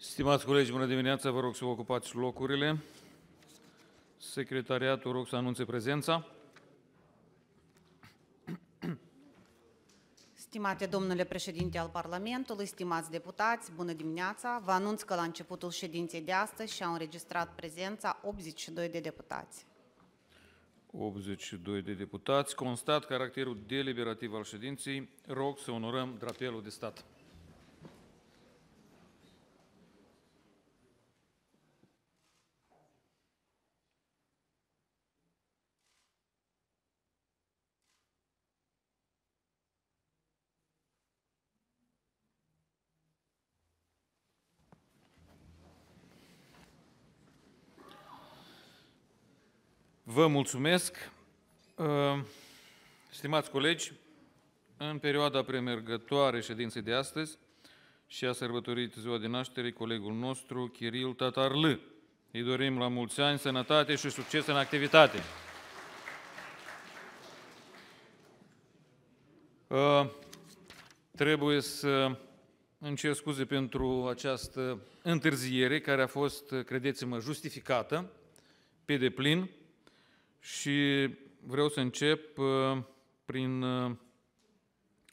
Stimați colegi, bună dimineața, vă rog să vă ocupați locurile. Secretariatul rog să anunțe prezența. Stimate domnule președinte al Parlamentului, stimați deputați, bună dimineața! Vă anunț că la începutul ședinței de astăzi și-au înregistrat prezența 82 de deputați. 82 de deputați. Constat caracterul deliberativ al ședinței. Rog să onorăm drapelul de stat. Vă mulțumesc. Uh, Stimați colegi, în perioada premergătoare ședinței de astăzi și a sărbătorit ziua de naștere colegul nostru, Chiril Tatarlă. Îi dorim la mulți ani, sănătate și succes în activitate. Uh, Trebuie să îmi cer scuze pentru această întârziere, care a fost, credeți-mă, justificată pe deplin și vreau să încep uh, prin uh,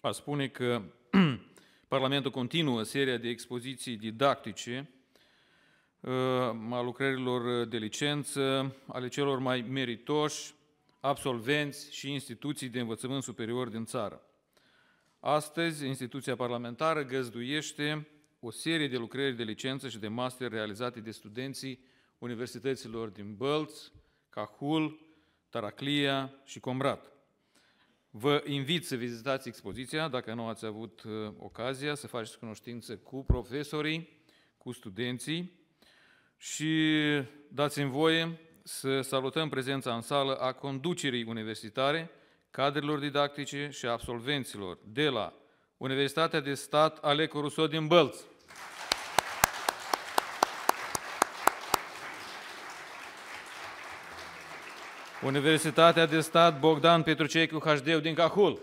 a spune că Parlamentul continuă seria de expoziții didactice uh, a lucrărilor de licență ale celor mai meritoși, absolvenți și instituții de învățământ superior din țară. Astăzi, instituția parlamentară găzduiește o serie de lucrări de licență și de master realizate de studenții universităților din Bălți, Cahul, Taraclia și Comrat. Vă invit să vizitați expoziția, dacă nu ați avut uh, ocazia, să faceți cunoștință cu profesorii, cu studenții și dați-mi voie să salutăm prezența în sală a conducerii universitare, cadrelor didactice și absolvenților de la Universitatea de Stat Aleco Rousseau din Bălți, Universitatea de Stat Bogdan Petrucecu Hașdeu din Cahul.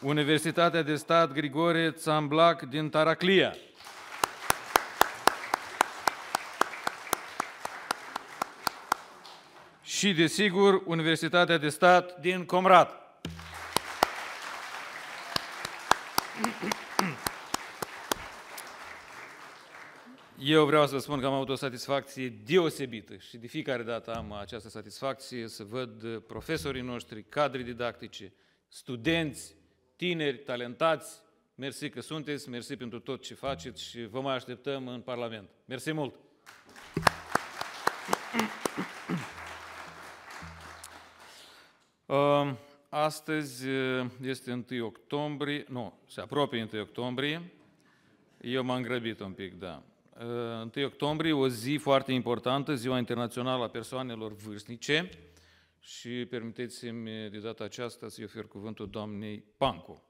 Universitatea de Stat Grigore Țamblac din Taraclia. Și, desigur, Universitatea de Stat din Comrat. Eu vreau să spun că am avut o satisfacție deosebită și de fiecare dată am această satisfacție să văd profesorii noștri, cadri didactice, studenți, tineri, talentați. Mersi că sunteți, mersi pentru tot ce faceți și vă mai așteptăm în Parlament. Mersi mult! Um, astăzi uh, este 1 octombrie, nu, se apropie 1 octombrie. Eu m-am grăbit un pic, da. 1 uh, octombrie, o zi foarte importantă, Ziua Internațională a Persoanelor Vârstnice și permiteți-mi de data aceasta să-i ofer cuvântul doamnei Pancu.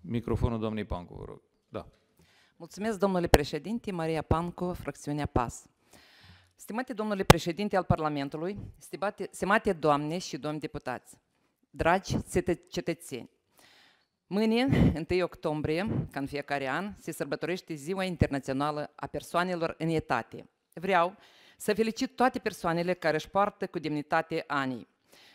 Microfonul doamnei Pancu, vă rog. Da. Mulțumesc, domnule președinte, Maria Pancu, fracțiunea PAS. Stimate domnule președinte al Parlamentului, stimate, stimate doamne și domni deputați, dragi cetățeni, Mâine, 1 octombrie, ca în fiecare an, se sărbătorește Ziua Internațională a Persoanelor în Etate. Vreau să felicit toate persoanele care își poartă cu demnitate anii.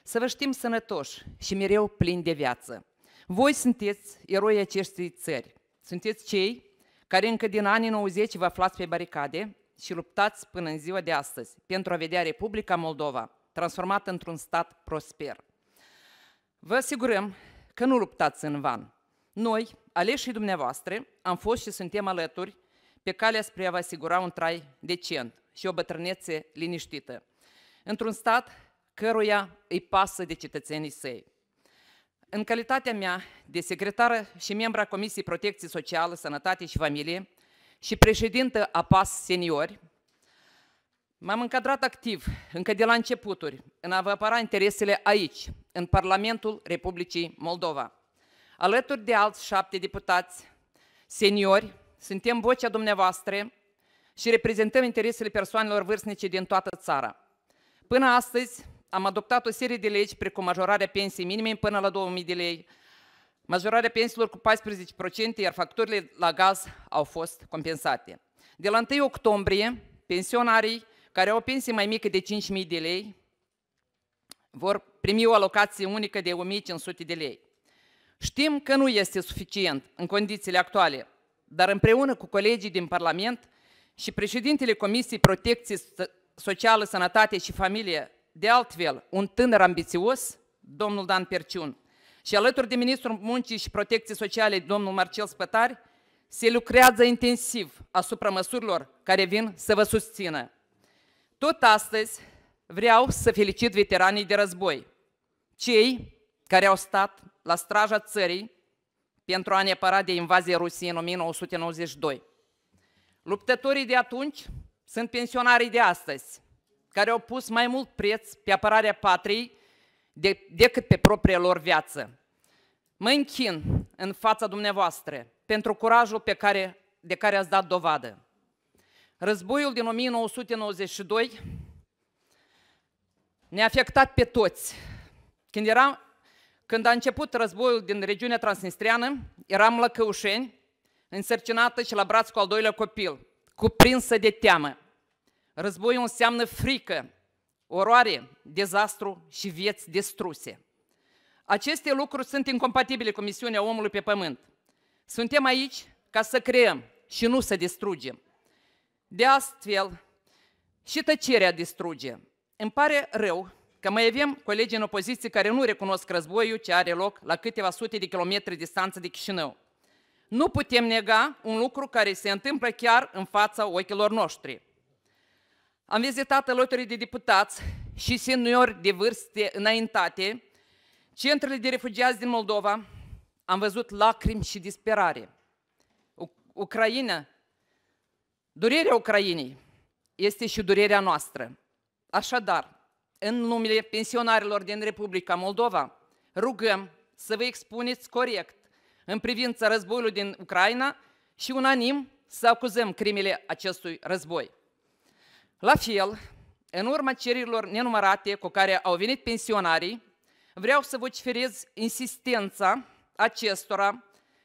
Să vă știm sănătoși și mereu plini de viață. Voi sunteți eroi acestei țări. Sunteți cei care încă din anii 90 vă aflați pe baricade și luptați până în ziua de astăzi pentru a vedea Republica Moldova transformată într-un stat prosper. Vă asigurăm că nu luptați în van. Noi, aleșii dumneavoastră, am fost și suntem alături pe calea spre a vă asigura un trai decent și o bătrânețe liniștită, într-un stat căruia îi pasă de cetățenii săi. În calitatea mea de secretară și membra Comisiei Protecție Socială, Sănătate și Familie și președintă a PAS Seniori, M-am încadrat activ, încă de la începuturi, în a vă apăra interesele aici, în Parlamentul Republicii Moldova. Alături de alți șapte deputați seniori, suntem vocea dumneavoastră și reprezentăm interesele persoanelor vârstnice din toată țara. Până astăzi am adoptat o serie de legi precum majorarea pensiei minime până la 2000 de lei, majorarea pensiilor cu 14%, iar facturile la gaz au fost compensate. De la 1 octombrie, pensionarii care au o pensie mai mică de 5.000 de lei vor primi o alocație unică de 1.500 de lei. Știm că nu este suficient în condițiile actuale, dar împreună cu colegii din Parlament și președintele Comisiei Protecție Socială, Sănătate și Familie, de altfel, un tânăr ambițios, domnul Dan Perciun, și alături de Ministrul Muncii și Protecției Sociale, domnul Marcel Spătari, se lucrează intensiv asupra măsurilor care vin să vă susțină. Tot astăzi vreau să felicit veteranii de război, cei care au stat la straja țării pentru a ne apăra de invazie Rusiei în 1992. Luptătorii de atunci sunt pensionarii de astăzi, care au pus mai mult preț pe apărarea patriei de, decât pe propria lor viață. Mă închin în fața dumneavoastră pentru curajul pe care, de care ați dat dovadă. Războiul din 1992 ne-a afectat pe toți. Când, eram, când a început războiul din regiunea transnistriană, eram la Căușeni, însărcinată și la braț cu al doilea copil, cuprinsă de teamă. Războiul înseamnă frică, oroare, dezastru și vieți distruse. Aceste lucruri sunt incompatibile cu misiunea omului pe pământ. Suntem aici ca să creăm și nu să distrugem. De astfel, și tăcerea distruge. Îmi pare rău că mai avem colegi în opoziție care nu recunosc războiul ce are loc la câteva sute de kilometri distanță de Chișinău. Nu putem nega un lucru care se întâmplă chiar în fața ochilor noștri. Am vizitat alături de deputați și seniori de vârste înaintate, centrele de refugiați din Moldova, am văzut lacrimi și disperare. Ucraina, durerea Ucrainei este și durerea noastră. Așadar, în numele pensionarilor din Republica Moldova, rugăm să vă expuneți corect în privința războiului din Ucraina și unanim să acuzăm crimele acestui război. La fel, în urma cererilor nenumărate cu care au venit pensionarii, vreau să vociferez insistența acestora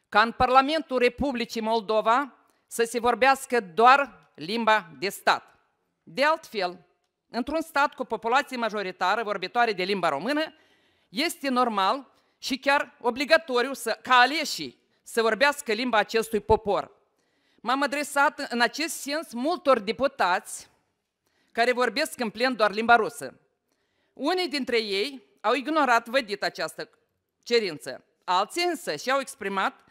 ca în Parlamentul Republicii Moldova să se vorbească doar limba de stat. De altfel, într-un stat cu populație majoritară vorbitoare de limba română, este normal și chiar obligatoriu să, ca aleșii să vorbească limba acestui popor. M-am adresat în acest sens multor deputați care vorbesc în plen doar limba rusă. Unii dintre ei au ignorat vădit această cerință. Alții însă și-au exprimat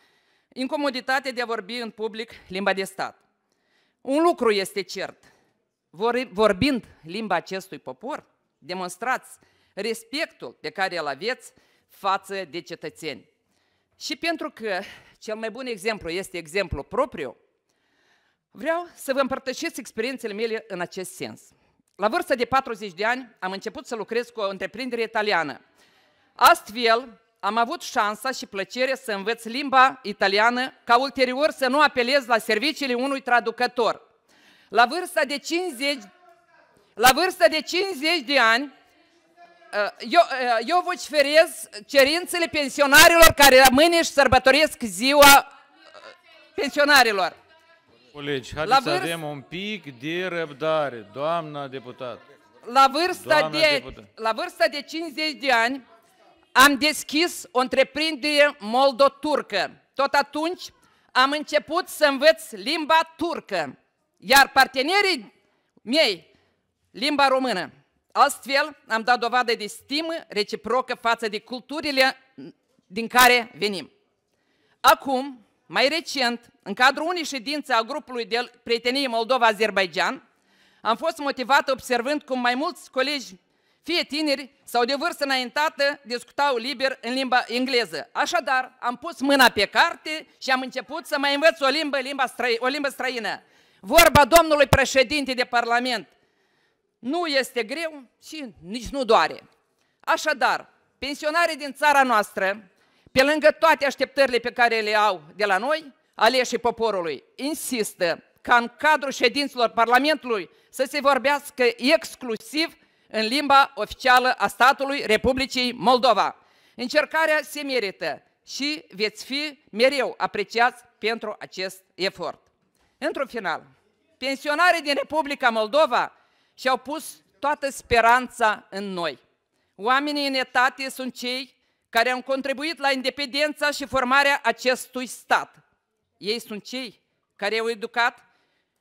incomoditatea de a vorbi în public limba de stat. Un lucru este cert. Vorbind limba acestui popor, demonstrați respectul pe care îl aveți față de cetățeni. Și pentru că cel mai bun exemplu este exemplu propriu, vreau să vă împărtășesc experiențele mele în acest sens. La vârsta de 40 de ani am început să lucrez cu o întreprindere italiană. Astfel, am avut șansa și plăcerea să învăț limba italiană ca ulterior să nu apelez la serviciile unui traducător. La vârsta de 50, la vârsta de 50 de ani, uh, eu, uh, eu vociferez cerințele pensionarilor care mâine își sărbătoresc ziua uh, pensionarilor. Colegi, haideți să avem un pic de răbdare, doamna deputat. La vârsta, de, la vârsta de 50 de ani am deschis o întreprindere moldo-turcă. Tot atunci am început să învăț limba turcă, iar partenerii mei, limba română. Astfel, am dat dovadă de stimă reciprocă față de culturile din care venim. Acum, mai recent, în cadrul unei ședințe a grupului de prietenie Moldova-Azerbaijan, am fost motivat observând cum mai mulți colegi, fie tineri sau de vârstă înaintată, discutau liber în limba engleză. Așadar, am pus mâna pe carte și am început să mai învăț o limbă, limba străi, o limbă străină. Vorba domnului președinte de Parlament nu este greu și nici nu doare. Așadar, pensionarii din țara noastră, pe lângă toate așteptările pe care le au de la noi, aleșii poporului, insistă ca în cadrul ședințelor Parlamentului să se vorbească exclusiv în limba oficială a statului Republicii Moldova. Încercarea se merită și veți fi mereu apreciați pentru acest efort. Într-un final, pensionarii din Republica Moldova și-au pus toată speranța în noi. Oamenii în etate sunt cei care au contribuit la independența și formarea acestui stat. Ei sunt cei care au educat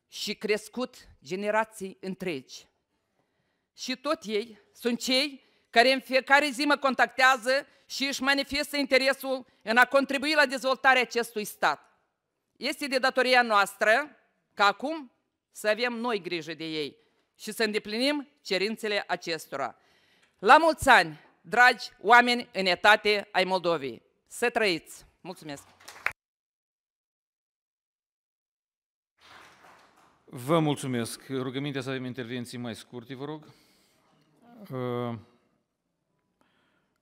și crescut generații întregi. Și tot ei sunt cei care în fiecare zi mă contactează și își manifestă interesul în a contribui la dezvoltarea acestui stat. Este de datoria noastră ca acum să avem noi grijă de ei și să îndeplinim cerințele acestora. La mulți ani, dragi oameni în etate ai Moldovei! Să trăiți! Mulțumesc! Vă mulțumesc. Rugămintea să avem intervenții mai scurte, vă rog. Uh,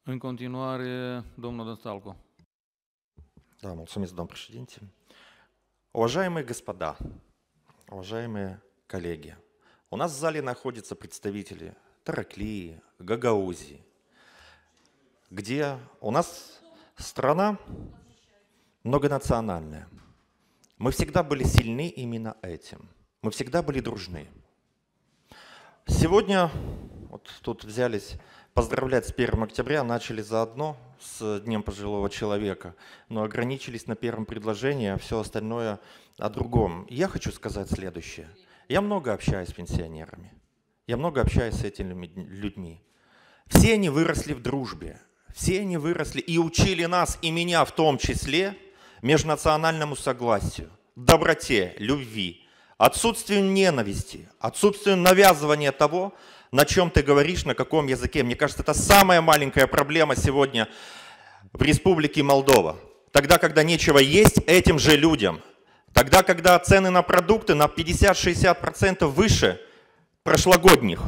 În continuare, domnul Dăstalcu. Да, mulțumesc, domn președinte. Уважаемые господа, уважаемые коллеги, у нас в зале находятся представители Тараклии, Гагаузии, где у нас страна многонациональная. Мы всегда были сильны именно этим. Мы всегда были дружны. Сегодня вот тут взялись поздравлять с 1 октября, начали заодно с Днем пожилого человека, но ограничились на первом предложении, а все остальное о другом. Я хочу сказать следующее. Я много общаюсь с пенсионерами. Я много общаюсь с этими людьми. Все они выросли в дружбе. Все они выросли и учили нас, и меня в том числе, межнациональному согласию, доброте, любви, отсутствию ненависти, отсутствию навязывания того, на чем ты говоришь, на каком языке. Мне кажется, это самая маленькая проблема сегодня в Республике Молдова. Тогда, когда нечего есть этим же людям. Тогда, когда цены на продукты на 50-60% выше прошлогодних,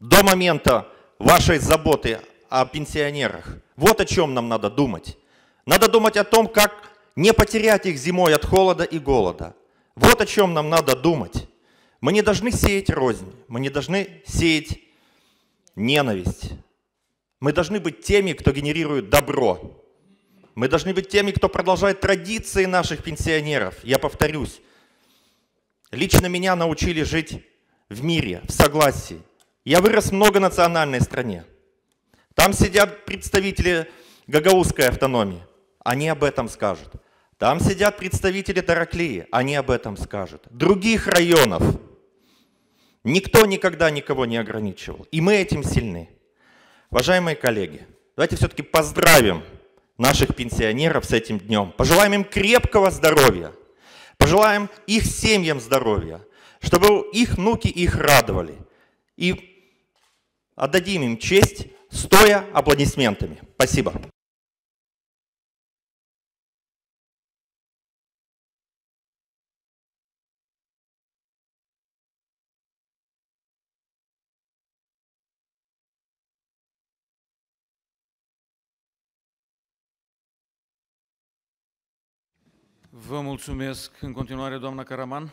до момента вашей заботы о пенсионерах. Вот о чем нам надо думать. Надо думать о том, как не потерять их зимой от холода и голода. Вот о чем нам надо думать. Мы не должны сеять рознь, мы не должны сеять ненависть. Мы должны быть теми, кто генерирует добро. Мы должны быть теми, кто продолжает традиции наших пенсионеров. Я повторюсь, лично меня научили жить в мире, в согласии. Я вырос в многонациональной стране. Там сидят представители Гагаузской автономии. Они об этом скажут. Там сидят представители Тараклии. Они об этом скажут. Других районов. Никто никогда никого не ограничивал. И мы этим сильны. Уважаемые коллеги, давайте все-таки поздравим наших пенсионеров с этим днем. Пожелаем им крепкого здоровья. Пожелаем их семьям здоровья. Чтобы их внуки их радовали. И отдадим им честь, стоя аплодисментами. Спасибо. Vă mulțumesc. În continuare, doamna Caraman.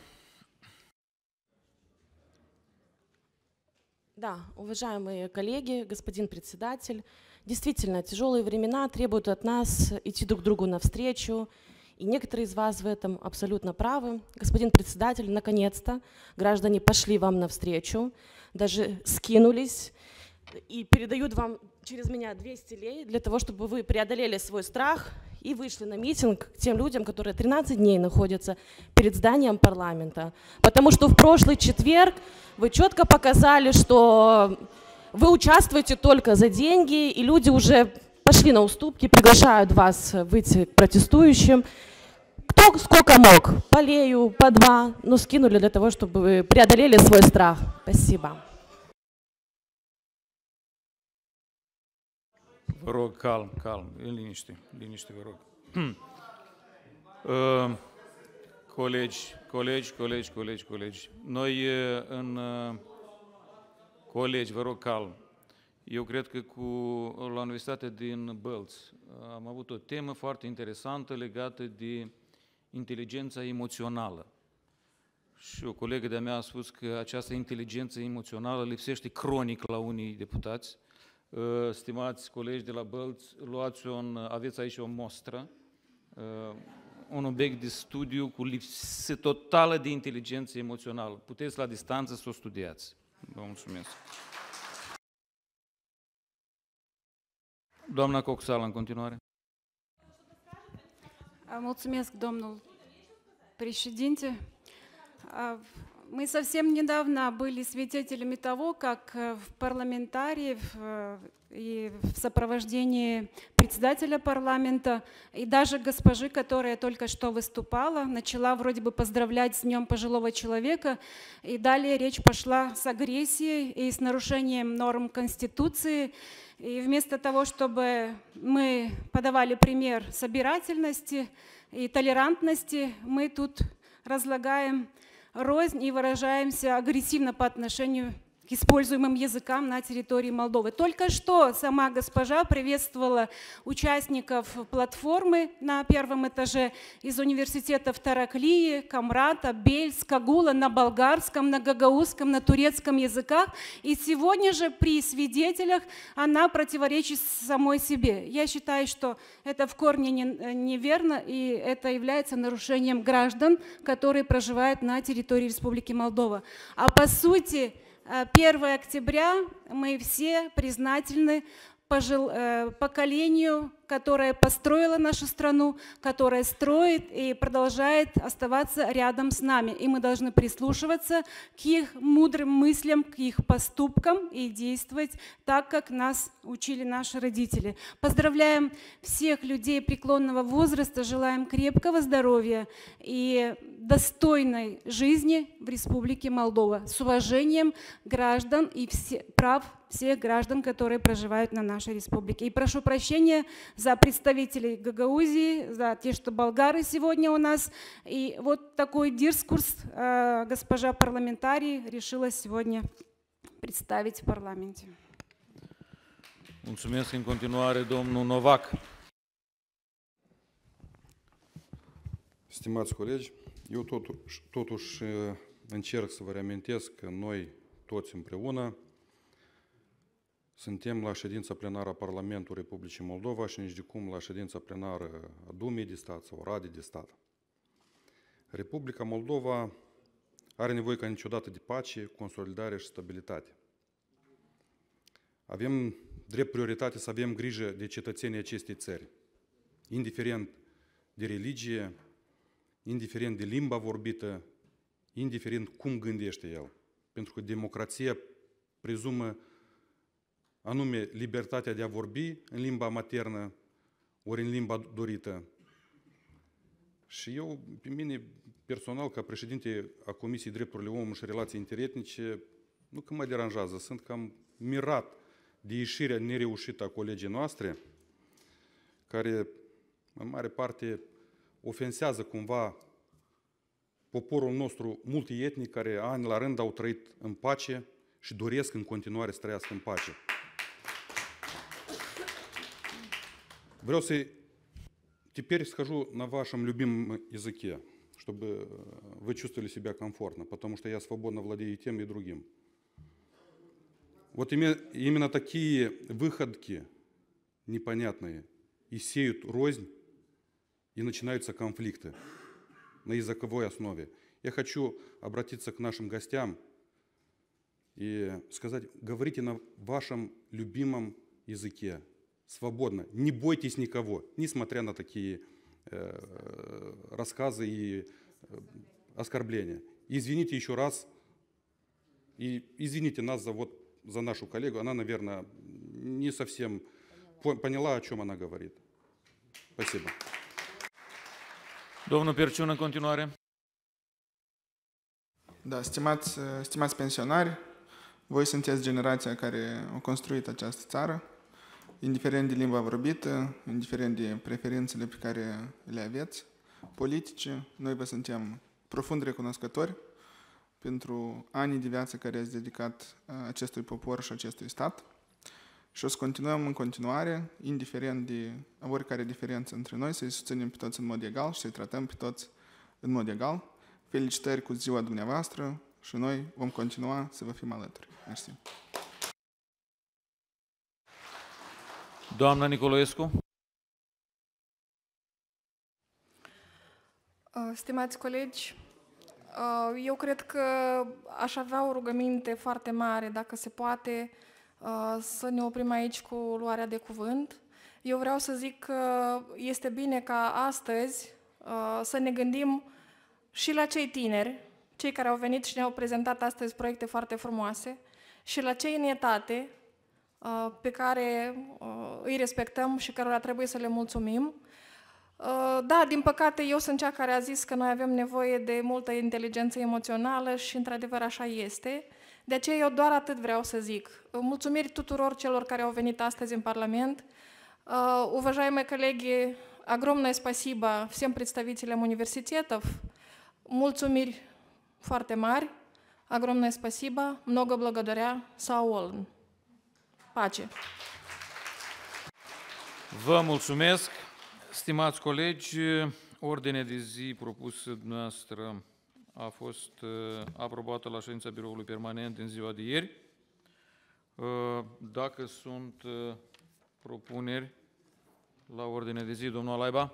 Да, уважаемые коллеги, господин председатель, действительно, тяжелые времена требуют от нас идти друг другу навстречу, и некоторые из вас в этом абсолютно правы. Господин председатель, наконец-то граждане пошли вам навстречу, даже скинулись и передают вам через меня 200 лей для того, чтобы вы преодолели свой страх и вышли на митинг к тем людям, которые 13 дней находятся перед зданием парламента. Потому что в прошлый четверг вы четко показали, что вы участвуете только за деньги, и люди уже пошли на уступки, приглашают вас выйти к протестующим. Кто сколько мог, по лею, по два, но скинули для того, чтобы вы преодолели свой страх. Спасибо. Vă rog, calm, calm, în liniște, liniște, vă rog. Uh, colegi, colegi, colegi, colegi, colegi, noi uh, în... uh, Colegi, vă rog, calm. Eu cred că cu, la Universitatea din Bălți uh, am avut o temă foarte interesantă legată de inteligența emoțională. și o colegă de-a mea a spus că această inteligență emoțională lipsește cronic la unii deputați. Uh, Stimați colegi de la Bălți, luați un, aveți aici o mostră, uh, un obiect de studiu cu lipsă totală de inteligență emoțională. Puteți la distanță să o studiați. Vă mulțumesc. Doamna Coxal, în continuare. А, Mulțumesc, domnul președinte. Мы совсем недавно были свидетелями того, как э, в парламентарии э, и в сопровождении председателя парламента и даже госпожи, которая только что выступала, начала вроде бы поздравлять с Днем пожилого человека, и далее речь пошла с агрессией и с нарушением норм Конституции. И вместо того, чтобы мы подавали пример собирательности и толерантности, мы тут разлагаем рознь и выражаемся агрессивно по отношению к используемым языкам на территории Молдовы. Только что сама госпожа приветствовала участников платформы на первом этаже из университетов Тараклии, Камрата, Бельс, Кагула на болгарском, на гагаузском, на турецком языках. И сегодня же при свидетелях она противоречит самой себе. Я считаю, что это в корне не- неверно, и это является нарушением граждан, которые проживают на территории Республики Молдова. А по сути, 1 октября мы все признательны э, поколению, которое построило нашу страну, которое строит и продолжает оставаться рядом с нами. И мы должны прислушиваться к их мудрым мыслям, к их поступкам и действовать так, как нас учили наши родители. Поздравляем всех людей преклонного возраста, желаем крепкого здоровья и достойной жизни в Республике Молдова с уважением граждан и все, прав всех граждан, которые проживают на нашей республике. И прошу прощения за представителей Гагаузии, за те, что болгары сегодня у нас. И вот такой дискурс э, госпожа парламентарий решила сегодня представить в парламенте. Mulțumesc în continuare, domnul Novac. Stimați colegi, eu totuși, totuși eh, încerc să vă reamintesc că noi toți împreună suntem la ședința plenară a Parlamentului Republicii Moldova și nici de cum la ședința plenară a Dumei de stat sau Radei de stat. Republica Moldova are nevoie ca niciodată de pace, consolidare și stabilitate. Avem drept prioritate să avem grijă de cetățenii acestei țări, indiferent de religie, indiferent de limba vorbită, indiferent cum gândește el. Pentru că democrația prezumă anume libertatea de a vorbi în limba maternă ori în limba dorită. Și eu, pe mine, personal, ca președinte a Comisiei Drepturile Omului și Relații Interetnice, nu că mă deranjează, sunt cam mirat de ieșirea nereușită a colegii noastre, care, în mare parte, ofensează cumva poporul nostru multietnic care ani la rând au trăit în pace și doresc în continuare să trăiască în pace. Să теперь скажу на вашем любимом языке, чтобы вы чувствовали себя комфортно, потому что я свободно владею и тем, и другим. Вот име- именно такие выходки непонятные и сеют рознь, и начинаются конфликты на языковой основе. Я хочу обратиться к нашим гостям и сказать, говорите на вашем любимом языке, свободно, не бойтесь никого, несмотря на такие э, рассказы и э, оскорбления. Извините еще раз, и извините нас за, вот, за нашу коллегу, она, наверное, не совсем по- поняла, о чем она говорит. Спасибо. Domnul Perciun, în continuare. Da, stimați, stimați pensionari, voi sunteți generația care a construit această țară, indiferent de limba vorbită, indiferent de preferințele pe care le aveți politice, noi vă suntem profund recunoscători pentru anii de viață care ați dedicat uh, acestui popor și acestui stat. Și o să continuăm în continuare, indiferent de oricare diferență între noi, să-i susținem pe toți în mod egal și să-i tratăm pe toți în mod egal. felicitări cu ziua dumneavoastră și noi vom continua să vă fim alături. Mersi. Doamna Nicolaescu? Uh, Stimați colegi, uh, eu cred că aș avea o rugăminte foarte mare, dacă se poate, uh, să ne oprim aici cu luarea de cuvânt. Eu vreau să zic că este bine ca astăzi să ne gândim și la cei tineri, cei care au venit și ne-au prezentat astăzi proiecte foarte frumoase, și la cei în etate, pe care îi respectăm și cărora trebuie să le mulțumim, Uh, da, din păcate, eu sunt cea care a zis că noi avem nevoie de multă inteligență emoțională și, într-adevăr, așa este. De aceea, eu doar atât vreau să zic. Uh, mulțumiri tuturor celor care au venit astăzi în Parlament. Uh, уважаемые коллеги, огромное спасибо всем представителям университетов. Mulțumiri foarte mari. Огромное спасибо. Много благодаря. Саулн. Pace. Vă mulțumesc. Stimați colegi, ordinea de zi propusă dumneavoastră a fost uh, aprobată la ședința biroului permanent în ziua de ieri. Uh, dacă sunt uh, propuneri la ordine de zi, domnul Alaiba?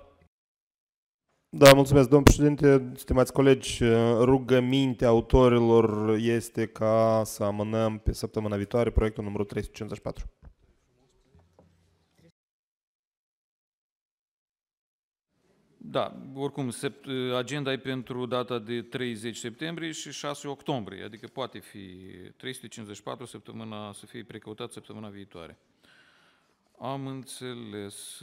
Da, mulțumesc, domnul președinte. Stimați colegi, rugămintea autorilor este ca să amânăm pe săptămâna viitoare proiectul numărul 354. Da, oricum, agenda e pentru data de 30 septembrie și 6 octombrie, adică poate fi 354 săptămâna, să fie precăutat săptămâna viitoare. Am înțeles.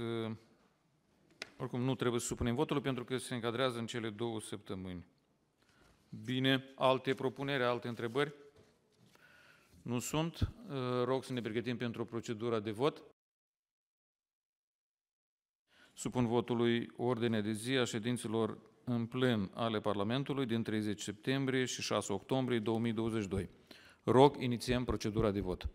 Oricum, nu trebuie să supunem votul pentru că se încadrează în cele două săptămâni. Bine, alte propuneri, alte întrebări? Nu sunt. Rog să ne pregătim pentru procedura de vot. Supun votului ordine de zi a ședințelor în plen ale Parlamentului din 30 septembrie și 6 octombrie 2022. Rog, inițiem procedura de vot.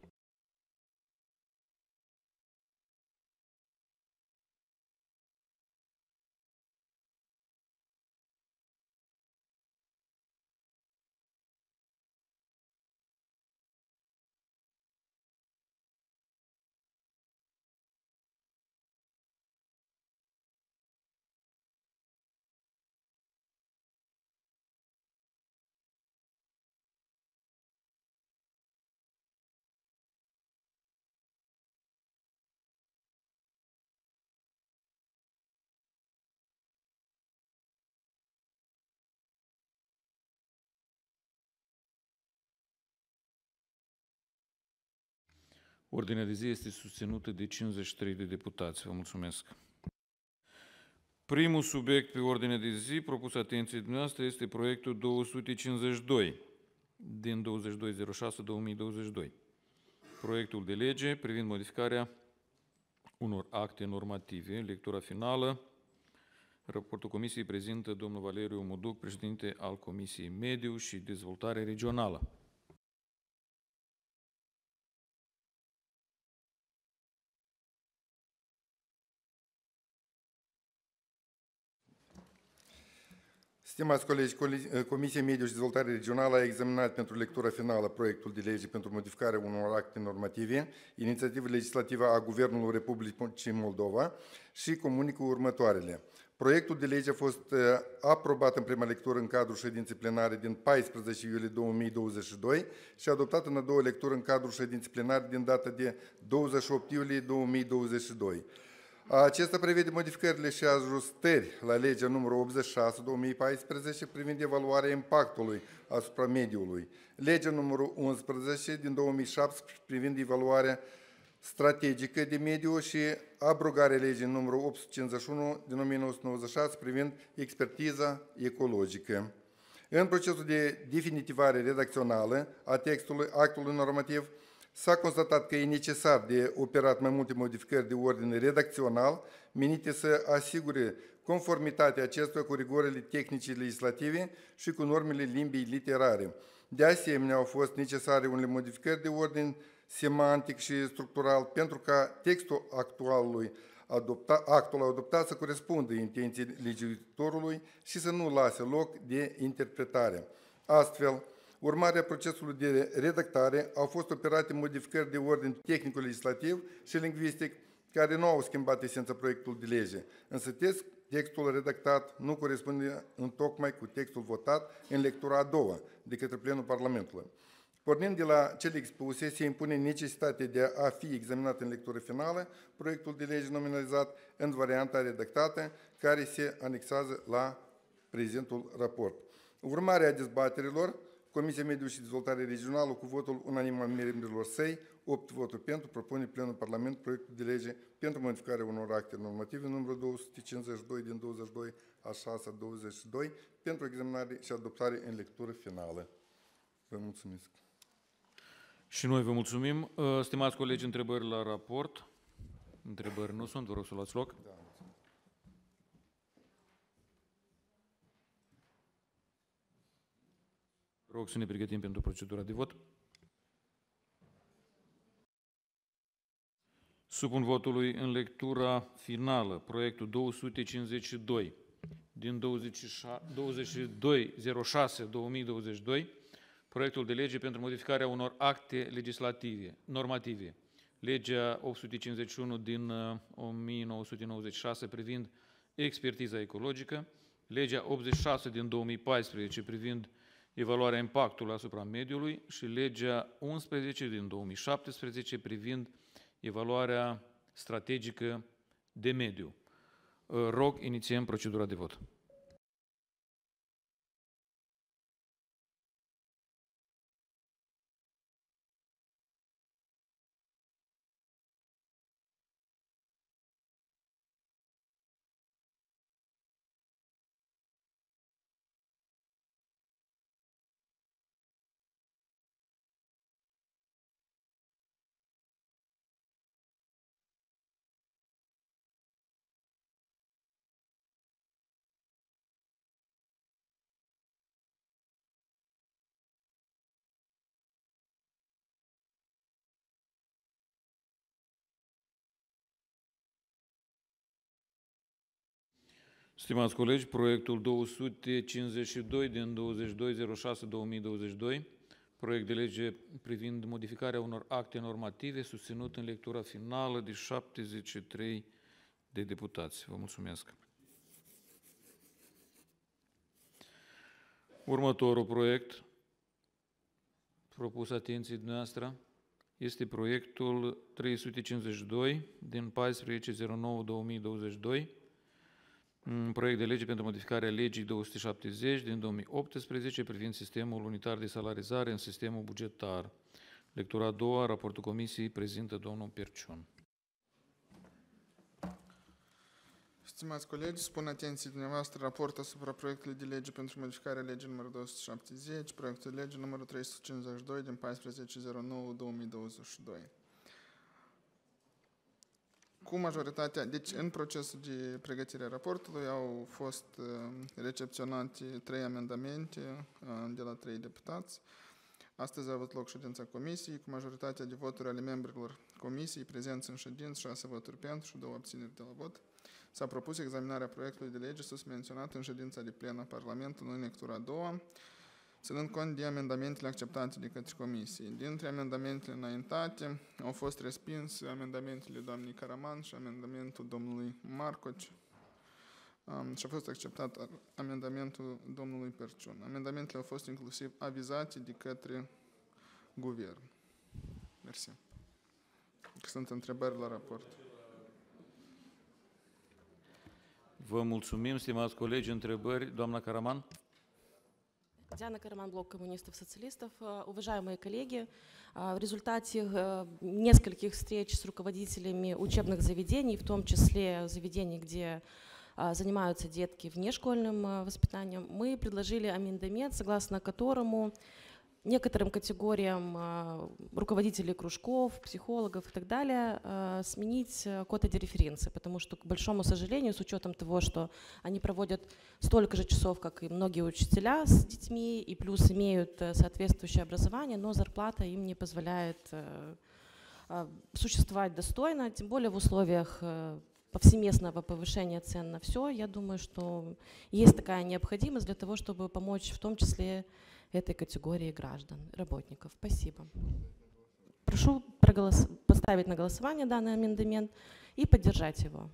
Ordinea de zi este susținută de 53 de deputați. Vă mulțumesc. Primul subiect pe ordine de zi propus atenției dumneavoastră este proiectul 252 din 2206-2022. Proiectul de lege privind modificarea unor acte normative, lectura finală. Raportul Comisiei prezintă domnul Valeriu Muduc, președinte al Comisiei Mediu și Dezvoltare Regională. Stimați colegi, Comisia Mediu și Dezvoltare Regională a examinat pentru lectura finală proiectul de lege pentru modificarea unor acte normative, inițiativă legislativă a Guvernului Republicii Moldova și comunică următoarele. Proiectul de lege a fost uh, aprobat în prima lectură în cadrul ședinței plenare din 14 iulie 2022 și adoptat în a doua lectură în cadrul ședinței plenare din data de 28 iulie 2022. Acesta prevede modificările și ajustări la legea numărul 86-2014 privind evaluarea impactului asupra mediului, legea numărul 11 din 2017 privind evaluarea strategică de mediu și abrogarea legii numărul 851 din 1996 privind expertiza ecologică. În procesul de definitivare redacțională a textului actului normativ, S-a constatat că e necesar de operat mai multe modificări de ordine redacțional menite să asigure conformitatea acestuia cu rigorile tehnice legislative și cu normele limbii literare. De asemenea, au fost necesare unele modificări de ordine semantic și structural pentru ca textul actualului adopta, actul adoptat să corespundă intenției legiuitorului și să nu lase loc de interpretare. Astfel, urmarea procesului de redactare au fost operate modificări de ordin tehnico-legislativ și lingvistic care nu au schimbat esența proiectului de lege, însă textul redactat nu corespunde în tocmai cu textul votat în lectura a doua de către plenul Parlamentului. Pornind de la cele expuse, se impune necesitatea de a fi examinat în lectură finală proiectul de lege nominalizat în varianta redactată, care se anexează la prezentul raport. Urmarea dezbaterilor, Comisia Mediu și Dezvoltare Regională, cu votul unanim al membrilor săi, 8 voturi pentru, propune plenul Parlament proiectul de lege pentru modificarea unor acte normative numărul 252 din 22 a 6 22 pentru examinare și adoptare în lectură finală. Vă mulțumesc. Și noi vă mulțumim. Uh, Stimați colegi, întrebări la raport? Întrebări nu sunt, vă rog să luați loc. Da. Rog să ne pregătim pentru procedura de vot. Supun votului în lectura finală proiectul 252 din 2206-2022, proiectul de lege pentru modificarea unor acte legislative, normative. Legea 851 din 1996 uh, privind expertiza ecologică, legea 86 din 2014 privind evaluarea impactului asupra mediului și legea 11 din 2017 privind evaluarea strategică de mediu. Rog, inițiem procedura de vot. Stimați colegi, proiectul 252 din 2206-2022, proiect de lege privind modificarea unor acte normative, susținut în lectura finală de 73 de deputați. Vă mulțumesc. Următorul proiect propus atenției dumneavoastră este proiectul 352 din 14.09.2022, un proiect de lege pentru modificarea legii 270 din 2018 privind sistemul unitar de salarizare în sistemul bugetar. Lectura a doua, raportul Comisiei prezintă domnul Perciun. Stimați colegi, spun atenție dumneavoastră raport asupra proiectului de lege pentru modificarea legii numărul 270, proiectul de lege numărul 352 din 14.09.2022 cu majoritatea, deci în procesul de pregătire a raportului au fost uh, recepționate trei amendamente uh, de la trei deputați. Astăzi a avut loc ședința comisiei cu majoritatea de voturi ale membrilor comisiei prezenți în ședință, șase voturi pentru și două abțineri de la vot. S-a propus examinarea proiectului de lege sus menționat în ședința de plen a Parlamentului în lectura a doua, ținând cont de amendamentele acceptate de către comisie. Dintre amendamentele înaintate au fost respinse amendamentele doamnei Caraman și amendamentul domnului Marcoci um, și a fost acceptat amendamentul domnului Perciun. Amendamentele au fost inclusiv avizate de către guvern. Mersi. Sunt întrebări la raport. Vă mulțumim, stimați colegi. Întrebări? Doamna Caraman? Диана Караман, блок коммунистов-социалистов. Уважаемые коллеги, в результате нескольких встреч с руководителями учебных заведений, в том числе заведений, где занимаются детки внешкольным воспитанием, мы предложили амендамент, согласно которому некоторым категориям э, руководителей кружков, психологов и так далее э, сменить э, код дереференции, потому что, к большому сожалению, с учетом того, что они проводят столько же часов, как и многие учителя с детьми, и плюс имеют соответствующее образование, но зарплата им не позволяет существовать достойно, тем более в условиях повсеместного повышения цен на все, я думаю, что есть такая необходимость для того, чтобы помочь в том числе этой категории граждан, работников. Спасибо. Прошу проголос... поставить на голосование данный амендамент и поддержать его.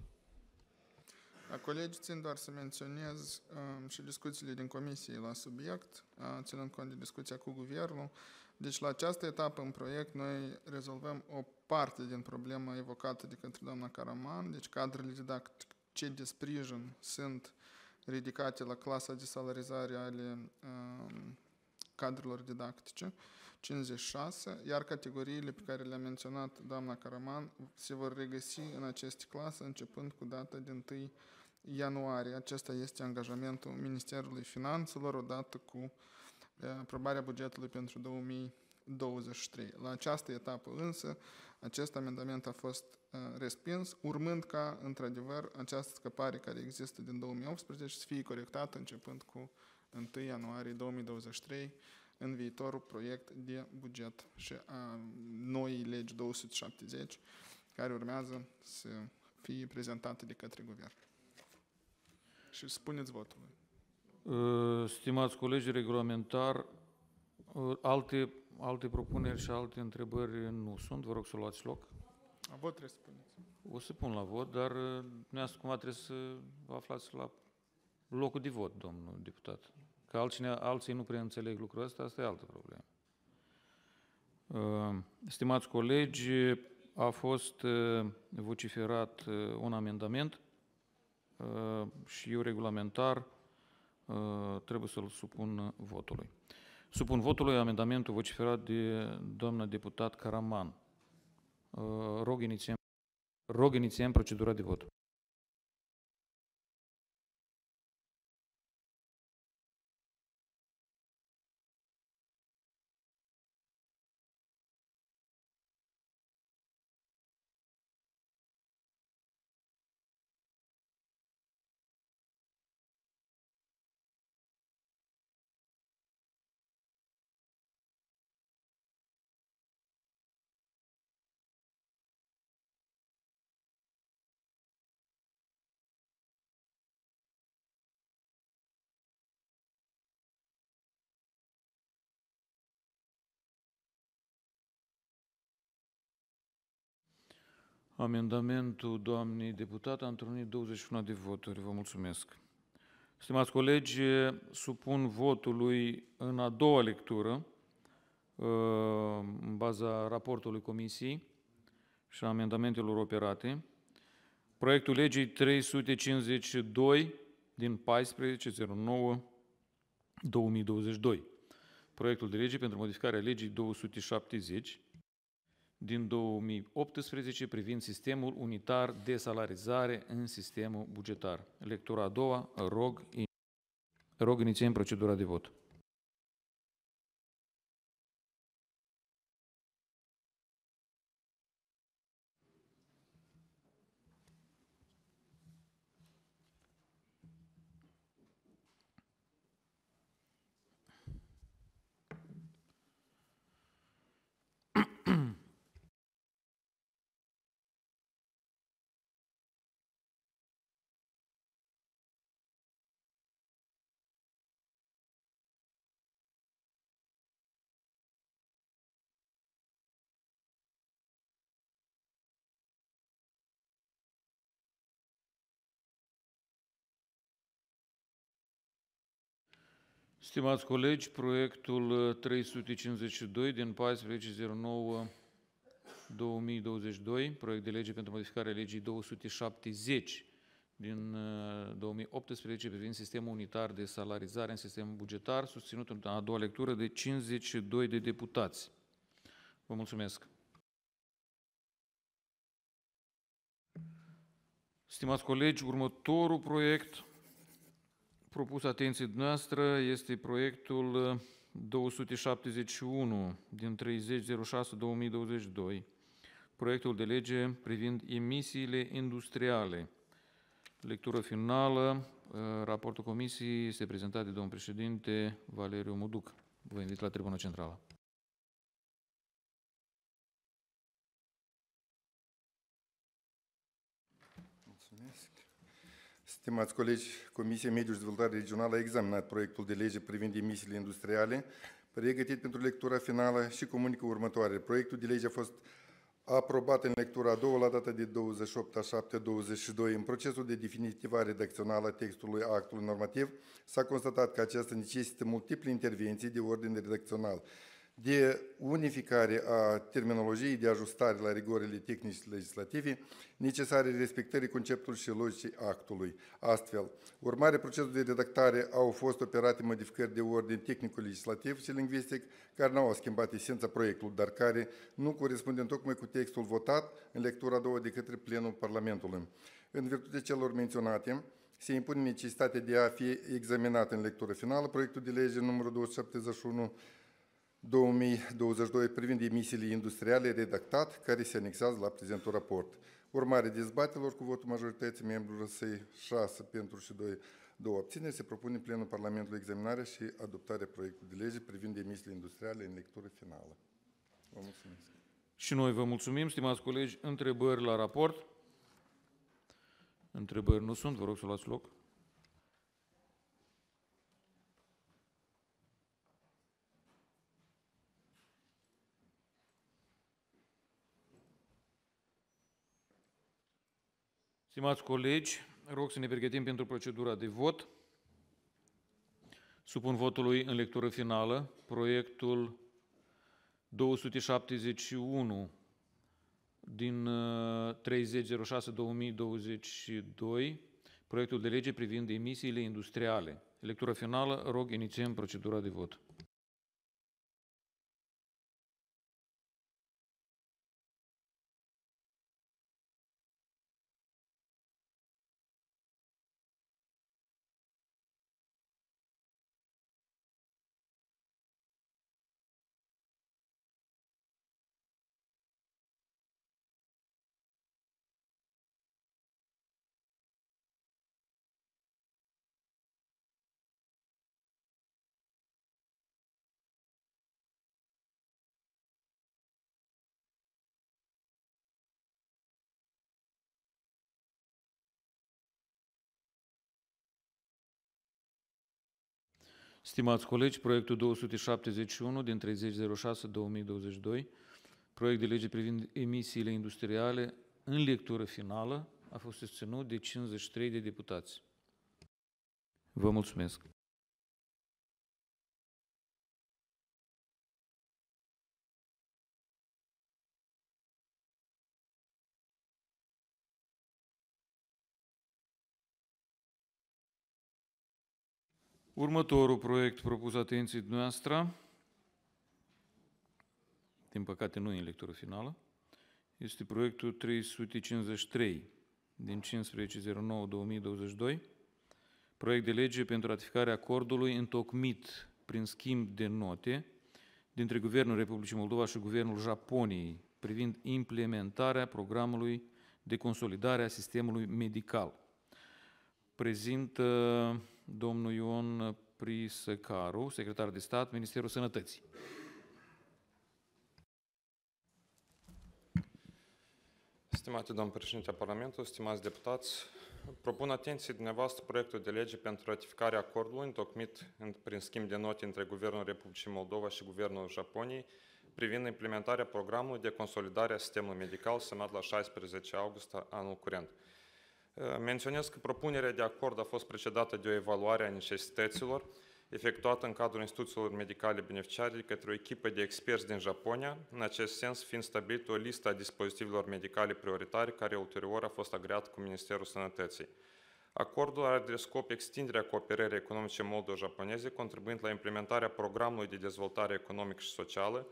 Um, și discuțiile din comisie la subiect, uh, ținând cont de discuția cu guvernul. Deci, la această etapă în proiect, noi rezolvăm o parte din problema evocată de către doamna Caraman, deci cadrele didactice de sprijin sunt ridicate la clasa de salarizare ale um, cadrelor didactice, 56, iar categoriile pe care le-a menționat doamna Caraman se vor regăsi în aceste clase începând cu data din 1 ianuarie. Acesta este angajamentul Ministerului Finanțelor odată cu uh, aprobarea bugetului pentru 2023. La această etapă însă, acest amendament a fost uh, respins, urmând ca, într-adevăr, această scăpare care există din 2018 să fie corectată începând cu 1 ianuarie 2023 în viitorul proiect de buget și a noii legi 270 care urmează să fie prezentate de către guvern. Și spuneți votul. Uh, Stimați colegi, regulamentar, uh, alte, alte propuneri și alte întrebări nu sunt. Vă rog să luați loc. A vot trebuie să spuneți. O să pun la vot, dar uh, dumneavoastră cumva trebuie să vă aflați la locul de vot, domnul deputat. Că altcine, alții nu prea înțeleg lucrul ăsta, asta e altă problemă. Uh, Stimați colegi, a fost uh, vociferat uh, un amendament și eu regulamentar trebuie să-l supun votului. Supun votului amendamentul vociferat de doamna deputat Caraman. Rog inițiem, rog inițiem procedura de vot. Amendamentul doamnei deputat a întrunit 21 de voturi. Vă mulțumesc. Stimați colegi, supun votului în a doua lectură, uh, în baza raportului Comisiei și a amendamentelor operate, proiectul legii 352 din 1409 2022. Proiectul de lege pentru modificarea legii 270 din 2018 privind sistemul unitar de salarizare în sistemul bugetar. Lectura a doua, rog, rog inițiem procedura de vot. Stimați colegi, proiectul 352 din 1409 2022, proiect de lege pentru modificarea legii 270 din 2018 privind sistemul unitar de salarizare în sistemul bugetar, susținut în a doua lectură de 52 de deputați. Vă mulțumesc. Stimați colegi, următorul proiect propus atenției noastră este proiectul 271 uh, din 30.06.2022, proiectul de lege privind emisiile industriale. Lectură finală, uh, raportul comisiei este prezentat de domnul președinte Valeriu Muduc. Vă invit la tribuna centrală. Mulțumesc. Stimați colegi, Comisia Mediu și Dezvoltare Regională a examinat proiectul de lege privind emisiile industriale, pregătit pentru lectura finală și comunică următoare. Proiectul de lege a fost aprobat în lectura a doua la data de 28 a 7 22. În procesul de definitivare redacțională a textului actului normativ s-a constatat că aceasta necesită multiple intervenții de ordine redacțional de unificare a terminologiei, de ajustare la rigorile tehnici legislative necesare respectării conceptului și logicii actului. Astfel, urmare procesul de redactare au fost operate modificări de ordine tehnico-legislativ și lingvistic care nu au schimbat esența proiectului, dar care nu corespund tocmai cu textul votat în lectura a doua de către plenul Parlamentului. În virtutea celor menționate, se impune necesitatea de a fi examinat în lectură finală proiectul de lege numărul 271 2022 privind emisiile industriale redactat, care se anexează la prezentul raport. Urmare dezbatelor cu votul majorității membrilor săi 6 pentru și 2 două abțineri, se propune plenul Parlamentului examinarea și adoptarea proiectului de lege privind emisiile industriale în lectură finală. Vă mulțumesc. Și noi vă mulțumim, stimați colegi. Întrebări la raport? Întrebări nu sunt, vă rog să luați loc. Stimați colegi, rog să ne pregătim pentru procedura de vot. Supun votului în lectură finală proiectul 271 din 30.06.2022, proiectul de lege privind emisiile industriale. Lectură finală, rog, inițiem procedura de vot. Stimați colegi, proiectul 271 din 30.06.2022, proiect de lege privind emisiile industriale în lectură finală, a fost susținut de 53 de deputați. Vă mulțumesc. Următorul proiect propus atenției noastră, din păcate nu e în lectură finală, este proiectul 353 din 15.09.2022, proiect de lege pentru ratificarea acordului întocmit prin schimb de note dintre Guvernul Republicii Moldova și Guvernul Japoniei privind implementarea programului de consolidare a sistemului medical. Prezintă domnul Ion Prisăcaru, secretar de stat, Ministerul Sănătății. Stimate domn președinte al Parlamentului, stimați deputați, propun atenție dumneavoastră proiectul de lege pentru ratificarea acordului întocmit prin schimb de note între Guvernul Republicii Moldova și Guvernul Japoniei privind implementarea programului de consolidare a sistemului medical semnat la 16 august anul curent. Menționez că propunerea de acord a fost precedată de o evaluare a necesităților efectuată în cadrul instituțiilor medicale beneficiare de către o echipă de experți din Japonia, în acest sens fiind stabilit o listă a dispozitivelor medicale prioritare care ulterior a fost agreat cu Ministerul Sănătății. Acordul are de scop extinderea cooperării economice moldo-japoneze, contribuind la implementarea programului de dezvoltare economică și socială,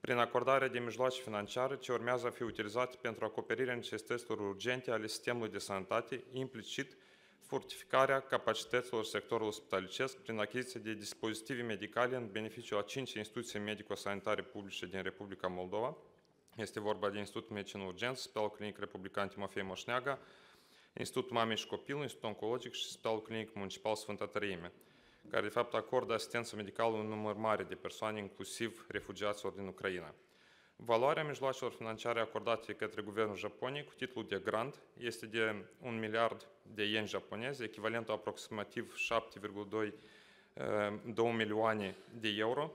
prin acordarea de mijloace financiare ce urmează a fi utilizate pentru acoperirea necesităților urgente ale sistemului de sănătate, implicit fortificarea capacităților sectorului spitalicesc prin achiziție de dispozitive medicale în beneficiul a cinci instituții medico-sanitare publice din Republica Moldova. Este vorba de Institutul Medicină Urgență, Spitalul Clinic Republican Timofei Moșneaga, Institutul Mamei și Copilul, Institutul Oncologic și Spitalul Clinic Municipal Sfânta Tăriime care de fapt acordă asistență medicală un număr mare de persoane, inclusiv refugiaților din Ucraina. Valoarea mijloacelor financiare acordate către guvernul Japoniei cu titlul de grant este de 1 miliard de ieni japonezi, echivalentul aproximativ 7,2 2 milioane de euro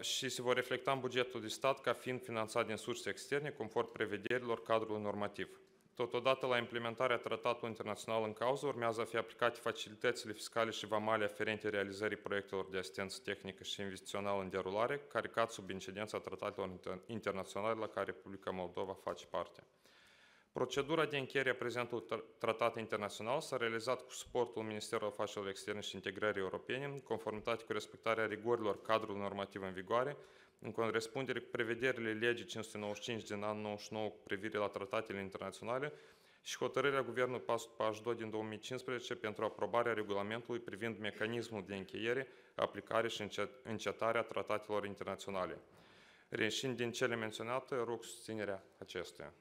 și se vor reflecta în bugetul de stat ca fiind finanțat din surse externe conform prevederilor cadrului normativ. Totodată, la implementarea tratatului internațional în cauză, urmează a fi aplicate facilitățile fiscale și vamale aferente realizării proiectelor de asistență tehnică și investițională în derulare, care cad sub incidența tratatelor internaționale la care Republica Moldova face parte. Procedura de încheiere a prezentului tratat internațional s-a realizat cu suportul Ministerului Afacerilor Externe și Integrării Europene, în conformitate cu respectarea rigorilor cadrului normativ în vigoare, în corespundere cu prevederile legii 595 din anul 99 cu privire la tratatele internaționale și hotărârea Guvernului PAJ2 din 2015 pentru aprobarea regulamentului privind mecanismul de încheiere, aplicare și încetare a tratatelor internaționale. Reșind din cele menționate, rog susținerea acestuia.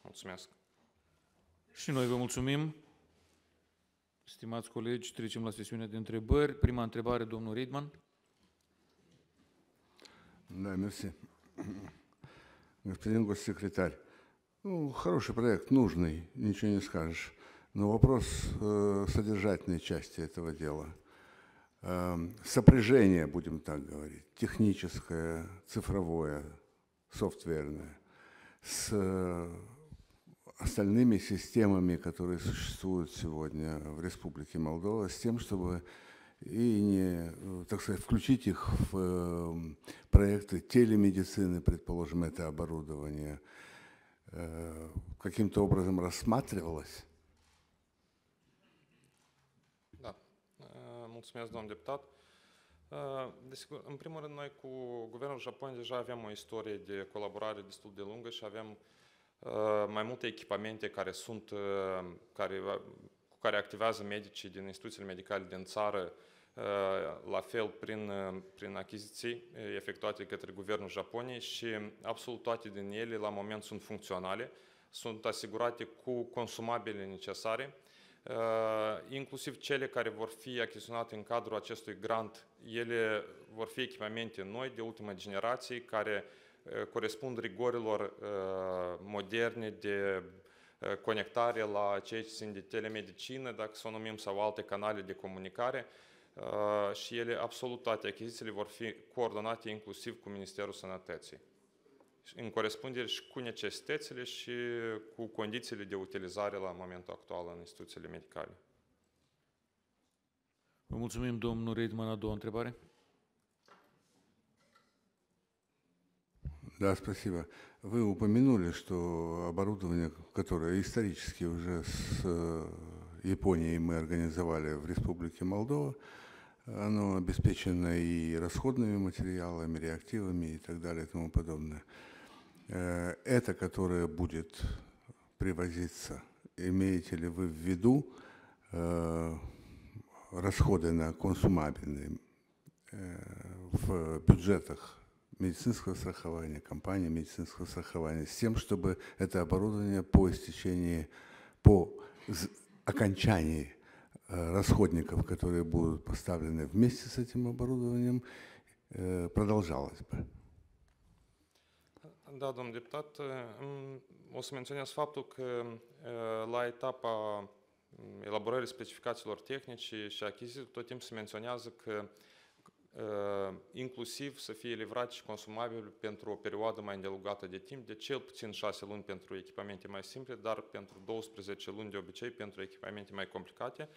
Mulțumesc! Și noi vă mulțumim. Stimați colegi, trecem la sesiunea de întrebări. Prima întrebare, domnul Reidman. Да, мерси. Господин госсекретарь, ну, хороший проект, нужный, ничего не скажешь. Но вопрос э, содержательной части этого дела. Э, сопряжение, будем так говорить, техническое, цифровое, софтверное, с э, остальными системами, которые существуют сегодня в Республике Молдова, с тем, чтобы и не, так сказать, включить их в проекты телемедицины, предположим, это оборудование, каким-то образом рассматривалось? Da. Mulțumesc, domn deputat. Desigur, în primul rând, noi cu Guvernul Japoniei deja avem o istorie de colaborare destul de lungă și avem mai multe echipamente care sunt, care, cu care activează medicii din instituțiile medicale din țară, la fel prin, prin achiziții efectuate către Guvernul Japoniei și absolut toate din ele la moment sunt funcționale, sunt asigurate cu consumabile necesare, inclusiv cele care vor fi achiziționate în cadrul acestui grant, ele vor fi echipamente noi de ultimă generație care corespund rigorilor moderne de conectare la cei ce țin de telemedicină, dacă să o numim, sau alte canale de comunicare, și ele, absolut toate achizițiile, vor fi coordonate inclusiv cu Ministerul Sănătății în corespundere și cu necesitățile și cu condițiile de utilizare la momentul actual în instituțiile medicale. Vă mulțumim, domnul Reidman. A doua întrebare. Да, спасибо. Вы упомянули, что оборудование, которое исторически уже с Японией мы организовали в Республике Молдова, оно обеспечено и расходными материалами, реактивами и так далее и тому подобное. Это, которое будет привозиться, имеете ли вы в виду расходы на консумабельные в бюджетах медицинского страхования, компании медицинского страхования, с тем, чтобы это оборудование по истечении, по окончании расходников, которые будут поставлены вместе с этим оборудованием, продолжалось бы. Da, domnul deputat, o să menționez faptul că la etapa elaborării specificațiilor tehnice și achiziții, tot timpul se menționează că inclusiv să fie livrat și consumabil pentru o perioadă mai îndelugată de timp, de cel puțin 6 luni pentru echipamente mai simple, dar pentru 12 luni de obicei pentru echipamente mai complicate,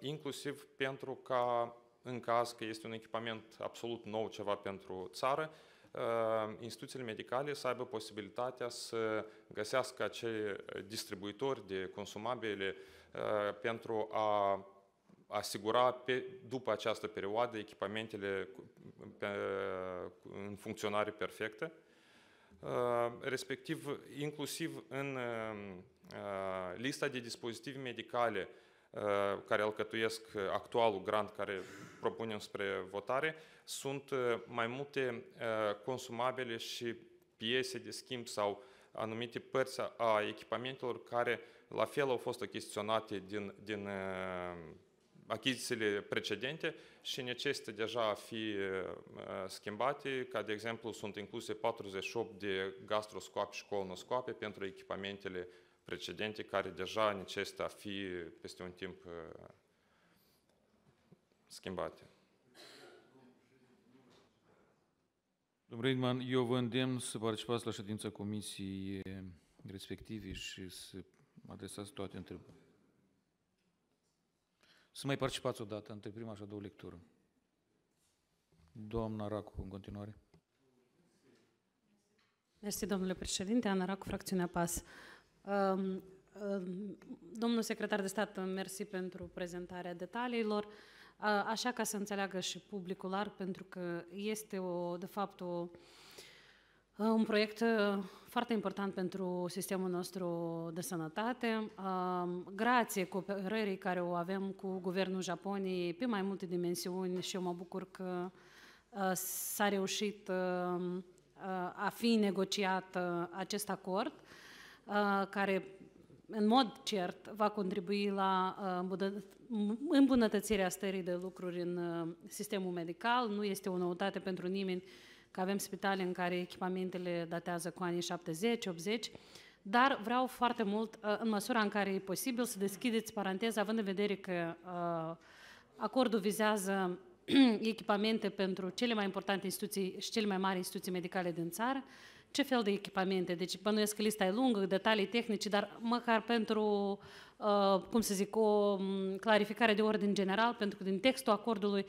inclusiv pentru ca, în caz că este un echipament absolut nou, ceva pentru țară, instituțiile medicale să aibă posibilitatea să găsească acei distribuitori de consumabile pentru a asigura pe, după această perioadă echipamentele pe, în funcționare perfectă, respectiv inclusiv în lista de dispozitive medicale care alcătuiesc actualul grant care propunem spre votare, sunt mai multe consumabile și piese de schimb sau anumite părți a echipamentelor care la fel au fost achiziționate din, din achizițiile precedente și necesită deja a fi uh, schimbate, ca de exemplu sunt incluse 48 de gastroscoape și colonoscoape pentru echipamentele precedente care deja necesită a fi peste un timp uh, schimbate. Domnul Reidman, eu vă îndemn să participați la ședința comisiei respective și să adresați toate întrebările. Să mai participați o dată între prima și a doua lectură. Doamna Racu, în continuare. Mersi, domnule președinte. Ana Racu, fracțiunea PAS. Um, um, domnul secretar de stat, mersi pentru prezentarea detaliilor. Așa ca să înțeleagă și publicul larg, pentru că este, o, de fapt, o, un proiect foarte important pentru sistemul nostru de sănătate. Grație cooperării care o avem cu guvernul Japoniei pe mai multe dimensiuni și eu mă bucur că s-a reușit a fi negociat acest acord, care în mod cert va contribui la îmbunătățirea stării de lucruri în sistemul medical. Nu este o noutate pentru nimeni că avem spitale în care echipamentele datează cu anii 70-80, dar vreau foarte mult, uh, în măsura în care e posibil, să deschideți paranteza, având în vedere că uh, acordul vizează echipamente pentru cele mai importante instituții și cele mai mari instituții medicale din țară, ce fel de echipamente? Deci bănuiesc că lista e lungă, detalii tehnice, dar măcar pentru Uh, cum să zic, o mm, clarificare de ordin general, pentru că din textul acordului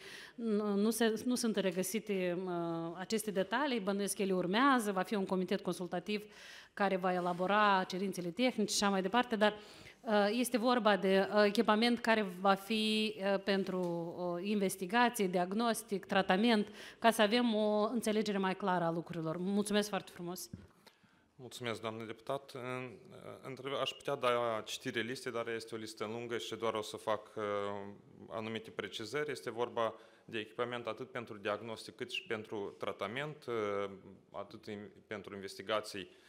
nu, se, nu sunt regăsite uh, aceste detalii, bănuiesc că ele urmează, va fi un comitet consultativ care va elabora cerințele tehnice și așa mai departe, dar uh, este vorba de echipament care va fi pentru investigație, diagnostic, tratament, ca să avem o înțelegere mai clară a lucrurilor. Mulțumesc foarte frumos! Mulțumesc, doamnă deputat. Între, aș putea da citire liste, dar este o listă lungă și doar o să fac uh, anumite precizări. Este vorba de echipament atât pentru diagnostic cât și pentru tratament, uh, atât pentru investigații uh,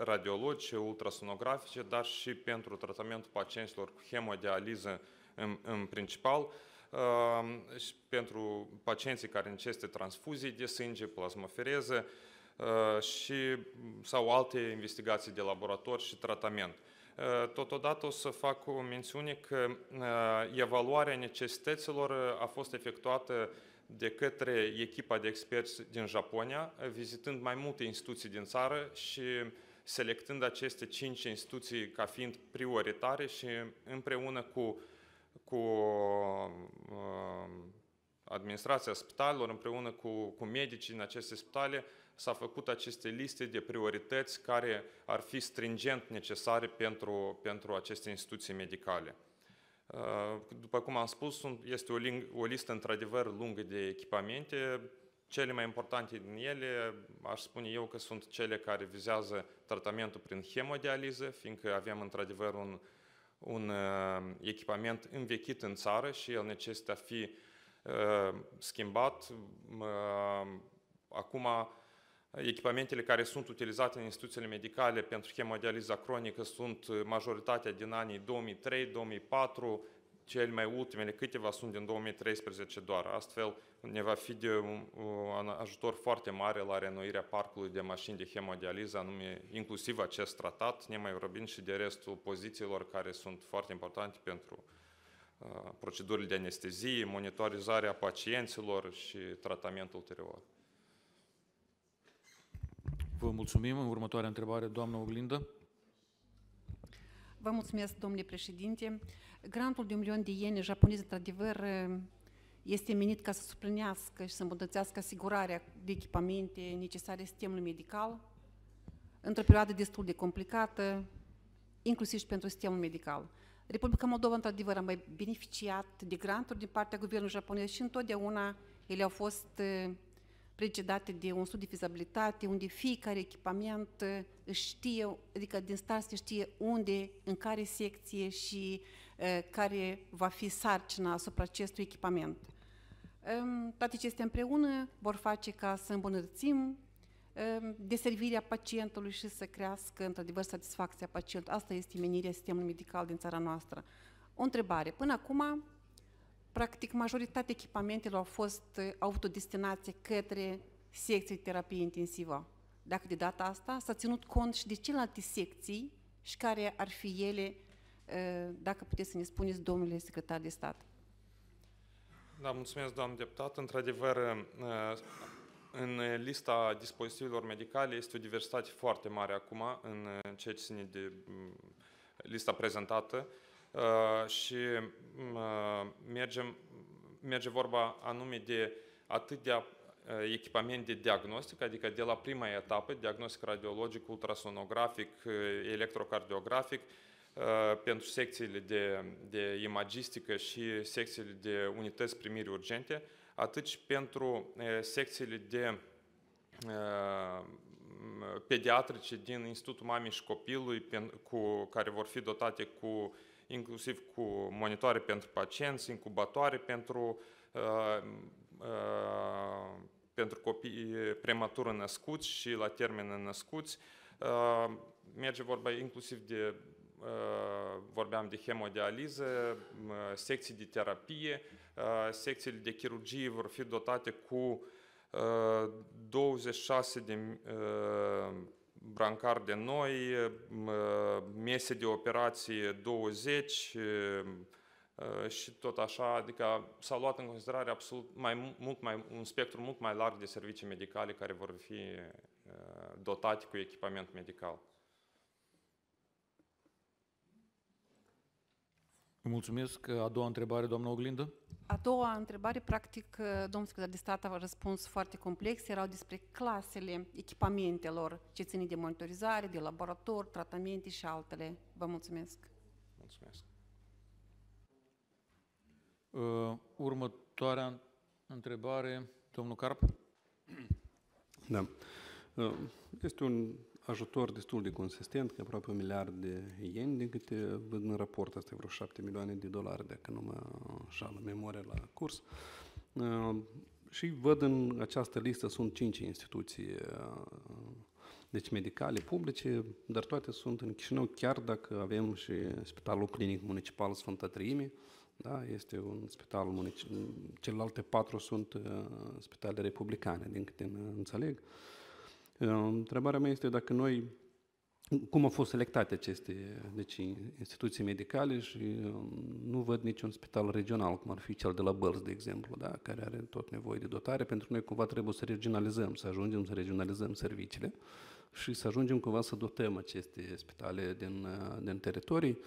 radiologice, ultrasonografice, dar și pentru tratamentul pacienților cu hemodializă în, în principal și pentru pacienții care necesită transfuzii de sânge, plasmafereză, Uh, și, sau alte investigații de laborator și tratament. Uh, totodată o să fac o mențiune că uh, evaluarea necesităților a fost efectuată de către echipa de experți din Japonia, vizitând mai multe instituții din țară și selectând aceste cinci instituții ca fiind prioritare și împreună cu, cu administrația spitalelor, împreună cu, cu medicii în aceste spitale, s-a făcut aceste liste de priorități care ar fi stringent necesare pentru, pentru aceste instituții medicale. Uh, după cum am spus, este o, o listă într-adevăr lungă de echipamente. Cele mai importante din ele, aș spune eu că sunt cele care vizează tratamentul prin hemodializă, fiindcă avem într-adevăr un, un uh, echipament învechit în țară și el necesită a fi uh, schimbat. Uh, acum, Echipamentele care sunt utilizate în instituțiile medicale pentru hemodializa cronică sunt uh, majoritatea din anii 2003-2004, cele mai ultimele câteva sunt din 2013 doar. Astfel ne va fi de un, un ajutor foarte mare la renoirea parcului de mașini de hemodializă, anume inclusiv acest tratat, ne mai vorbind și de restul pozițiilor care sunt foarte importante pentru uh, procedurile de anestezie, monitorizarea pacienților și tratamentul ulterior. Vă mulțumim. Următoarea întrebare, doamna Oglindă. Vă mulțumesc, domnule președinte. Grantul de un milion de iene japonez, într-adevăr, este menit ca să suplinească și să îmbunătățească asigurarea de echipamente necesare sistemului medical într-o perioadă destul de complicată, inclusiv și pentru sistemul medical. Republica Moldova, într-adevăr, a mai beneficiat de granturi din partea guvernului japonez și întotdeauna ele au fost precedate de un studiu de fizabilitate, unde fiecare echipament uh, știe, adică din start se știe unde, în care secție și uh, care va fi sarcina asupra acestui echipament. Um, toate acestea împreună vor face ca să îmbunătățim um, deservirea pacientului și să crească, într-adevăr, satisfacția pacientului. Asta este menirea sistemului medical din țara noastră. O întrebare. Până acum, Practic, majoritatea echipamentelor au fost uh, autodestinație către secții de terapie intensivă. Dacă de data asta s-a ținut cont și de celelalte secții și care ar fi ele, uh, dacă puteți să ne spuneți, domnule secretar de stat. Da, mulțumesc, doamnă deputat. Într-adevăr, uh, în lista dispozitivelor medicale este o diversitate foarte mare acum în ceea ce ține de mm, lista prezentată și mm, mergem, merge vorba anume de atât de echipament de diagnostic, adică de la prima etapă, diagnostic radiologic, ultrasonografic, electrocardiografic, pentru secțiile de, de imagistică și secțiile de unități primiri urgente, atât și pentru secțiile de pediatrice din Institutul Mamei și Copilului, cu, care vor fi dotate cu inclusiv cu monitoare pentru pacienți, incubatoare pentru, uh, uh, pentru copii prematur născuți și la termen născuți. Uh, merge vorba inclusiv de vorbeam de hemodializă, secții de terapie, secțiile de chirurgie vor fi dotate cu 26 de brancari de noi, mese de operație 20 și tot așa, adică s-a luat în considerare absolut mai mult mai, un spectru mult mai larg de servicii medicale care vor fi dotate cu echipament medical. Mulțumesc. A doua întrebare, doamna Oglindă. A doua întrebare, practic, domnul secretar de stat a răspuns foarte complex, erau despre clasele echipamentelor ce țin de monitorizare, de laborator, tratamente și altele. Vă mulțumesc. Mulțumesc. Uh, următoarea întrebare, domnul Carp. Da. Uh, este un ajutor destul de consistent, că aproape un miliard de ieni, din câte văd în raport, asta e vreo 7 milioane de dolari, dacă nu mă înșală memoria la curs. Uh, și văd în această listă sunt cinci instituții uh, deci medicale, publice, dar toate sunt în Chișinău, chiar dacă avem și Spitalul Clinic Municipal Sfânta Trăime, da, este un spital municipal, celelalte patru sunt uh, spitale republicane, din câte înțeleg. Uh, Întrebarea mea este dacă noi, cum au fost selectate aceste deci, instituții medicale și um, nu văd niciun spital regional, cum ar fi cel de la Bălți, de exemplu, da, care are tot nevoie de dotare. Pentru noi cumva trebuie să regionalizăm, să ajungem să regionalizăm serviciile și să ajungem cumva să dotăm aceste spitale din, din teritorii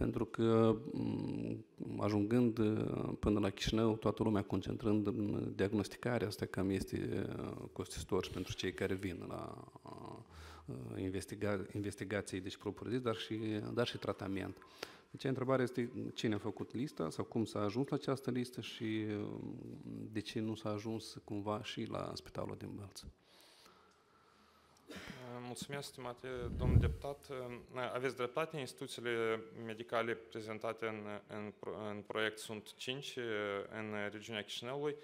pentru că mm, ajungând uh, până la Chișinău, toată lumea concentrând în diagnosticare, asta cam este uh, costisitor și pentru cei care vin la uh, investiga, investigații, deci propriu dar și, dar și tratament. Deci întrebarea este cine a făcut lista sau cum s-a ajuns la această listă și de ce nu s-a ajuns cumva și la spitalul din Bălți. Mulțumesc, stimate domnul deputat. Aveți dreptate, instituțiile medicale prezentate în, în, în proiect sunt 5 în regiunea Chișinăului.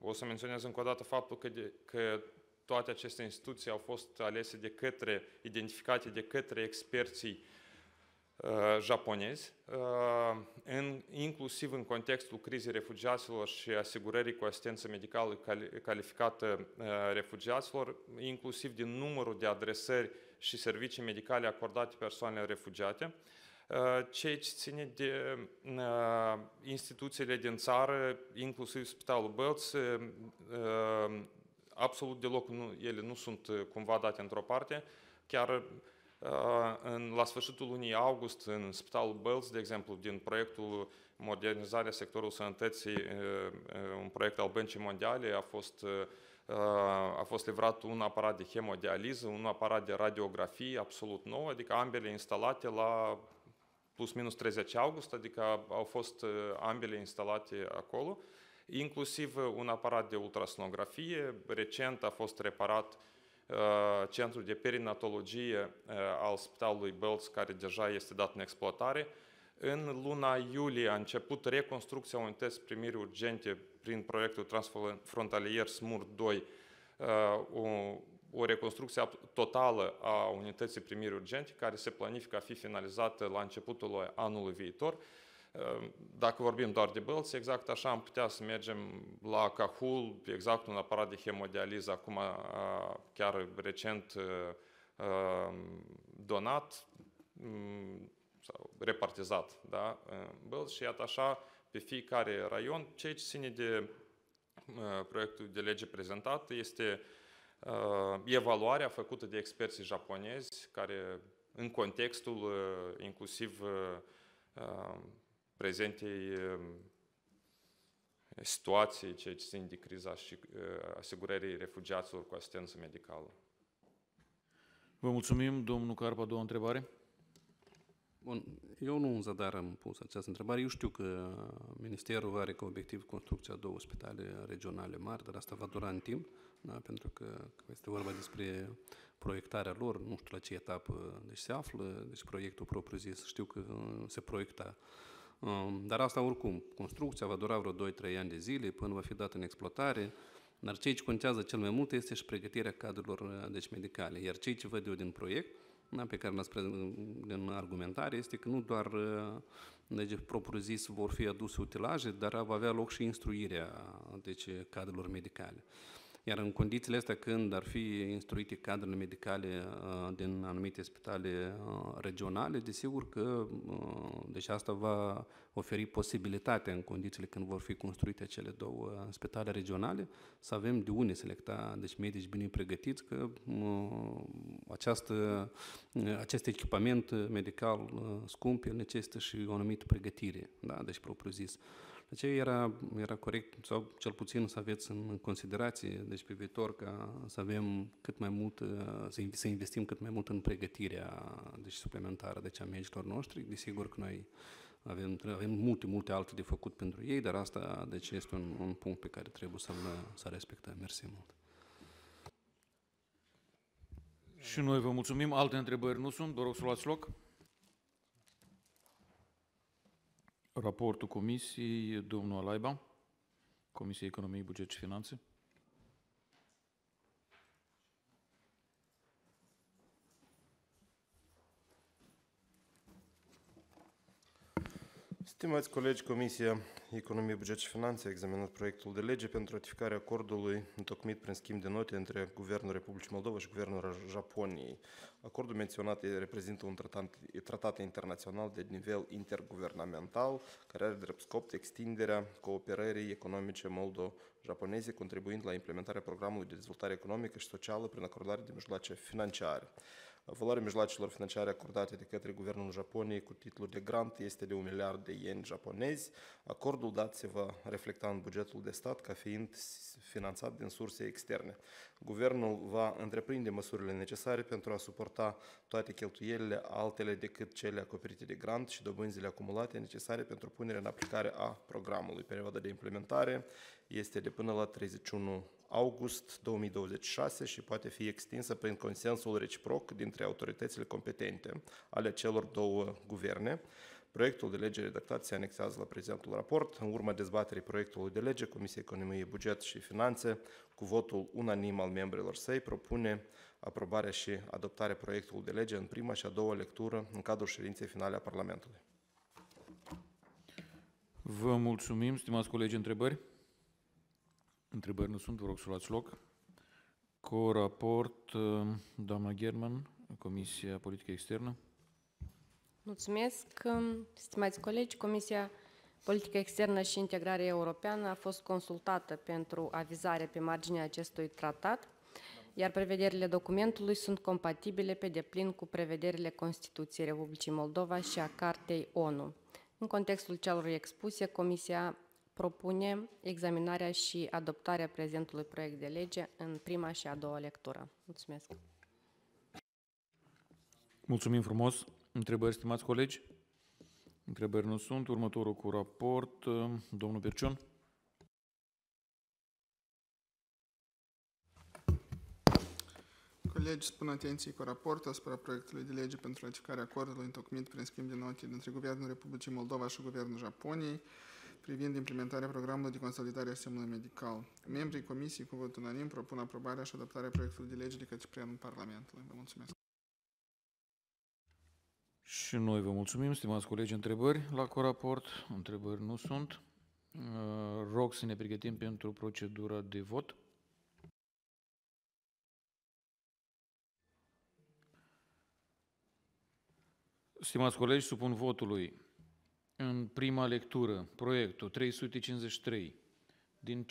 O să menționez încă o dată faptul că, de, că toate aceste instituții au fost alese de către, identificate de către experții Uh, japonezi, uh, în, inclusiv în contextul crizei refugiaților și asigurării cu asistență medicală calificată uh, refugiaților, inclusiv din numărul de adresări și servicii medicale acordate persoanelor refugiate, ceea ce ține de instituțiile din țară, inclusiv Spitalul Bălți, absolut deloc nu, ele nu sunt cumva date într-o parte, chiar în, la sfârșitul lunii august, în Spitalul Bălți, de exemplu, din proiectul Modernizarea sectorului sănătății, un proiect al Băncii Mondiale, a fost, a fost livrat un aparat de hemodializă, un aparat de radiografie absolut nou, adică ambele instalate la plus minus 30 august, adică au fost ambele instalate acolo, inclusiv un aparat de ultrasonografie, recent a fost reparat Uh, centrul de perinatologie uh, al Spitalului Bălți, care deja este dat în exploatare. În luna iulie a început reconstrucția unității primiri urgente prin proiectul transfrontalier SMUR 2, uh, o, o reconstrucție totală a unității primiri urgente, care se planifică a fi finalizată la începutul anului viitor. Uh, Dacă vorbim doar de bălți, exact așa am putea să mergem la Cahul, exact un aparat de hemodializă, acum uh, chiar recent uh, uh, donat mm, sau repartizat da, în bălți și iată așa pe fiecare raion, ceea ce ține de uh, proiectul de lege prezentat este uh, evaluarea făcută de experții japonezi care în contextul uh, inclusiv uh, uh, prezentei uh, situației ce țin de criza și uh, asigurării refugiaților cu asistență medicală. Vă mulțumim, domnul Carpa, două întrebare. Bun, eu nu în zadar am pus această întrebare. Eu știu că Ministerul are ca obiectiv construcția două spitale regionale mari, dar asta va dura în timp, da? pentru că este vorba despre proiectarea lor, nu știu la ce etapă deci se află, deci proiectul propriu-zis, știu că uh, se proiecta. Um, Dar asta oricum, construcția va dura vreo 2-3 ani de zile până va fi dată în exploatare, dar ceea ce contează cel mai mult este și pregătirea cadrelor uh, deci, medicale. Iar ceea ce văd eu din proiect, da, pe care l-ați prezent din argumentare, este că nu doar uh, deci, propriu-zis vor fi aduse utilaje, dar va avea loc și instruirea deci, cadrelor medicale. Iar în condițiile astea, când ar fi instruite cadrele medicale uh, din anumite spitale uh, regionale, desigur că uh, deci asta va oferi posibilitatea în condițiile când vor fi construite cele două uh, spitale regionale să avem de unde selecta deci medici bine pregătiți că uh, această, uh, acest echipament medical uh, scump el necesită și o anumită pregătire, da? deci propriu-zis. De aceea era, era corect, sau cel puțin să aveți în considerație, deci pe viitor, ca să avem cât mai mult, uh, să inv- să investim cât mai mult în pregătirea deci, suplimentară deci, a medicilor noștri. Desigur că noi avem, avem multe, multe alte de făcut pentru ei, dar asta deci, este un, un punct pe care trebuie să-l să respectăm. Mersi mult. Și noi vă mulțumim. Alte întrebări nu sunt. Vă rog să luați loc. Raportul Comisiei, domnul Alaiba, Comisia Economiei, Buget și Finanțe. Stimați colegi, Comisia Economie, Buget și Finanțe a examinat proiectul de lege pentru ratificarea acordului întocmit prin schimb de note între Guvernul Republicii Moldova și Guvernul Japoniei. Acordul menționat reprezintă un tratat, tratat internațional de nivel interguvernamental care are drept scop extinderea cooperării economice moldo-japoneze, contribuind la implementarea programului de dezvoltare economică și socială prin acordare de mijloace financiare. Valoarea mijloacelor financiare acordate de către Guvernul Japoniei cu titlul de grant este de un miliard de ieni japonezi. Acordul dat se va reflecta în bugetul de stat ca fiind finanțat din surse externe. Guvernul va întreprinde măsurile necesare pentru a suporta toate cheltuielile altele decât cele acoperite de grant și dobânzile acumulate necesare pentru punerea în aplicare a programului. Perioada de implementare este de până la 31 august 2026 și poate fi extinsă prin consensul reciproc dintre autoritățile competente ale celor două guverne. Proiectul de lege redactat se anexează la prezentul raport. În urma dezbaterii proiectului de lege, Comisia Economie, Buget și Finanțe, cu votul unanim al membrilor săi, propune aprobarea și adoptarea proiectului de lege în prima și a doua lectură în cadrul ședinței finale a Parlamentului. Vă mulțumim, stimați colegi, întrebări? Întrebări nu sunt, vă rog să luați loc. Cu raport, uh, doamna German, Comisia Politică Externă. Mulțumesc. Stimați colegi, Comisia Politică Externă și Integrare Europeană a fost consultată pentru avizare pe marginea acestui tratat, iar prevederile documentului sunt compatibile pe deplin cu prevederile Constituției Republicii Moldova și a Cartei ONU. În contextul celor expuse, Comisia propune examinarea și adoptarea prezentului proiect de lege în prima și a doua lectură. Mulțumesc! Mulțumim frumos. Întrebări, stimați colegi? Întrebări nu sunt. Următorul cu raport, uh, domnul Bercion. Colegi, spun atenție cu raport asupra proiectului de lege pentru ratificarea acordului întocmit prin schimb de note dintre Guvernul Republicii Moldova și Guvernul Japoniei privind implementarea programului de consolidare a sistemului medical. Membrii Comisiei cu vot unanim propun aprobarea și adoptarea proiectului de lege de către plenul Parlamentului. Vă mulțumesc. Și noi vă mulțumim, stimați colegi, întrebări la coraport. Întrebări nu sunt. Uh, Rog să ne pregătim pentru procedura de vot. Stimați colegi, supun votului în prima lectură proiectul 353 din 15.09.2022,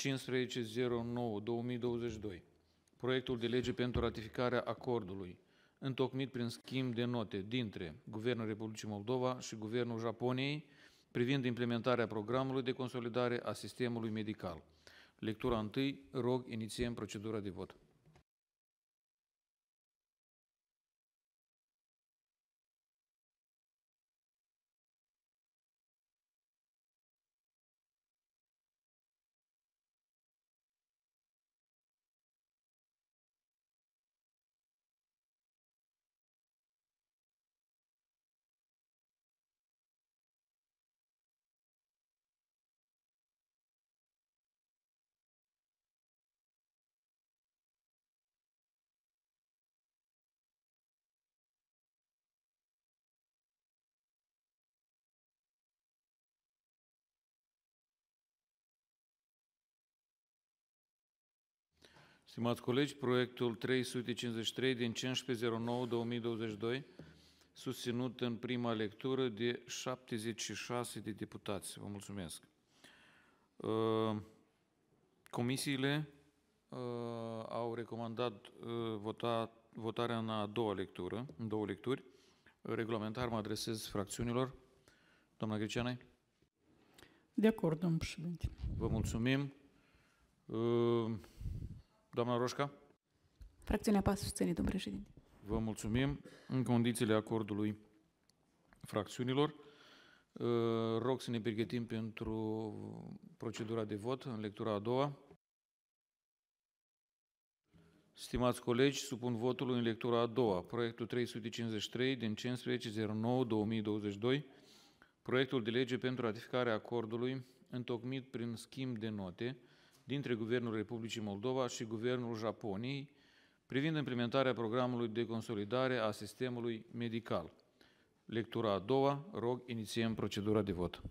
proiectul de lege pentru ratificarea acordului întocmit prin schimb de note dintre Guvernul Republicii Moldova și Guvernul Japoniei privind implementarea programului de consolidare a sistemului medical. Lectura întâi, rog, inițiem procedura de vot. Stimați colegi, proiectul 353 din 15.09.2022, susținut în prima lectură de 76 de deputați. Vă mulțumesc. Uh, comisiile uh, au recomandat uh, vota, votarea în a doua lectură, în două lecturi. Regulamentar mă adresez fracțiunilor. Doamna Greceanai? De acord, domnul președinte. Vă mulțumim. Doamna Roșca? Fracțiunea PAS susține, domnul președinte. Vă mulțumim. În condițiile acordului fracțiunilor, rog să ne pregătim pentru procedura de vot în lectura a doua. Stimați colegi, supun votul în lectura a doua, proiectul 353 din 15.09.2022, proiectul de lege pentru ratificarea acordului întocmit prin schimb de note dintre Guvernul Republicii Moldova și Guvernul Japoniei privind implementarea programului de consolidare a sistemului medical. Lectura a doua, rog, inițiem procedura de vot.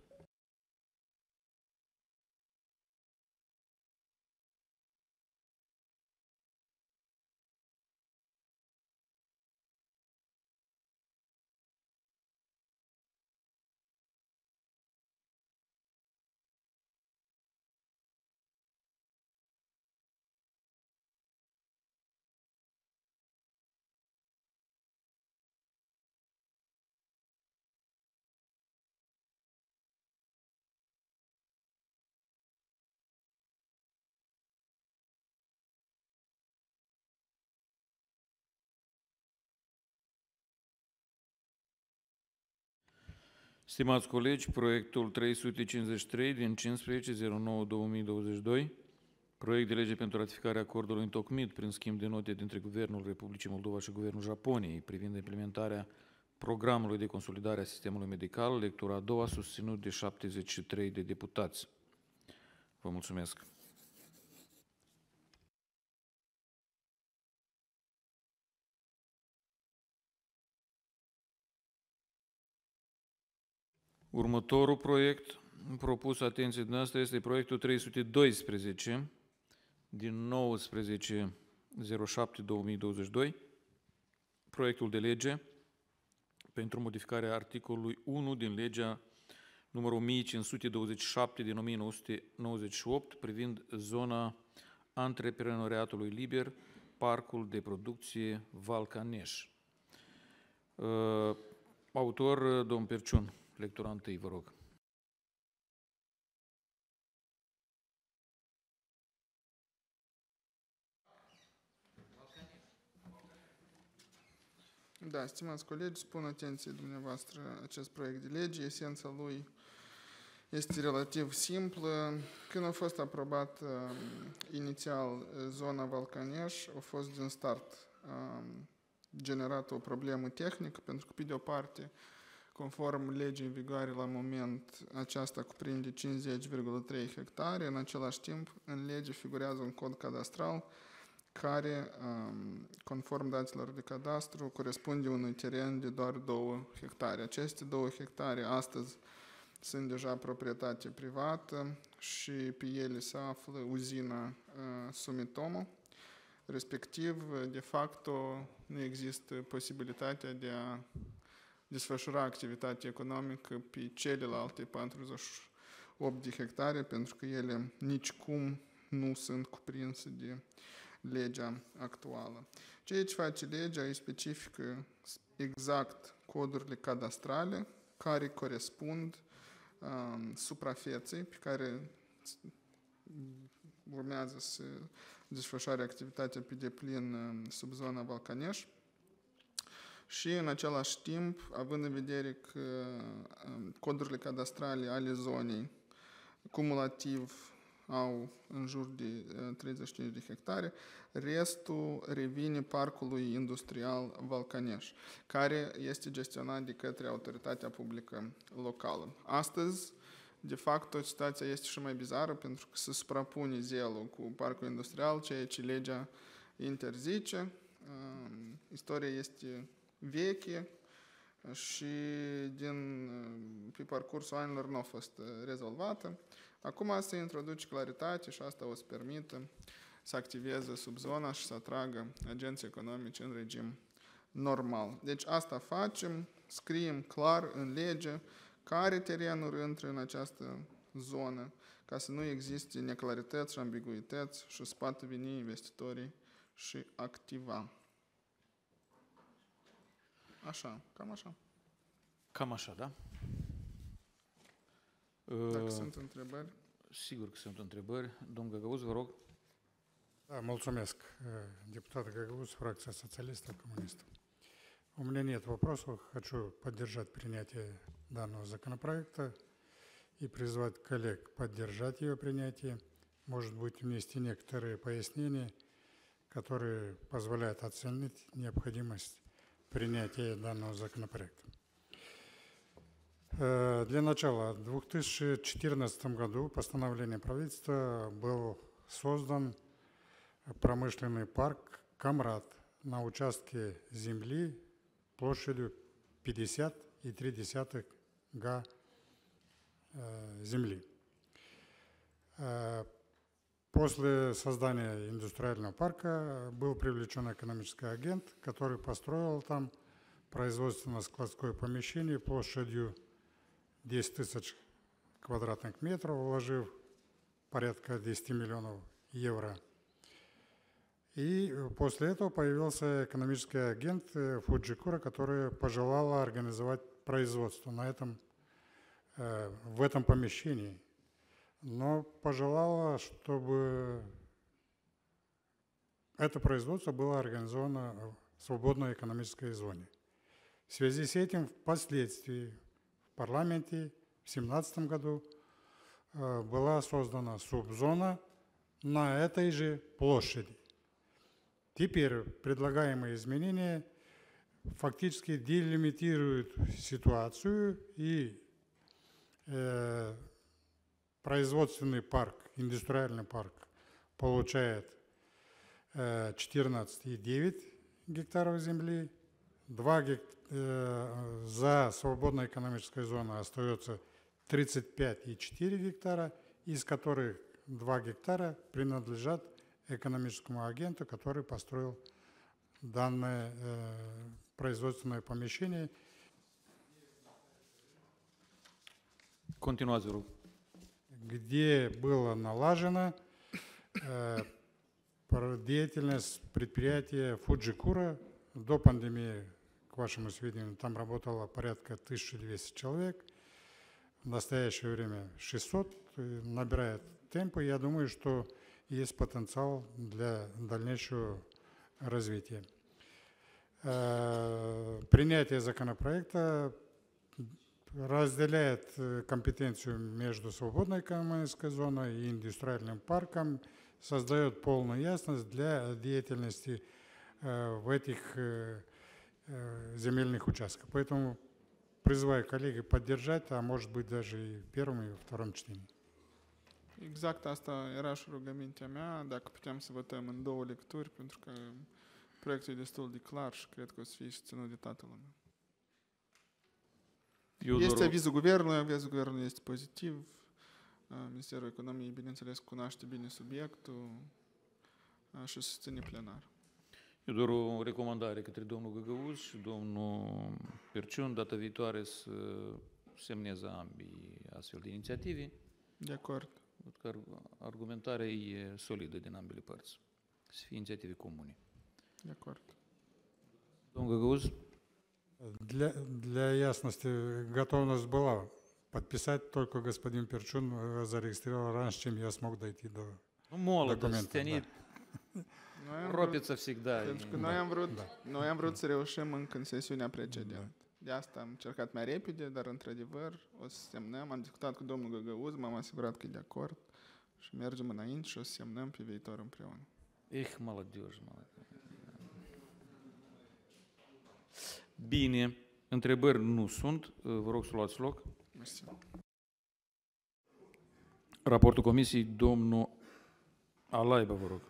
Stimați colegi, proiectul 353 din 15.09.2022, proiect de lege pentru ratificarea acordului întocmit prin schimb de note dintre Guvernul Republicii Moldova și Guvernul Japoniei privind implementarea programului de consolidare a sistemului medical, lectura a doua, susținut de 73 de deputați. Vă mulțumesc. Următorul proiect propus atenției dumneavoastră este proiectul 312 din 19.07.2022, proiectul de lege pentru modificarea articolului 1 din legea numărul 1527 din 1998 privind zona antreprenoriatului liber, parcul de producție Valcaneș. Uh, autor, domn Perciun. Lectura întâi, vă rog. Da, stimați colegi, spun atenție dumneavoastră acest proiect de lege. Esența lui este relativ simplă. Când a fost aprobat uh, inițial zona Valcaneș, a fost din start uh, generată o problemă tehnică, pentru că, pe de o parte, Conform legii în vigoare la moment, aceasta cuprinde 50,3 hectare. În același timp, în lege figurează un cod cadastral care, um, conform datelor de cadastru, corespunde unui teren de doar 2 hectare. Aceste 2 hectare astăzi sunt deja proprietate privată și pe ele se află uzina uh, Sumitomo. Respectiv, de facto, nu există posibilitatea de a desfășura activitatea economică pe celelalte 48 de hectare, pentru că ele nicicum nu sunt cuprinse de legea actuală. Ceea ce face legea îi specifică exact codurile cadastrale care corespund um, suprafeței pe care urmează să desfășoare activitatea pe deplin um, sub zona Balcaneș și în același timp, având în vedere că um, codurile cadastrale ale zonei cumulativ au în jur de 35 de hectare, restul revine parcului industrial Valcaneș, care este gestionat de către autoritatea publică locală. Astăzi, de fapt, situația este și mai bizară pentru că se suprapune zelul cu parcul industrial, ceea ce legea interzice. Istoria este veche și din, pe parcursul anilor nu a fost rezolvată. Acum se introduce claritate și asta o să permită să activeze sub zona și să atragă agenții economici în regim normal. Deci asta facem, scriem clar în lege care terenuri intră în această zonă, ca să nu existe neclarități și ambiguități și să poată veni investitorii și activa. Așa, cam așa. Cam așa, da? Dacă Uh, sunt întrebări. Sigur că sunt întrebări. Domnul Găgăuz, vă rog. Да, mulțumesc. Депутат Гагауз, фракция социалистов-коммунистов. У меня нет вопросов. Хочу поддержать принятие данного законопроекта и призвать коллег поддержать его принятие. Может быть, внести некоторые пояснения, которые позволяют оценить необходимость принятия данного законопроекта. Э, Для начала, в 2014 году постановлением правительства был создан промышленный парк «Камрад» на участке земли площадью 50,3 га э, земли. После создания индустриального парка был привлечен экономический агент, который построил там производственно-складское помещение площадью 10 тысяч квадратных метров, вложив порядка 10 миллионов евро. И после этого появился экономический агент Фуджикура, который пожелала организовать производство на этом, э, в этом помещении. Но пожелала, чтобы это производство было организовано в свободной экономической зоне. В связи с этим впоследствии в парламенте в 2017 году э, была создана субзона на этой же площади. Теперь предлагаемые изменения фактически делимитируют ситуацию и э, производственный парк, индустриальный парк получает э, 14,9 гектаров земли, 2 гек- э, за свободной экономической зоной остается 35,4 гектара, из которых 2 гектара принадлежат экономическому агенту, который построил данное э, производственное помещение. Continuați. Где было налажено э, деятельность предприятия Фуджикура до пандемии, к вашему сведению, там работало порядка 1200 человек, в настоящее время 600, э, набирает темпы. Я думаю, что есть потенциал для дальнейшего развития. Э, Принятие законопроекта разделяет э, компетенцию между свободной экономической зоной и индустриальным парком, создает полную ясность для деятельности э, в этих э, земельных участках. Поэтому призываю коллеги поддержать, а может быть даже и в первом, и во втором чтении. Exact asta era și rugămintea mea, dacă puteam să votăm în două lecturi, pentru că proiectul e destul de clar și cred că o să fie susținut de toată lumea. Eu este doar- avizul guvernului, avizul guvernului este pozitiv. Uh, Ministerul Economiei, bineînțeles, cunoaște bine subiectul uh, și susține plenar. Eu doar o recomandare către domnul Găgăuz și domnul Perciun, data viitoare să semneze ambii astfel de inițiative. De acord. Văd că ar- argumentarea e solidă din ambele părți. Să fie inițiative comune. De acord. Domnul Găgăuz? Для, для ясности, готовность была. Подписать только господин Перчун э, зарегистрировал раньше, чем я смог дойти до Ну, молодость, документов. они ропятся vrut- всегда. Pentru că и- noi am vrut, Da. noi am vrut să reușim încă în sesiunea precedentă. De asta am încercat mai repede, dar într-adevăr o să semnăm. Am discutat cu domnul Găgăuz, m-am asigurat că e de acord și mergem înainte și o să semnăm pe viitor împreună. Эх, молодежь, молодежь. Bine, întrebări nu sunt. Vă rog să luați loc. Mersi. Raportul comisiei, domnul Alaiba, vă rog.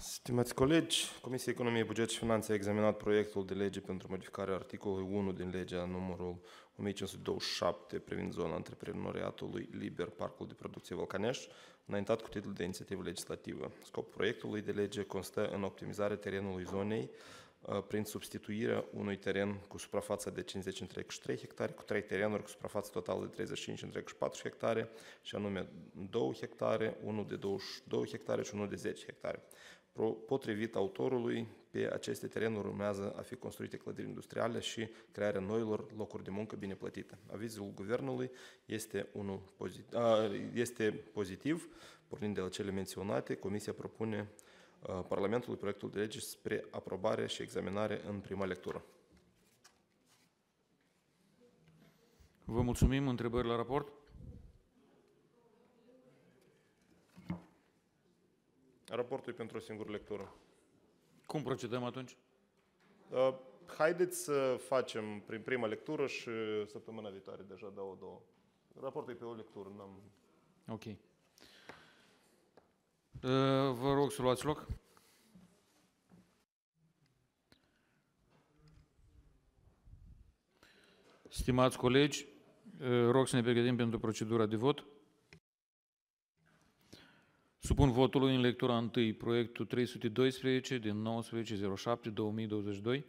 Stimați colegi, Comisia Economie, Buget și Finanțe a examinat proiectul de lege pentru modificarea articolului 1 din legea numărul 1527 privind zona antreprenoriatului liber Parcul de Producție Volcaneș, înaintat cu titlul de inițiativă legislativă. Scopul proiectului de lege constă în optimizarea terenului zonei uh, prin substituirea unui teren cu suprafața de 50,3 hectare cu trei terenuri cu suprafață totală de 35,4 hectare și anume 2 hectare, unul de 22 hectare și unul de 10 hectare. Pro- Potrivit autorului, pe aceste terenuri urmează a fi construite clădiri industriale și crearea noilor locuri de muncă bine plătite. Avizul guvernului este, unul pozit- a, este pozitiv, pornind de la cele menționate, Comisia propune a, Parlamentului proiectul de lege spre aprobare și examinare în prima lectură. Vă mulțumim. Întrebări la raport? Raportul e pentru o singură lectură. Cum procedăm atunci? Uh, Haideți să facem prin prima lectură și săptămâna viitoare deja dau o două. Raportul e pe o lectură, n-am... Ok. Uh, Vă rog să luați loc. Stimați colegi, uh, rog să ne pregătim pentru procedura de vot. Supun votului în lectura 1 proiectul 312 din 19.07.2022,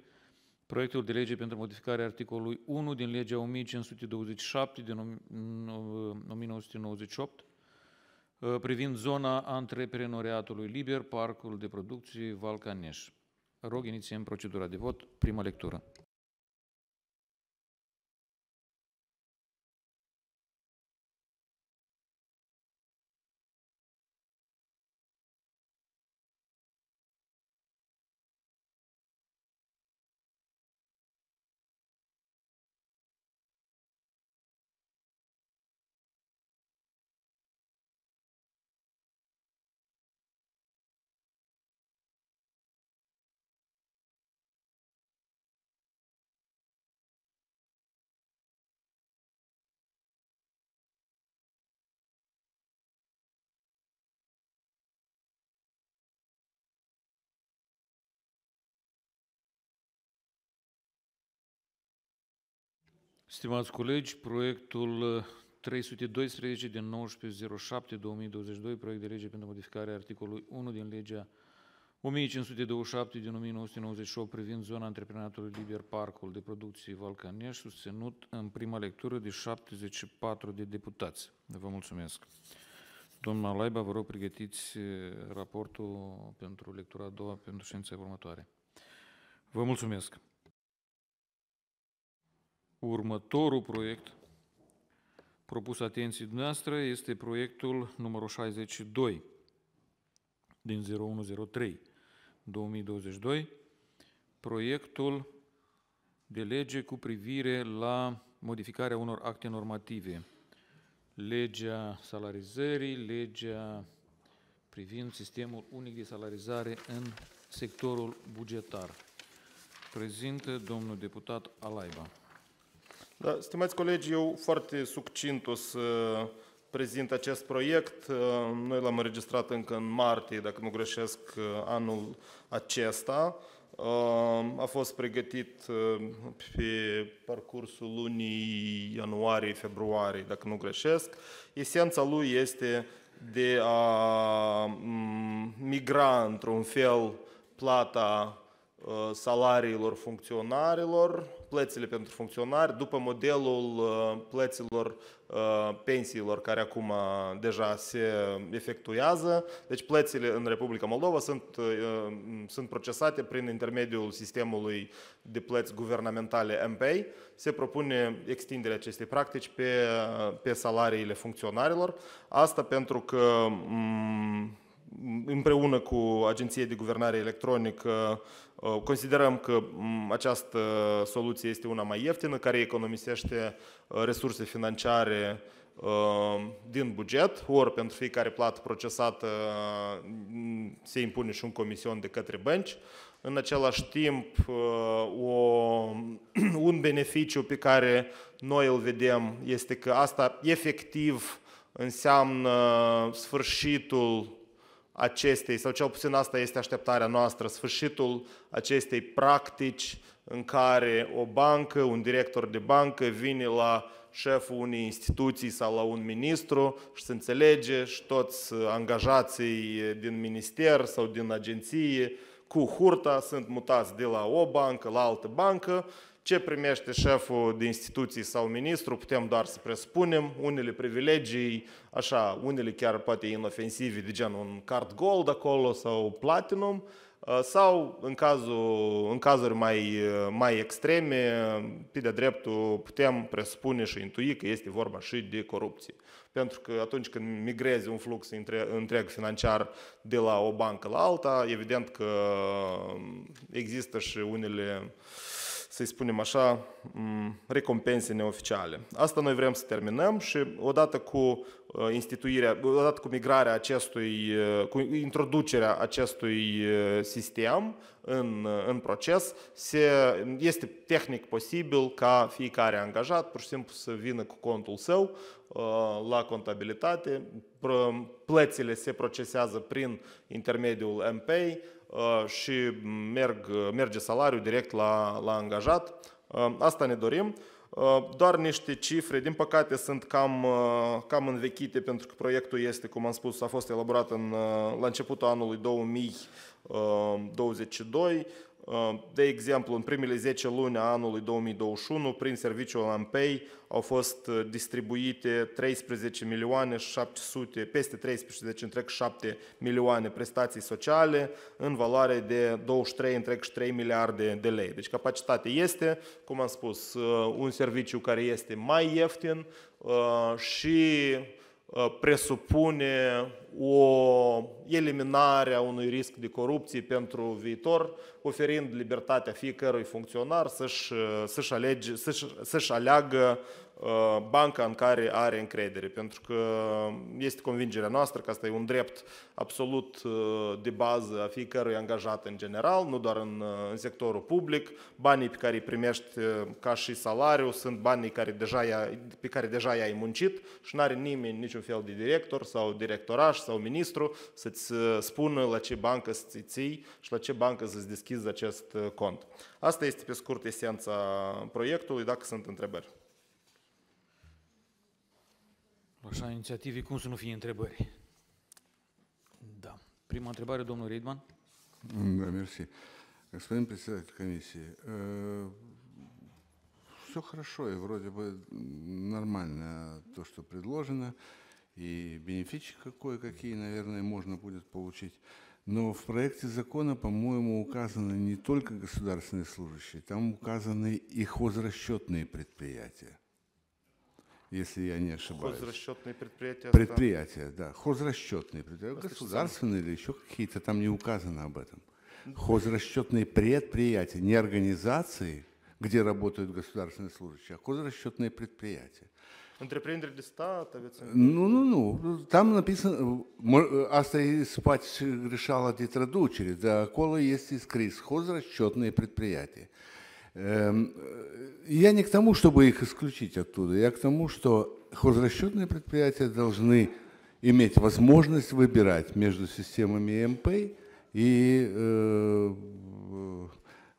proiectul de lege pentru modificarea articolului 1 din legea 1527 din 1998, uh, privind zona antreprenoriatului liber, parcul de producție Valcaneș. Rog, inițiem procedura de vot, prima lectură. Stimați colegi, proiectul uh, 312 din 19.07.2022, proiect de lege pentru modificarea articolului 1 din legea 1527 din 1998 privind zona antreprenatului liber Parcul de producție Valcaneș, susținut în prima lectură de 74 de deputați. Vă mulțumesc. Domnul Laiba, vă rog, pregătiți uh, raportul pentru lectura a doua pentru ședința următoare. Vă mulțumesc. Următorul proiect propus atenției dumneavoastră este proiectul numărul 62 din 0103 2022, proiectul de lege cu privire la modificarea unor acte normative, legea salarizării, legea privind sistemul unic de salarizare în sectorul bugetar. Prezintă domnul deputat Alaiba. Da, stimați colegi, eu foarte succint o să prezint acest proiect. Noi l-am înregistrat încă în martie, dacă nu greșesc, anul acesta. A fost pregătit pe parcursul lunii ianuarie-februarie, dacă nu greșesc. Esența lui este de a migra într-un fel plata salariilor funcționarilor, plățile pentru funcționari, după modelul plăților pensiilor care acum deja se efectuează. Deci plățile în Republica Moldova sunt, sunt procesate prin intermediul sistemului de plăți guvernamentale MPay. Se propune extinderea acestei practici pe, pe salariile funcționarilor. Asta pentru că împreună cu Agenția de Guvernare Electronică considerăm că această soluție este una mai ieftină, care economisește resurse financiare din buget, ori pentru fiecare plată procesată se impune și un comision de către bănci. În același timp, o, un beneficiu pe care noi îl vedem este că asta efectiv înseamnă sfârșitul acestei, sau cel puțin asta este așteptarea noastră, sfârșitul acestei practici în care o bancă, un director de bancă vine la șeful unei instituții sau la un ministru și se înțelege și toți angajații din minister sau din agenție cu hurta sunt mutați de la o bancă la altă bancă ce primește șeful de instituții sau ministru, putem doar să presupunem, unele privilegii, așa, unele chiar poate inofensive, de genul un card gold acolo sau platinum, sau în, cazul, în cazuri mai, mai extreme, pe de dreptul putem presupune și intui că este vorba și de corupție. Pentru că atunci când migrezi un flux întreg financiar de la o bancă la alta, evident că există și unele uh, să-i spunem așa, recompense neoficiale. Asta noi vrem să terminăm și odată cu instituirea, odată cu migrarea acestui, cu introducerea acestui sistem în, în proces, se, este tehnic posibil ca fiecare angajat pur și simplu să vină cu contul său la contabilitate, plățile se procesează prin intermediul MPay, și merg, merge salariul direct la, la angajat. Asta ne dorim. Doar niște cifre, din păcate, sunt cam, cam învechite pentru că proiectul este, cum am spus, a fost elaborat în, la începutul anului 2022. De exemplu, în primele 10 luni a anului 2021, prin serviciul AMPay, au fost distribuite 13 milioane 700, peste 13 întreg 7 milioane prestații sociale în valoare de 23 întreg 3 miliarde de lei. Deci capacitatea este, cum am spus, un serviciu care este mai ieftin și presupune o eliminare a unui risc de corupție pentru viitor, oferind libertatea fiecărui funcționar să-și, să-și, alege, să-și, să-și aleagă banca în care are încredere, pentru că este convingerea noastră că asta e un drept absolut de bază a fiecărui angajat în general, nu doar în, în sectorul public. Banii pe care îi primești ca și salariu sunt banii care deja pe care deja i-ai muncit și nu are nimeni niciun fel de director sau directoraș sau ministru să-ți spună la ce bancă să-ți ții și la ce bancă să-ți deschizi acest cont. Asta este pe scurt esența proiectului, dacă sunt întrebări. Așa, inițiative, cum să nu fie întrebări? Да. Prima întrebare, domnul Reidman. Да, мерси. Господин председатель комиссии, э, все хорошо и вроде бы нормально то, что предложено, и бенефичи кое-какие, наверное, можно будет получить. Но в проекте закона, по-моему, указаны не только государственные служащие, там указаны и хозрасчетные предприятия если я не ошибаюсь. Хозрасчетные предприятия? Предприятия, да. Хозрасчетные предприятия. Государственные или еще какие-то, там не указано об этом. Хозрасчетные предприятия, не организации, где работают государственные служащие, а хозрасчетные предприятия. De stat, aveți... Nu, nu, nu. Там написано, spate și greșeala de traducere, dar acolo este scris хозрасчетные предприятия. Эм, Я не к тому, чтобы их исключить оттуда, я к тому, что хозрасчетные предприятия должны иметь возможность выбирать между системами МП и э,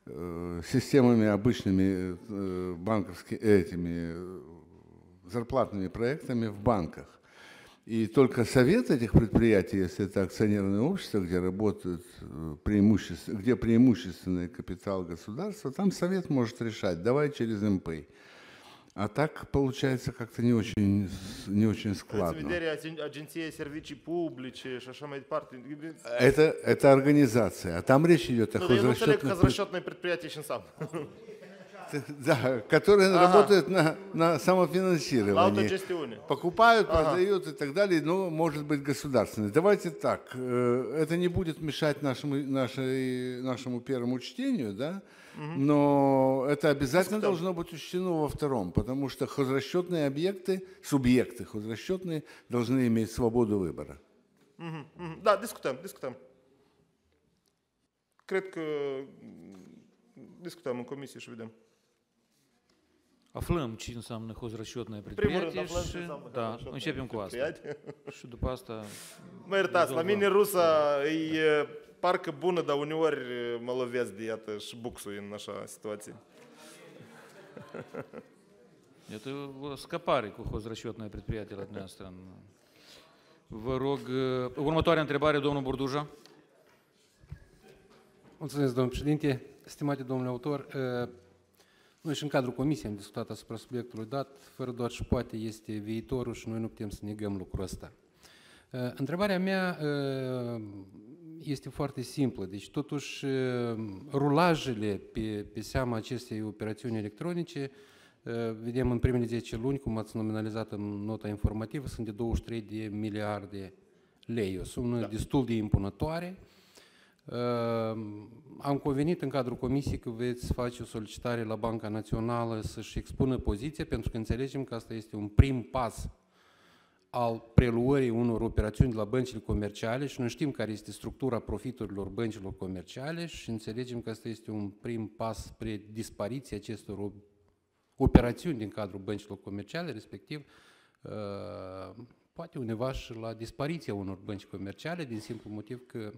э, системами обычными э, банковскими этими э, зарплатными проектами в банках. И только совет этих предприятий, если это акционерное общество, где работает э, преимущество, где преимущественный капитал государства, там совет может решать, давай через МП. А так получается как-то не очень, не очень складно. Это, это организация, а там речь идет о Ну, хозрасчетных înseamnă. Да, которые Ага. работают на, на самофинансировании. Покупают, Ага. продают и так далее, но может быть государственный. Давайте так, э, это не будет мешать нашему, нашей, нашему первому чтению, да? Мгм. но это обязательно Дискутабельно. должно быть учтено во втором, потому что хозрасчетные объекты, субъекты хозрасчетные должны иметь свободу выбора. Mhm, mhm. Da, discutăm, discutăm. Cred că discutăm în comisie și vedem. Aflăm ce înseamnă hozrășiotное primul rând, предприятие aflăm ce înseamnă da, începem cu asta. предприятие. Și după asta Mă iertați, la mine rusa e e, parcă bună, dar uneori e, mă lovesc de iată și buxul în așa situație. Это scăpare cu hozrășiotное предприятие la dumneavoastră. Vă rog, uh, următoarea întrebare, domnul Burduja. Mulțumesc, domnul președinte. Stimate domnule autor, uh, noi și în cadrul comisiei am discutat asupra subiectului dat, fără doar și poate este viitorul și noi nu putem să negăm lucrul ăsta. Uh, Întrebarea mea uh, este foarte simplă. Deci, totuși, uh, rulajele pe, pe seama acestei operațiuni electronice, uh, vedem în primele 10 luni, cum ați nominalizat în nota informativă, sunt de 23 de miliarde lei, o sumă da. destul de impunătoare. Uh, Am convenit în cadrul comisiei că veți face o solicitare la Banca Națională să-și expună poziția, pentru că înțelegem că asta este un prim pas al preluării unor operațiuni de la băncile comerciale și noi știm care este structura profiturilor băncilor comerciale și înțelegem că asta este un prim pas spre dispariția acestor op- operațiuni din cadrul băncilor comerciale, respectiv uh, poate undeva și la dispariția unor bănci comerciale, din simplu motiv că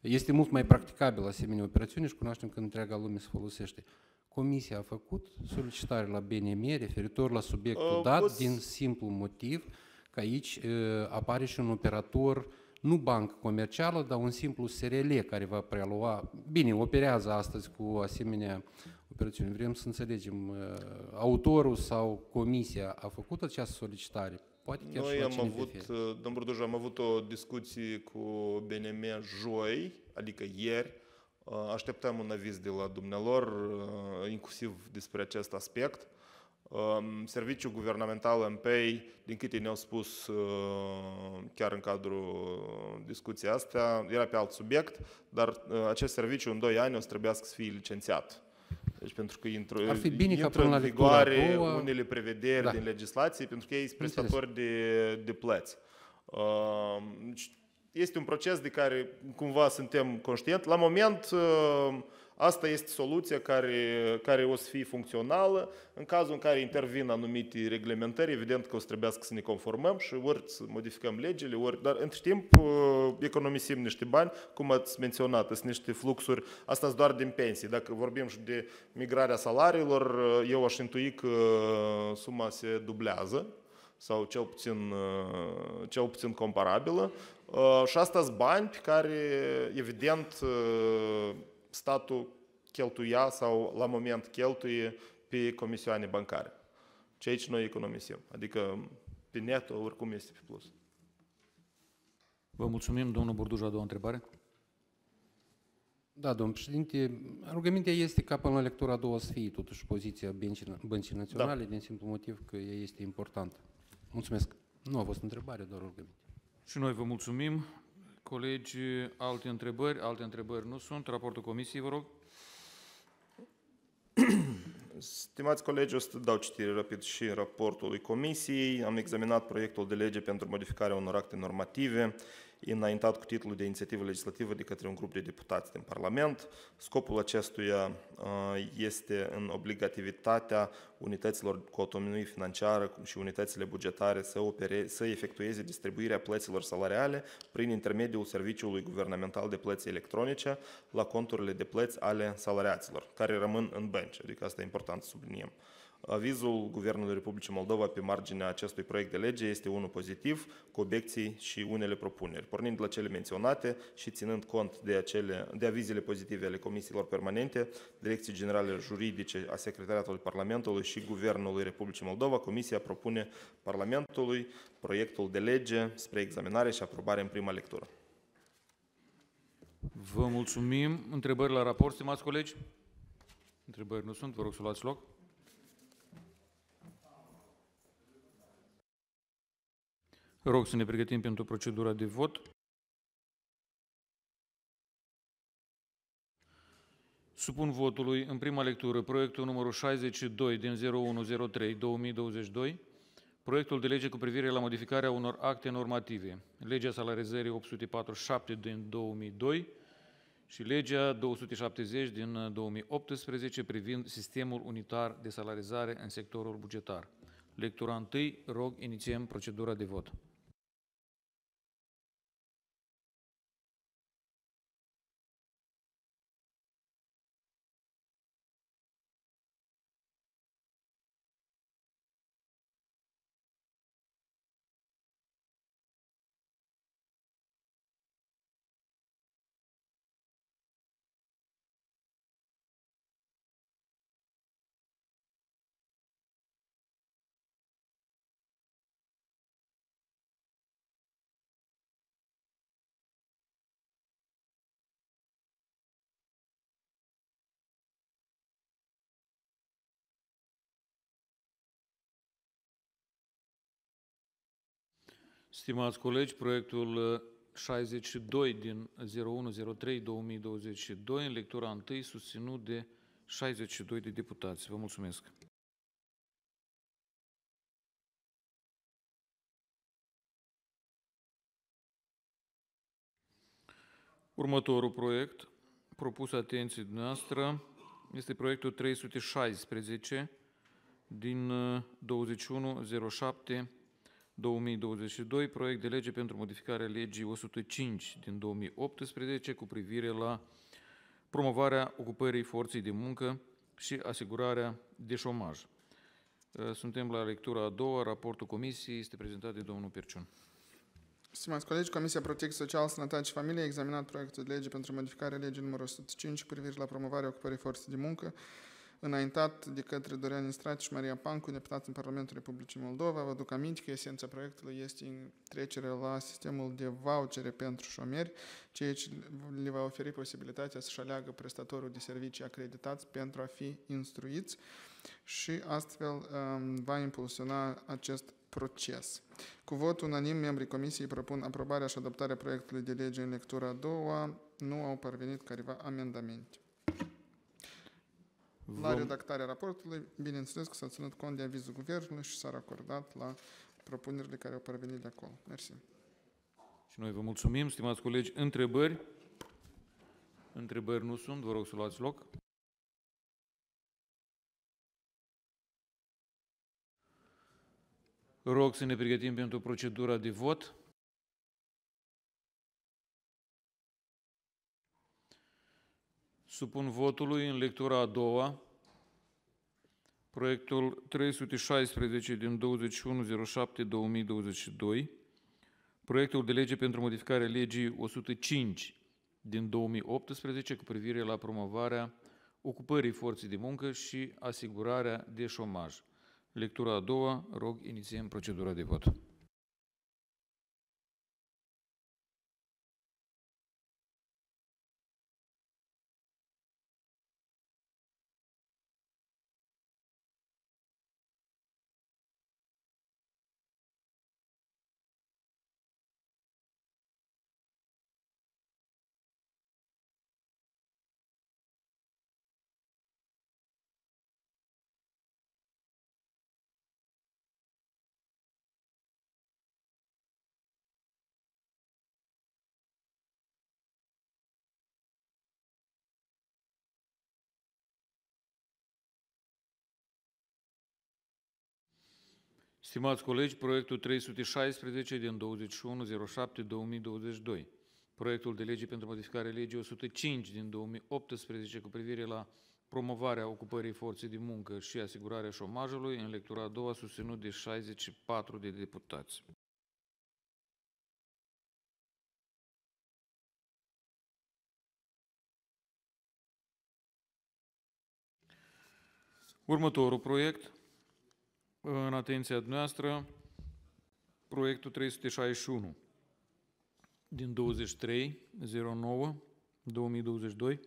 este mult mai practicabil asemenea operațiune și cunoaștem că întreaga lume se folosește. Comisia a făcut solicitare la BNM referitor la subiectul Uh, dat poți- din simplu motiv că aici uh, apare și un operator, nu bancă comercială, dar un simplu SRL care va prelua, bine, operează astăzi cu asemenea operațiuni. Vrem să înțelegem, uh, autorul sau comisia a făcut această solicitare, poate chiar și Noi la am CNPF. avut, uh, domnul Burduja, am avut o discuție cu BNM joi, adică ieri. Uh, Așteptăm un aviz de la dumnealor, uh, inclusiv despre acest aspect. Um, Serviciul guvernamental MPI, din câte ne-au spus uh, chiar în cadrul discuției astea, era pe alt subiect, dar uh, acest serviciu în 2 ani o să trebuiască să fie licențiat. Deci pentru că intră, Ar fi bine ca intră până în la lectura a vigoare doua- unele prevederi Da. din legislație, pentru că ei sunt Înțeles. prestatori de, de plăți. Uh, deci Este un proces de care cumva suntem conștienți. La moment, uh, asta este soluția care, care o să fie funcțională. În cazul în care intervin anumite reglementări, evident că o să trebuiască să ne conformăm și ori să modificăm legile, ori... Dar, între timp, uh, economisim niște bani, cum ați menționat, sunt niște fluxuri, asta sunt doar din pensii. Dacă vorbim și de migrarea salariilor, uh, eu aș intui că suma se dublează sau cel puțin, uh, cel puțin comparabilă. Uh, Și asta sunt bani pe care, evident, uh, statul cheltuia sau la moment cheltuie pe comisioane bancare. Și aici noi economisim. Adică pe neto oricum este pe plus. Vă mulțumim, domnul Burduja, a doua întrebare. Da, domnul președinte, rugămintea este ca până la lectura a doua să fie totuși poziția Băncii, Băncii Naționale, da. din simplu motiv că ea este importantă. Mulțumesc. Nu a fost întrebare, doar rugăminte. Și noi vă mulțumim. Colegi, alte întrebări? Alte întrebări nu sunt. Raportul comisiei, vă rog. Stimați colegi, o să dau citire rapid și raportului Comisiei. Am examinat proiectul de lege pentru modificarea unor acte normative înaintat cu titlul de inițiativă legislativă de către un grup de deputați din Parlament. Scopul acestuia uh, este în obligativitatea unităților cu autonomie financiară și unitățile bugetare să, opere, să efectueze distribuirea plăților salariale prin intermediul Serviciului Guvernamental de Plăți Electronice la conturile de plăți ale salariaților, care rămân în bănci, adică asta e important să subliniem. Avizul Guvernului Republicii Moldova pe marginea acestui proiect de lege este unul pozitiv, cu obiecții și unele propuneri. Pornind de la cele menționate și ținând cont de, acele, de avizele pozitive ale comisiilor permanente, Direcții Generale Juridice a Secretariatului Parlamentului și Guvernului Republicii Moldova, Comisia propune Parlamentului proiectul de lege spre examinare și aprobare în prima lectură. Vă mulțumim. Întrebări la raport, stimați colegi? Întrebări nu sunt, vă rog să luați loc. Rog să ne pregătim pentru procedura de vot. Supun votului în prima lectură proiectul numărul 62 din 0103-2022, proiectul de lege cu privire la modificarea unor acte normative, legea salarizării 847 din 2002 și legea 270 din 2018 privind sistemul unitar de salarizare în sectorul bugetar. Lectura întâi, rog, inițiem procedura de vot. Stimați colegi, proiectul 62 din 0103-2022, în lectura întâi, susținut de 62 de deputați. Vă mulțumesc. Următorul proiect, propus atenției noastră, este proiectul 316 din 2107 2022, proiect de lege pentru modificarea legii 105 din 2018 cu privire la promovarea ocupării forței de muncă și asigurarea de șomaj. Suntem la lectura a doua, raportul comisiei este prezentat de domnul Perciun. Stimați colegi, Comisia Protecție Socială, Sănătate și Familie a examinat proiectul de lege pentru modificarea legii numărul 105 cu privire la promovarea ocupării forței de muncă înaintat de către Dorian Instrat și Maria Pancu, deputați în Parlamentul Republicii Moldova. Vă duc aminte că esența proiectului este în trecere la sistemul de vouchere pentru șomeri, ceea ce le va oferi posibilitatea să-și aleagă prestatorul de servicii acreditați pentru a fi instruiți și astfel um, va impulsiona acest proces. Cu vot unanim, membrii Comisiei propun aprobarea și adoptarea proiectului de lege în lectura a doua. Nu au parvenit careva amendamente. La redactarea raportului, bineînțeles că s-a ținut cont de avizul guvernului și s-a acordat la propunerile care au parvenit de acolo. Mersi. Și noi vă mulțumim, stimați colegi. Întrebări? Întrebări nu sunt, vă rog să luați loc. Rog să ne pregătim pentru procedura de vot. Supun votului în lectura a doua proiectul 316 din 2107-2022, proiectul de lege pentru modificarea legii 105 din 2018 cu privire la promovarea ocupării forței de muncă și asigurarea de șomaj. Lectura a doua, rog, inițiem procedura de vot. Stimați colegi, proiectul 316 din 21.07.2022, proiectul de lege pentru modificarea legii 105 din 2018 cu privire la promovarea ocupării forței de muncă și asigurarea șomajului în lectura a doua susținut de 64 de deputați. Următorul proiect, în atenția dumneavoastră, proiectul 361 din 23.09.2022,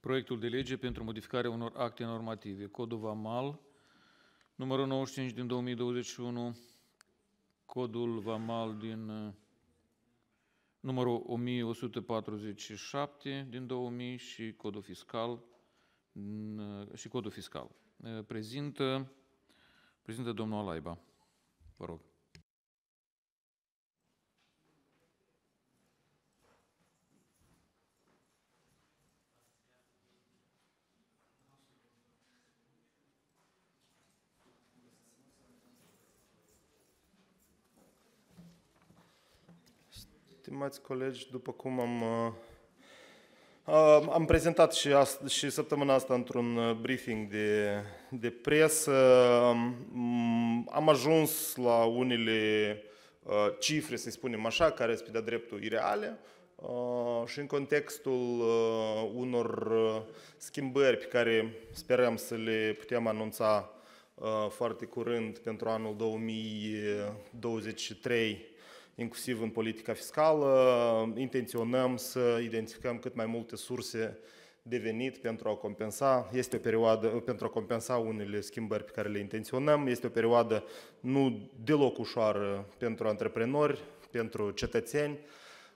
proiectul de lege pentru modificarea unor acte normative, Codul VAMAL, numărul 95 din 2021, Codul VAMAL din uh, numărul 1147 din 2000 și Codul Fiscal uh, și Codul Fiscal. Uh, prezintă, prezintă domnul Alaiba. Vă rog. Stimați colegi, după cum am, uh, am prezentat și, ast- și săptămâna asta într-un uh, briefing de, de presă, um, am ajuns la unele uh, cifre, să spunem așa, care sunt pe de dreptul ireale uh, și în contextul uh, unor uh, schimbări pe care sperăm să le putem anunța uh, foarte curând pentru anul 2023 inclusiv în politica fiscală, intenționăm să identificăm cât mai multe surse de venit pentru a compensa. Este o perioadă pentru a compensa unele schimbări pe care le intenționăm. Este o perioadă nu deloc ușoară pentru antreprenori, pentru cetățeni.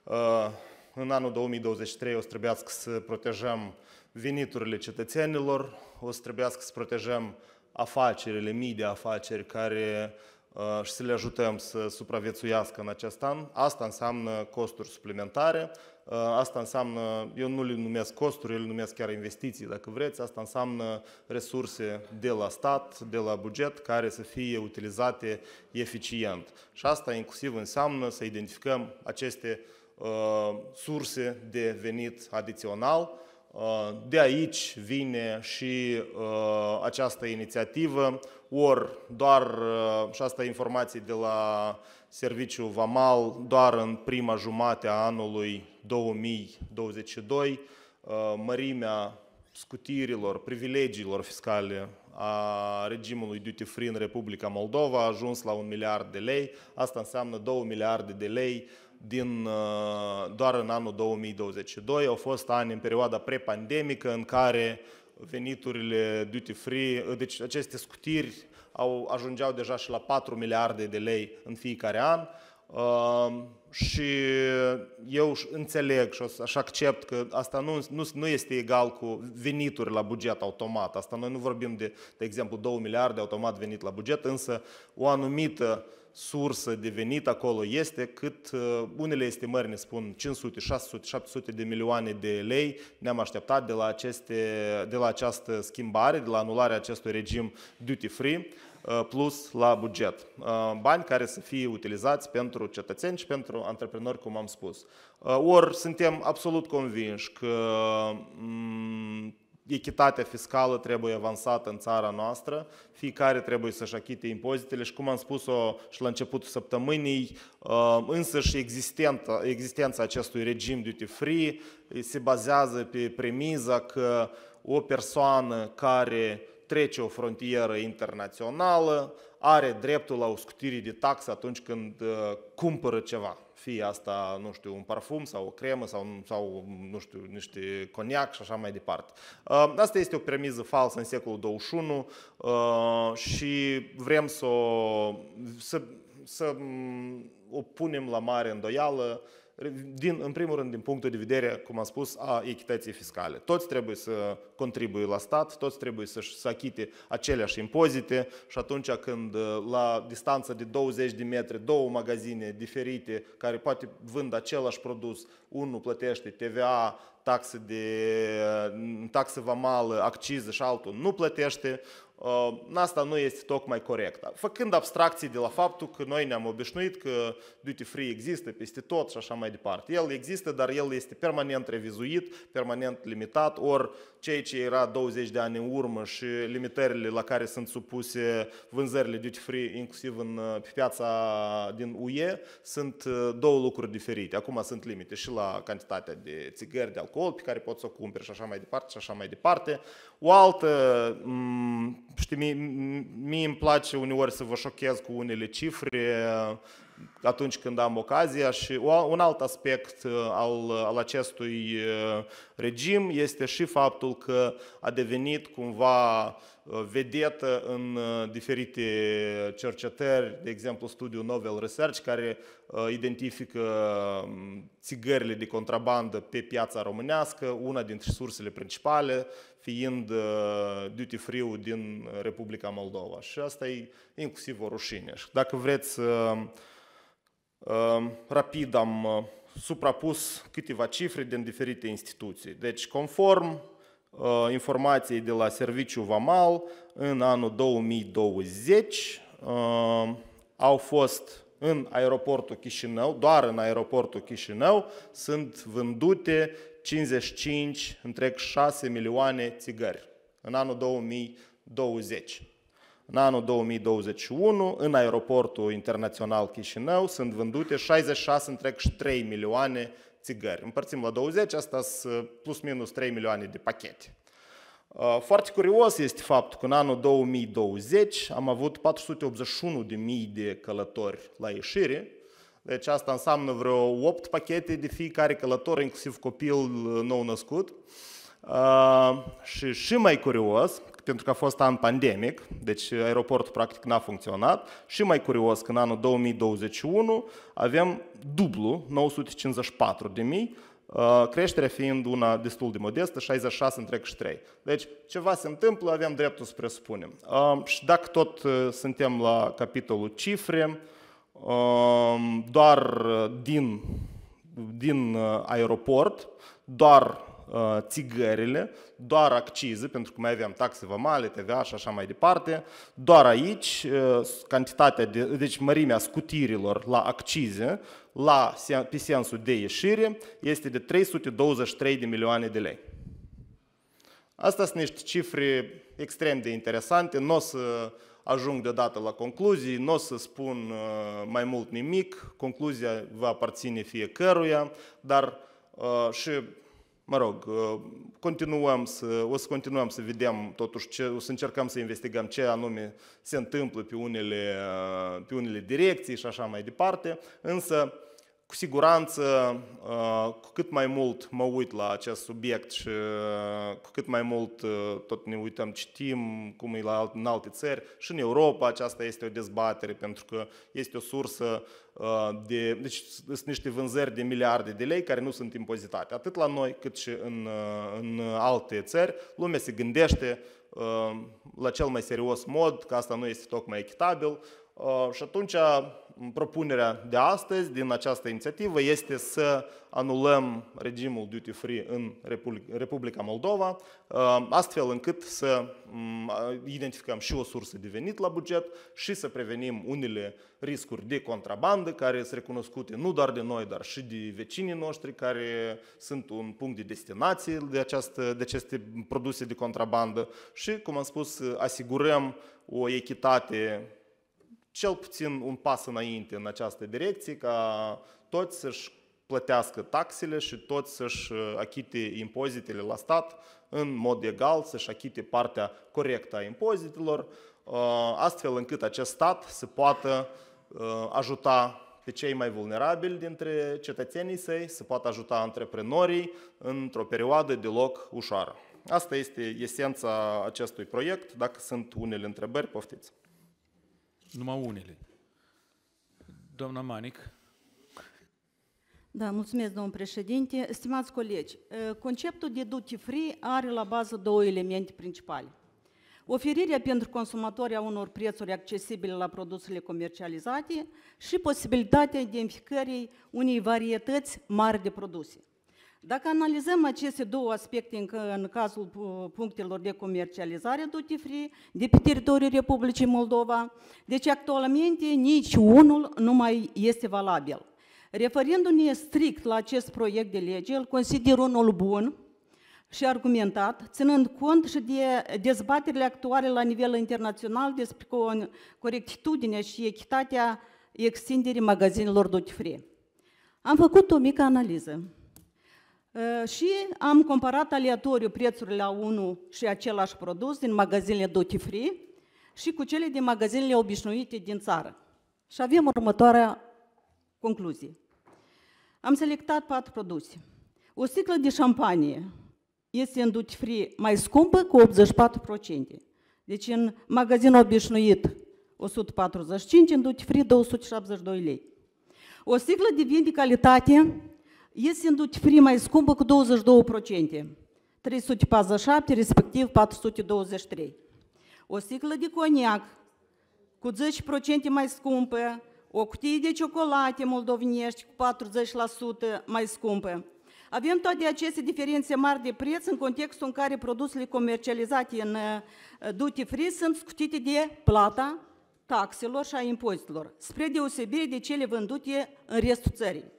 Uh, în anul 2023 o să trebuiască să protejăm veniturile cetățenilor, o să trebuiască să protejăm afacerile, mii de afaceri care Uh, și să le ajutăm să supraviețuiască în acest an. Asta înseamnă costuri suplimentare, uh, asta înseamnă, eu nu le numesc costuri, eu le numesc chiar investiții, dacă vreți, asta înseamnă resurse de la stat, de la buget, care să fie utilizate eficient. Și asta inclusiv înseamnă să identificăm aceste uh, surse de venit adițional, de aici vine și uh, această inițiativă, ori doar, uh, și asta informații de la Serviciul Vamal, doar în prima jumate a anului 2022, uh, mărimea scutirilor, privilegiilor fiscale a regimului duty free în Republica Moldova a ajuns la un miliard de lei. Asta înseamnă 2 miliarde de lei din, uh, doar în anul 2022. Au fost ani în perioada prepandemică în care veniturile duty free, uh, deci aceste scutiri au, ajungeau deja și la 4 miliarde de lei în fiecare an. Uh, și eu înțeleg și așa accept că asta nu, nu, nu este egal cu venituri la buget automat. Asta noi nu vorbim de, de exemplu, 2 miliarde automat venit la buget, însă o anumită sursă de venit acolo este cât uh, unele estimări ne spun 500, 600, 700 de milioane de lei. Ne-am așteptat de la, aceste, de la această schimbare, de la anularea acestui regim duty free uh, plus la buget. Uh, bani care să fie utilizați pentru cetățeni și pentru antreprenori, cum am spus. Ori suntem absolut convinși că mm, echitatea fiscală trebuie avansată în țara noastră, fiecare trebuie să-și achite impozitele și cum am spus-o și la începutul săptămânii, uh, însă și existența, existența acestui regim duty-free se bazează pe premiza că o persoană care trece o frontieră internațională are dreptul la o scutire de taxă atunci când uh, cumpără ceva fie asta, nu știu, un parfum sau o cremă sau, sau nu știu, niște coniac și așa mai departe. Uh, asta este o premiză falsă în secolul 21 uh, și vrem să o, să, să o punem la mare îndoială din, în primul rând din punctul de vedere, cum am spus, a echității fiscale. Toți trebuie să contribuie la stat, toți trebuie să, să achite aceleași impozite și atunci când uh, la distanță de 20 de metri, două magazine diferite care poate vând același produs, unul plătește TVA, taxe, de, uh, taxe vamală, acciză și altul nu plătește, Uh, asta nu este tocmai corect. Făcând abstracții de la faptul că noi ne-am obișnuit că duty free există peste tot și așa mai departe. El există, dar el este permanent revizuit, permanent limitat, ori ceea ce era 20 de ani în urmă și limitările la care sunt supuse vânzările duty free, inclusiv în, pe piața din UE, sunt uh, două lucruri diferite. Acum sunt limite și la cantitatea de țigări, de alcool pe care poți să o cumperi și așa mai departe și așa mai departe. O altă, știi, mie, mie îmi place uneori să vă șochez cu unele cifre atunci când am ocazia și un alt aspect uh, al, al acestui uh, regim este și faptul că a devenit cumva uh, vedetă în diferite cercetări, de exemplu studiul Novel Research, care identifică um, țigările de contrabandă pe piața românească, una dintre sursele principale fiind duty free din Republica Moldova. Și asta e inclusiv o rușine. Și dacă vreți Ehm, rapid am uh, suprapus câteva cifre din diferite instituții. Deci, conform uh, informației de la Serviciul Vamal, în anul 2020 ehm, au fost în aeroportul Chișinău, doar în aeroportul Chișinău, sunt vândute 55, întreg 6 milioane țigări în anul 2020. În anul 2021, în aeroportul internațional Chișinău, sunt vândute 66,3 milioane țigări. Împărțim la 20, asta sunt plus minus 3 milioane de pachete. Uh, foarte curios este faptul că în anul 2020 am avut 481.000 de călători la ieșire, deci asta înseamnă vreo 8 pachete de fiecare călător, inclusiv copil nou născut. Uh, și și mai curios, pentru că a fost an pandemic, deci aeroportul practic n-a funcționat și mai curios că în anul 2021 avem dublu, 954 de mii, uh, creșterea fiind una destul de modestă, 66,3. Deci ceva se întâmplă, avem dreptul să presupunem. Uh, și dacă tot uh, suntem la capitolul cifre, doar din, din aeroport, doar Uh, țigările, doar accize, pentru că mai aveam taxe vamale, TVA și așa mai departe, doar aici uh, cantitatea de, deci mărimea scutirilor la accize, la, pe sensul de ieșire, este de 323 de milioane de lei. Asta sunt niște cifre extrem de interesante, nu o să ajung deodată la concluzii, nu o să spun uh, mai mult nimic, concluzia va aparține fiecăruia, dar și mă rog, uh, continuăm să, o să continuăm să vedem totuși ce, o să încercăm să investigăm ce anume se întâmplă pe unele, uh, pe unele direcții și așa mai departe, însă cu siguranță, uh, cu cât mai mult mă uit la acest subiect și cu cât mai mult tot ne uităm, citim cum e la, în alte țări și în Europa aceasta este o dezbatere pentru că este o sursă Uh, de, deci sunt niște vânzări de miliarde de lei care nu sunt impozitate, atât la noi cât și în, uh, în alte țări. Lumea se gândește uh, la cel mai serios mod că asta nu este tocmai echitabil și atunci propunerea de astăzi din această inițiativă este să anulăm regimul duty free în Republica Moldova, astfel încât să mm, identificăm și o sursă de venit la buget și să prevenim unele riscuri de contrabandă care sunt recunoscute nu doar de noi, dar și de vecinii noștri care sunt un punct de destinație de, această, de aceste produse de contrabandă. Și, cum am spus, asigurăm o echitate cel puțin un pas înainte în această direcție, ca toți să-și plătească taxele și toți să-și uh, achite impozitele la stat în mod egal, să-și achite partea corectă a impozitelor, uh, astfel încât acest stat să poată uh, ajuta pe cei mai vulnerabili dintre cetățenii săi, să poată ajuta antreprenorii într-o perioadă deloc ușoară. Asta este esența acestui proiect. Dacă sunt unele întrebări, poftiți. Numai unele. Doamna Manic. Da, mulțumesc, domnul președinte. Stimați colegi, conceptul de duty free are la bază două elemente principale. Oferirea pentru consumatori a unor prețuri accesibile la produsele comercializate și posibilitatea identificării unei varietăți mari de produse. Dacă analizăm aceste două aspecte în, în cazul uh, punctelor de comercializare duty free de pe teritoriul Republicii Moldova, deci actualmente nici unul nu mai este valabil. Referindu-ne strict la acest proiect de lege, îl consider unul bun și argumentat, ținând cont și de dezbaterile actuale la nivel internațional despre corectitudinea și echitatea extinderii magazinelor duty free. Am făcut o mică analiză uh, și am comparat aleatoriu prețurile la unul și același produs din magazinele duty free și cu cele din magazinele obișnuite din țară. Și avem următoarea concluzie. Am selectat patru produse. O sticlă de șampanie este în duty free mai scumpă cu 84%. Deci în magazin obișnuit 145, în duty free 272 lei. O sticlă de vin de calitate este în duty free mai scumpă cu 22%, 347, respectiv 423. O sticlă de coniac cu 10% mai scumpă, o cutie de ciocolate moldovenești cu 40% mai scumpă. Avem toate aceste diferențe mari de preț în contextul în care produsele comercializate în uh, duty free sunt scutite de plata taxelor și a impozitelor, spre deosebire de cele vândute în restul țării.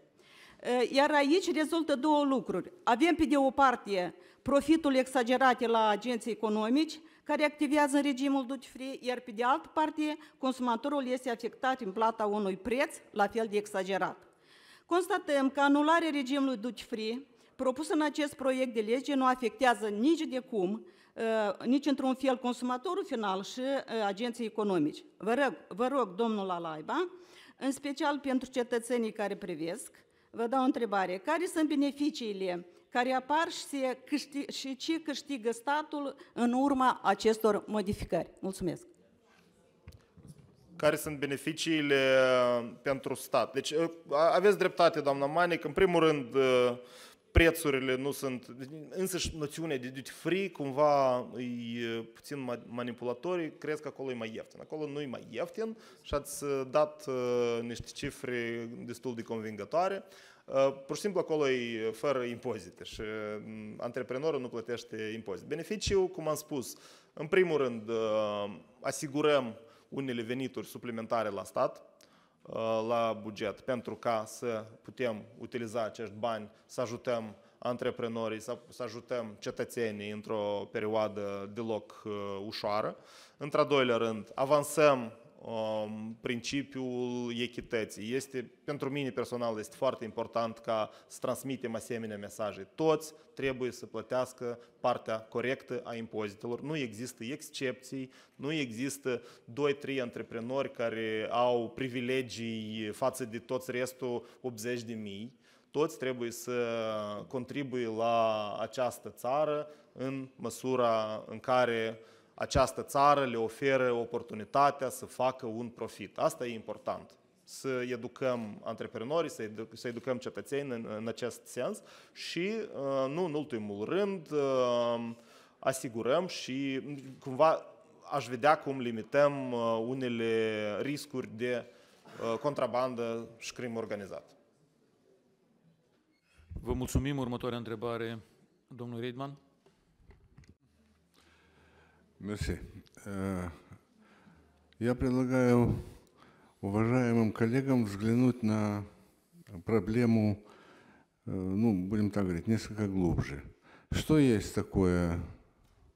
Iar aici rezultă două lucruri. Avem pe de o parte profitul exagerat la agenții economici, care activează în regimul duty free, iar pe de altă parte consumatorul este afectat în plata unui preț la fel de exagerat. Constatăm că anularea regimului duty free propusă în acest proiect de lege nu afectează nici de cum Uh, nici într-un fel consumatorul final și uh, agenții economici. Vă rog, vă rog domnul Alaiba, în special pentru cetățenii care privesc, vă dau o întrebare. Care sunt beneficiile care apar și, se câștig, și ce câștigă statul în urma acestor modificări? Mulțumesc! care sunt beneficiile uh, pentru stat. Deci aveți dreptate, doamna Manic, în primul rând prețurile nu sunt, însăși noțiunea de duty free cumva e puțin manipulatorii, crezi că acolo e mai ieftin. Acolo nu e mai ieftin și ați dat uh, niște cifre destul de convingătoare. Uh, pur și simplu acolo e fără impozite și antreprenorul nu plătește impozite. Beneficiul, cum am spus, în primul rând uh, asigurăm unele venituri suplimentare la stat, Uh, la buget pentru ca să putem utiliza acești bani, să ajutăm antreprenorii, să, să ajutăm cetățenii într-o perioadă deloc uh, ușoară. Într-al doilea rând, avansăm um, principiul echității. Este, pentru mine personal este foarte important ca să transmitem asemenea mesaje. Toți trebuie să plătească partea corectă a impozitelor. Nu există excepții, nu există 2-3 antreprenori care au privilegii față de toți restul 80 de mii. Toți trebuie să contribuie la această țară în măsura în care uh, această țară le oferă oportunitatea să facă un profit. Asta e important. Să educăm antreprenorii, să, edu- să educăm cetățenii în, în acest sens și, uh, nu în ultimul rând, uh, asigurăm și cumva aș vedea cum limităm uh, unele riscuri de contrabandă și crimă organizată. Vă mulțumim. Următoarea întrebare, domnul Reidman. Мерси. Я предлагаю уважаемым коллегам взглянуть на проблему, ну, будем так говорить, несколько глубже. Что есть такое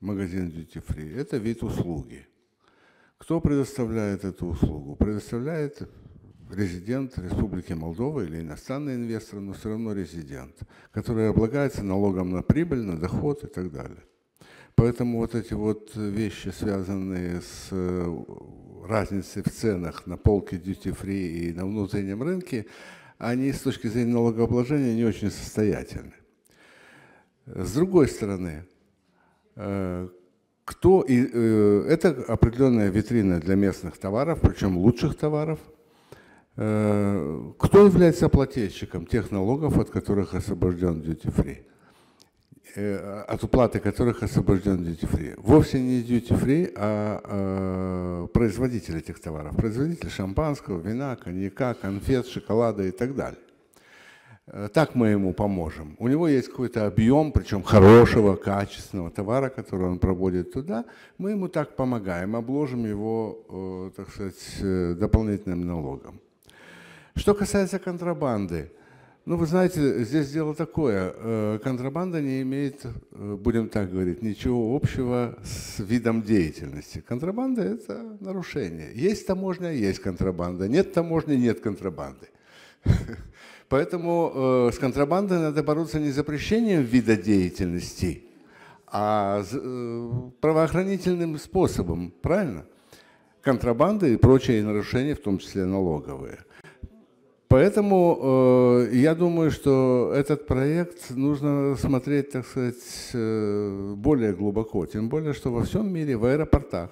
магазин Duty Free? Это вид услуги. Кто предоставляет эту услугу? Предоставляет резидент Республики Молдова или иностранный инвестор, но все равно резидент, который облагается налогом на прибыль, на доход и так далее. Поэтому вот эти вот вещи, связанные с э, разницей в ценах на полке duty free и на внутреннем рынке, они с точки зрения налогообложения не очень состоятельны. С другой стороны, э, кто э, это определенная витрина для местных товаров, причем лучших товаров. Кто является плательщиком тех налогов, от которых освобожден duty free? Э, от уплаты которых освобожден free. Вовсе не free, а, а производитель этих товаров. Производитель шампанского, вина, коньяка, конфет, шоколада и так далее. Э, так мы ему поможем. У него есть какой-то объем, причем хорошего, качественного товара, который он проводит туда. Мы ему так помогаем, обложим его, э, так сказать, э, дополнительным налогом. Что касается контрабанды, ну, вы знаете, здесь дело такое. Контрабанда не имеет, будем так говорить, ничего общего с видом деятельности. Контрабанда – это нарушение. Есть таможня, есть контрабанда. Нет таможни, нет контрабанды. Поэтому э, с контрабандой надо бороться не запрещением вида деятельности, а э, правоохранительным способом, правильно? Контрабанда и прочие нарушения, в том числе налоговые. Поэтому э, я думаю, что этот проект нужно смотреть, так сказать, э, более глубоко. Тем более, что во всем мире в аэропортах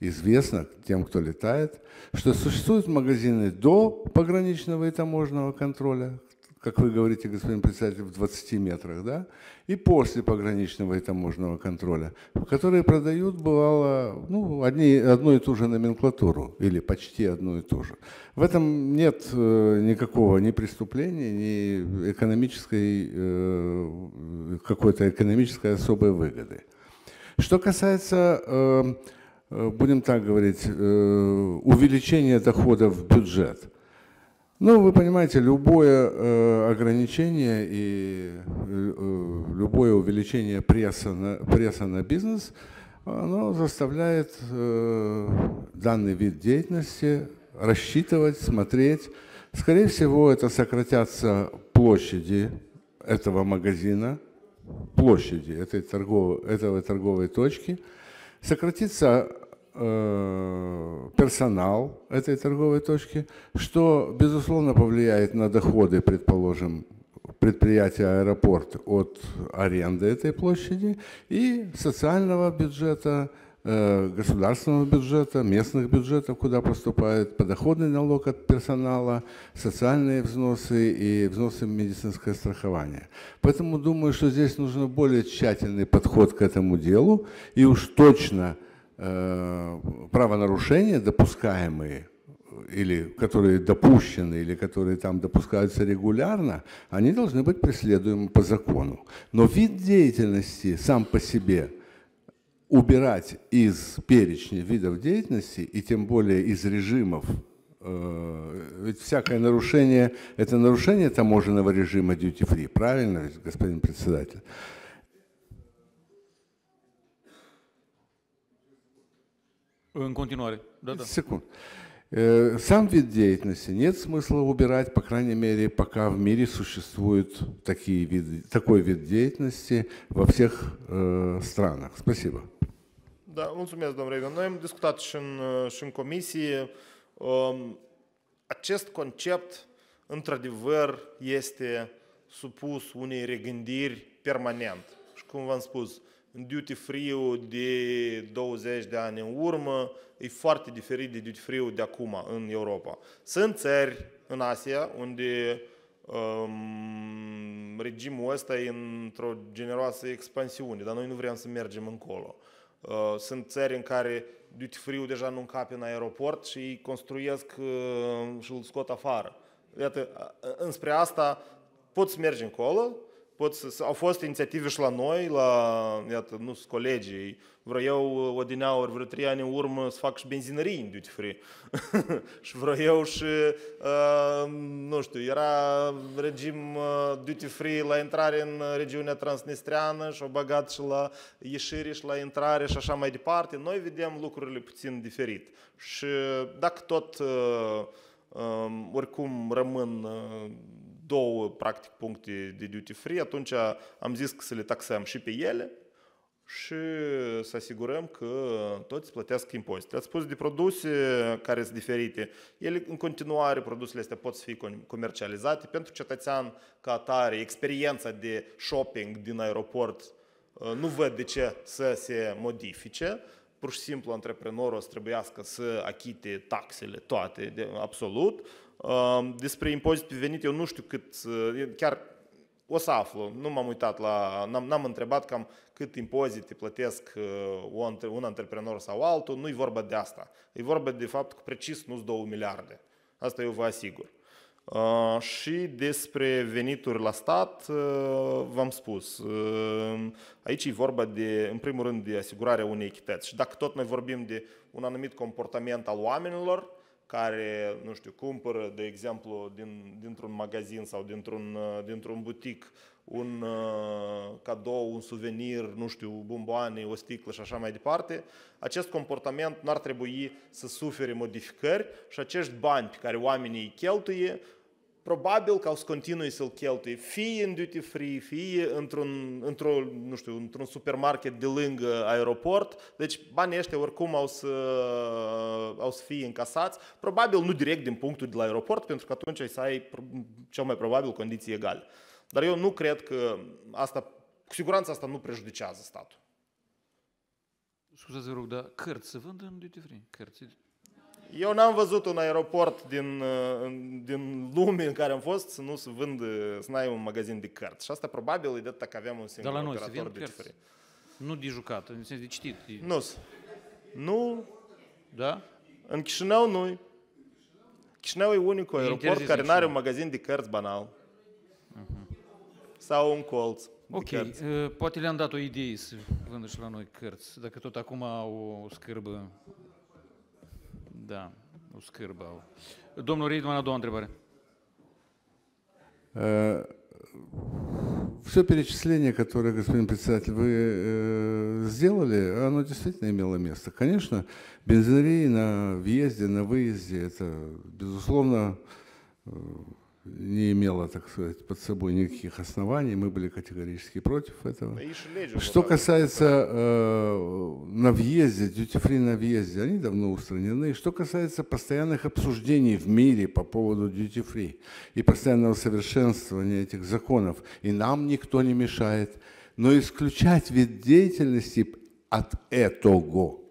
известно тем, кто летает, что существуют магазины до пограничного и таможенного контроля, как вы говорите, господин председатель, в 20 метрах, да, и после пограничного и таможенного контроля, которые продают, бывало, ну, одни, одну и ту же номенклатуру, или почти одну и ту же. В этом нет э, никакого ни преступления, ни экономической, э, какой-то экономической особой выгоды. Что касается э, Э, будем так говорить, э, увеличение доходов в бюджет. Ну, вы понимаете, любое э, ограничение и любое увеличение пресса на, пресса на бизнес, оно заставляет данный вид деятельности рассчитывать, смотреть. Скорее всего, это сократятся площади этого магазина, площади этой торговой, этого торговой точки, сократится Э, персонал этой торговой точки, что, безусловно, повлияет на доходы, предположим, предприятия аэропорт от аренды этой площади и социального бюджета, э, государственного бюджета, местных бюджетов, куда поступает подоходный налог от персонала, социальные взносы и взносы в медицинское страхование. Поэтому думаю, что здесь нужен более тщательный подход к этому делу и уж точно – Э, правонарушения, допускаемые, или которые допущены, или которые там допускаются регулярно, они должны быть преследуемы по закону. Но вид деятельности сам по себе убирать из перечня видов деятельности, и тем более из режимов, э, ведь всякое нарушение – это нарушение таможенного режима duty-free, правильно, господин председатель? În continuare, да, да. Секунд. Э, сам вид деятельности нет смысла убирать, по крайней мере, пока в мире существует такие виды, такой вид деятельности во всех э, странах. Спасибо. Da, mulțumesc, domnule Regan. Noi am discutat și în, și în comisie. Um, acest concept, într-adevăr, este supus unei regândiri permanent. Și cum v-am spus, duty free-ul de 20 de ani în urmă e foarte diferit de duty free-ul de acum în Europa. Sunt țări în Asia unde um, regimul ăsta e într-o generoasă expansiune, dar noi nu vrem să mergem încolo. Uh, sunt țări în care duty free-ul deja nu încape în aeroport și îi construiesc uh, și îl scot afară. Iată, înspre asta poți merge încolo, pot să, au fost inițiative și la noi, la, iată, nu sunt colegii, vreau eu odineauri, vreo trei ani în urmă să fac și benzinării în duty free. și vreau eu și, uh, nu știu, era regim uh, duty free la intrare în regiunea transnistreană și au băgat și la ieșire și la intrare și așa mai departe. Noi vedem lucrurile puțin diferit. Și dacă tot uh, uh, oricum rămân uh, două, practic, puncte de duty free, atunci am zis că să le taxăm și pe ele și să asigurăm că toți plătesc impozite. Ați spus de produse care sunt diferite. Ele, în continuare, produsele astea pot să fie comercializate. Pentru cetățean ca atare, experiența de shopping din aeroport nu văd de ce să se modifice. Pur și simplu, antreprenorul o să trebuiască să achite taxele toate, de, absolut, despre impozit pe venit, eu nu știu cât, chiar o să aflu, nu m-am uitat la, n-am, n-am întrebat cam cât impozite plătesc un antreprenor sau altul, nu e vorba de asta. E vorba de fapt că precis nu-s 2 miliarde. Asta eu vă asigur. Uh, și despre venituri la stat, uh, v-am spus, uh, aici e vorba de, în primul rând, de asigurarea unei echități. Și dacă tot noi vorbim de un anumit comportament al oamenilor, care, nu știu, cumpără, de exemplu, din, dintr-un magazin sau dintr-un, dintr-un butic un uh, cadou, un suvenir, nu știu, bomboane, o sticlă și așa mai departe, acest comportament n-ar trebui să sufere modificări și acești bani pe care oamenii îi cheltuie, probabil că o să continue să-l cheltuie fie în duty free, fie într-un, într nu știu, într-un supermarket de lângă aeroport. Deci banii ăștia oricum au să, au să fie încasați, probabil nu direct din punctul de la aeroport, pentru că atunci ai să ai cel mai probabil condiții egale. Dar eu nu cred că asta, cu siguranță asta nu prejudicează statul. Scuzați, vă rog, dar cărți se vând în duty free? Cărți? Eu n-am văzut un aeroport din, din lume în care am fost să nu se vândă, să n-ai un magazin de cărți. Și asta probabil e de că avem un singur Dar la noi operator se vând de cărți. free. Nu de jucat, în sens de citit. Nu. Nu. Da? În Chișinău nu Chișinău e unicul E aeroport interzis care în nu are un Chișinău. magazin de cărți banal. Sau un colț. de Ok, cărți. uh, poate le-am dat o idee să vândă și la noi cărți, dacă tot acum au o scârbă. Da, o scârbă au. Domnul Reidman, a doua întrebare. Все перечисление, которое, господин председатель, вы э, сделали, оно действительно имело место. Конечно, бензинерии на въезде, на выезде, это, безусловно, э, не имело, так сказать, под собой никаких оснований. Мы были категорически против этого. Что касается э, на въезде, duty-free на въезде, они давно устранены. Что касается постоянных обсуждений в мире по поводу duty-free и постоянного совершенствования этих законов, и нам никто не мешает, но исключать вид деятельности от этого,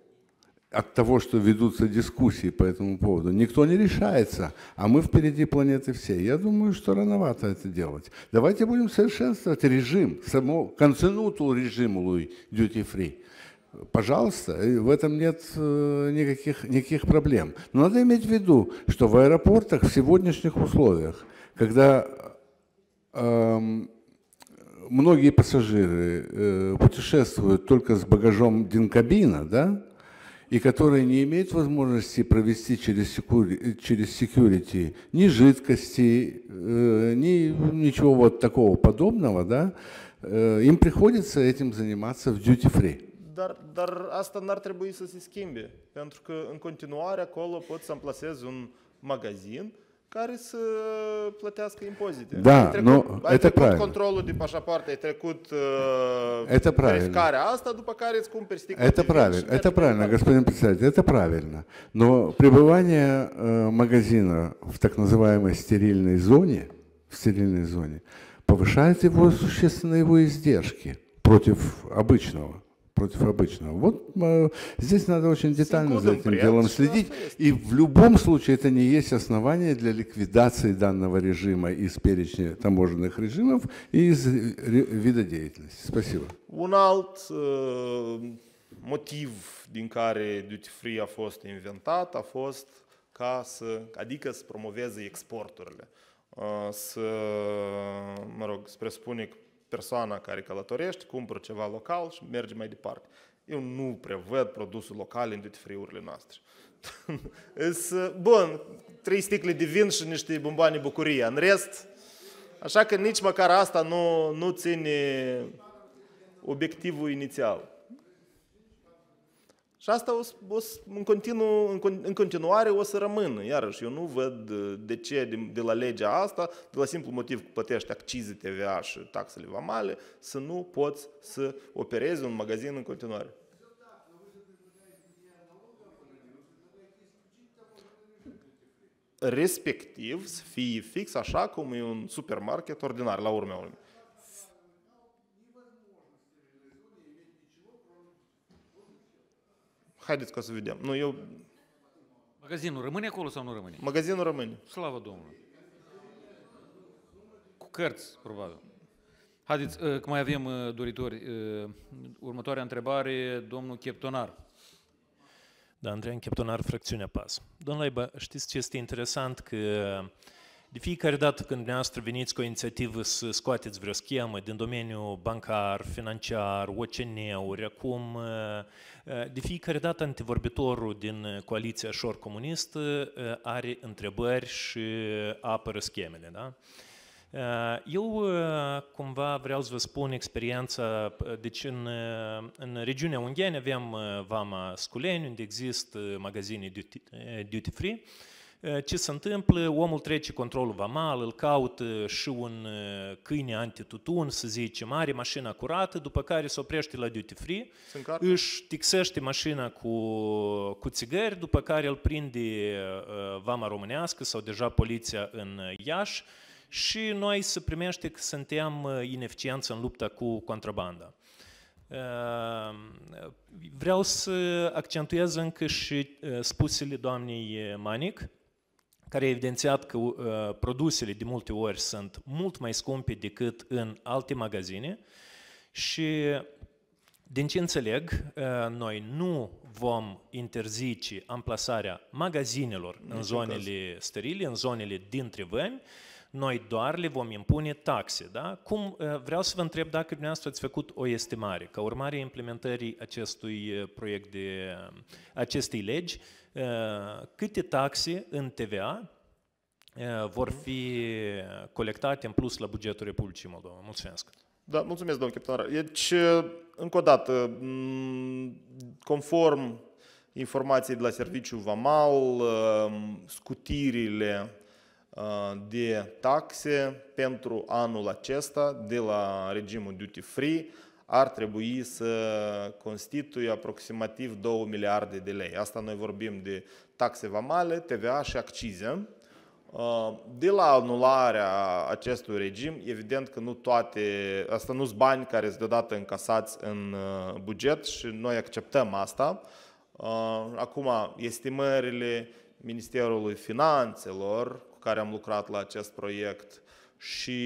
от того, что ведутся дискуссии по этому поводу, никто не решается, а мы впереди планеты всей. Я думаю, что рановато это делать. Давайте будем совершенствовать режим, само конценуту режиму duty free. Пожалуйста, и в этом нет э, никаких, никаких проблем. Но надо иметь в виду, что в аэропортах в сегодняшних условиях, когда эм, многие пассажиры э, путешествуют только с багажом динкабина, да, и которые не имеют возможности провести через, секури- через security ни жидкости, э, ни ничего вот такого подобного, да, э, им приходится этим заниматься в duty free. Dar, dar asta n-ar trebui să se schimbe, pentru că în continuare acolo poți să amplasezi un magazin care să plătească impozite. Da, ai trecut, nu, ai это trecut правильно. controlul de pașaport, ai trecut uh, Это правильно. verificarea asta, după care îți cumperi sticlă Это правильно, это правильно, господин председатель, это правильно. Но пребывание э, магазина в так называемой стерильной зоне, в стерильной зоне, повышает его существенно его издержки против обычного. Против обычного. Вот э, здесь надо очень детально за этим прям делом следить. И в любом случае это не есть основание для ликвидации данного режима из перечня таможенных режимов и из э, ре- вида деятельности. Спасибо. Un alt uh, motiv din care duty free a fost inventat a fost ca să, adică să promoveze exporturile. Uh, Să, mă rog, să presupune că persoana care călătorește cumpără ceva local și merge mai departe. Eu nu prevăd produsul local în duty free-urile noastre. Îs, uh, Bun, trei sticle de vin și niște bomboane bucurie. În rest, așa că nici măcar asta nu, nu ține obiectivul inițial. Și asta o, să- o, să- în, continuu, în, con- în continuare o să rămână. Iarăși, eu nu văd uh, de ce de, de la legea asta, de la simplu motiv că plătești accize, TVA și taxele vamale, să nu poți să operezi un magazin în continuare. Respectiv, să fie fix așa cum e un supermarket ordinar, la urmea urmei. Haideți ca să vedem. Nu, eu... Magazinul rămâne acolo sau nu rămâne? Magazinul rămâne. Slavă Domnului. Cu cărți, probabil. Haideți, uh, că mai avem uh, doritori. Uh, Următoarea întrebare, domnul Cheptonar. Da, Andrei Cheptonar, fracțiunea PAS. Domnule Laiba, știți ce este interesant? Că De fiecare dată când dumneavoastră veniți cu o inițiativă să scoateți vreo schemă din domeniul bancar, financiar, OCN-uri, acum, de fiecare dată antivorbitorul din coaliția șor comunistă are întrebări și apără schemele, da? Eu cumva vreau să vă spun experiența, deci în, în regiunea Ungheni avem Vama Sculeni, unde există magazine duty, duty free, ce se întâmplă, omul trece controlul vamal, îl caută și un câine antitutun, să zicem, are mașina curată, după care se oprește la duty free, își tixește mașina cu, cu țigări, după care îl prinde vama românească sau deja poliția în Iași, și noi se primește că suntem ineficienți în lupta cu contrabanda. Vreau să accentuez încă și spusele doamnei Manic, care a evidențiat că produsele de multe ori sunt mult mai scumpe decât în alte magazine și din ce înțeleg, noi nu vom interzice amplasarea magazinelor în zonele sterile, în zonele dintre vămi, noi doar le vom impune taxe. Da? Cum, vreau să vă întreb dacă dumneavoastră ați făcut o estimare, ca urmare a implementării acestui proiect de acestei legi, câte taxe în TVA vor fi colectate în plus la bugetul Republicii Moldova. Mulțumesc! Da, mulțumesc, domnul Cheptanar. Deci, încă o dată, conform informației de la Serviciul Vamal, scutirile de taxe pentru anul acesta de la regimul duty free ar trebui să constituie aproximativ 2 miliarde de lei. Asta noi vorbim de taxe vamale, TVA și accize. De la anularea acestui regim, evident că nu toate, asta nu sunt bani care sunt deodată încasați în buget și noi acceptăm asta. Acum, estimările Ministerului Finanțelor care am lucrat la acest proiect și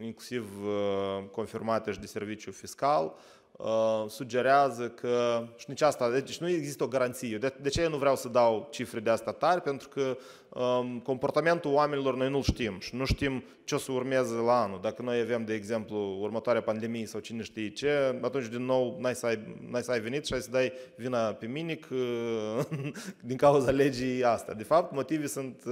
inclusiv confirmate și de serviciu fiscal, sugerează că, și nici asta, deci nu există o garanție. De, de ce eu nu vreau să dau cifre de asta tari? Pentru că um, comportamentul oamenilor noi nu știm și nu știm ce o să urmeze la anul. Dacă noi avem, de exemplu, următoarea pandemie sau cine știe ce, atunci din nou n-ai să ai, n-ai să ai venit și ai să dai vina pe minic din cauza legii asta. De fapt, motivii sunt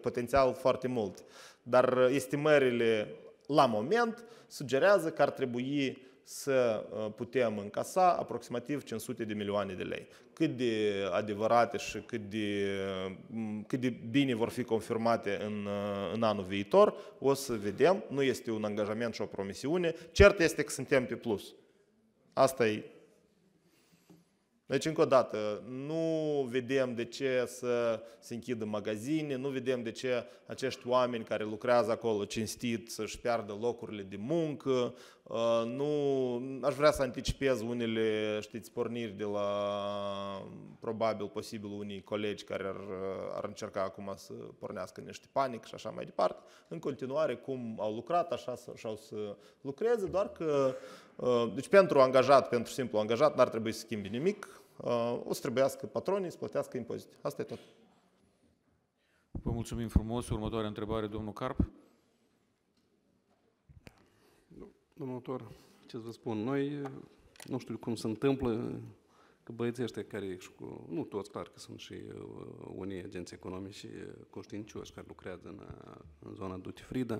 potențial foarte mult. Dar estimările la moment sugerează că ar trebui să putem încasa aproximativ 500 de milioane de lei. Cât de adevărate și cât de, cât de bine vor fi confirmate în, în anul viitor, o să vedem. Nu este un angajament și o promisiune. Cert este că suntem pe plus. Asta e deci, încă o dată, nu vedem de ce să se închidă magazine, nu vedem de ce acești oameni care lucrează acolo cinstit să-și piardă locurile de muncă. Nu, aș vrea să anticipez unele, știți, porniri de la, probabil, posibil, unii colegi care ar, ar încerca acum să pornească niște panic și așa mai departe. În continuare, cum au lucrat, așa, așa o să lucreze, doar că deci pentru angajat, pentru simplu angajat, n-ar trebui să schimbi nimic o să trebuiască patronii să plătească impozite. Asta e tot. Vă mulțumim frumos. Următoarea întrebare, domnul Carp. Domnul autor, ce să vă spun, noi nu știu cum se întâmplă că băieții ăștia care, nu toți, clar că sunt și uh, unii agenți economici conștiincioși care lucrează în, în zona duty free, dar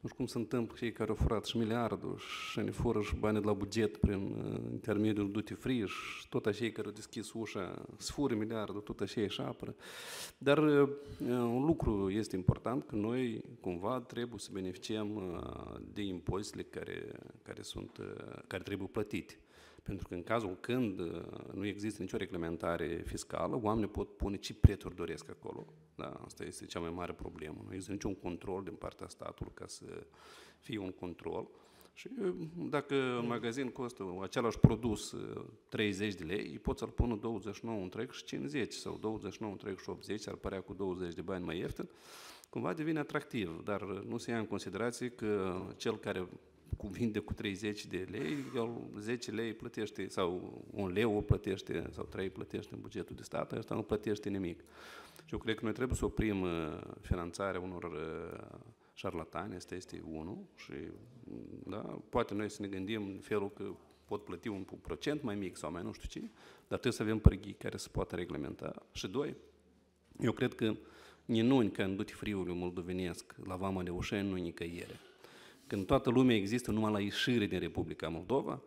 nu știu cum se întâmplă cei care au furat și miliardul și ne fură și bani de la buget prin uh, intermediul duty free și tot așa care au deschis ușa, să fură miliardul, tot așa își apără. Dar uh, un lucru este important, că noi cumva trebuie să beneficiem de impozitele care, care, sunt, care trebuie plătite. Pentru că în cazul când uh, nu există nicio reglementare fiscală, oamenii pot pune ce prețuri doresc acolo. Da, asta este cea mai mare problemă. Nu există niciun control din partea statului ca să fie un control. Și uh, dacă în magazin costă același produs 30 uh, de lei, pot să-l pună 29 întreg și 50 sau 29 întreg și 80, ar părea cu 20 de bani mai ieftin, cumva devine atractiv, dar nu se ia în considerație că cel care cu vinde cu 30 de lei, el 10 lei plătește, sau un leu o plătește, sau 3 plătește în bugetul de stat, ăsta nu plătește nimic. Și eu cred că noi trebuie să oprim uh, finanțarea unor uh, șarlatani, asta este unul, și da, poate noi să ne gândim în felul că pot plăti un procent mai mic sau mai nu știu ce, dar trebuie să avem părghii care să poată reglementa. Și doi, eu cred că ninuni ca în duty moldovenesc la Vama de Ușeni nu nicăiere. Când toată lumea există numai la ieșire din Republica Moldova,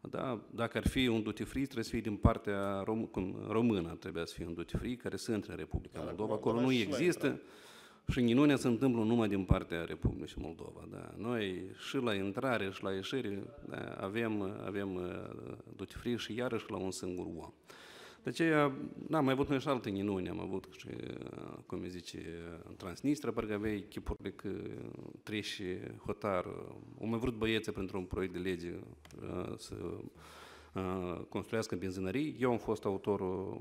da? Dacă ar fi un duty free, trebuie să fie din partea rom- cum, română, trebuie să fie un duty free care să intre în Republica Moldova. Acolo nu există și minunea se întâmplă numai din partea Republicii Moldova. Da. Noi și la intrare și la ieșire da, avem, avem uh, duty free și iarăși la un singur om. De aceea, da, mai avut noi și alte minuni, am avut și, cum zice, în Transnistria, parcă avea echipurile că trece hotar. Au mai vrut băieții pentru un proiect de lege să construiască benzinării. Eu am fost autorul,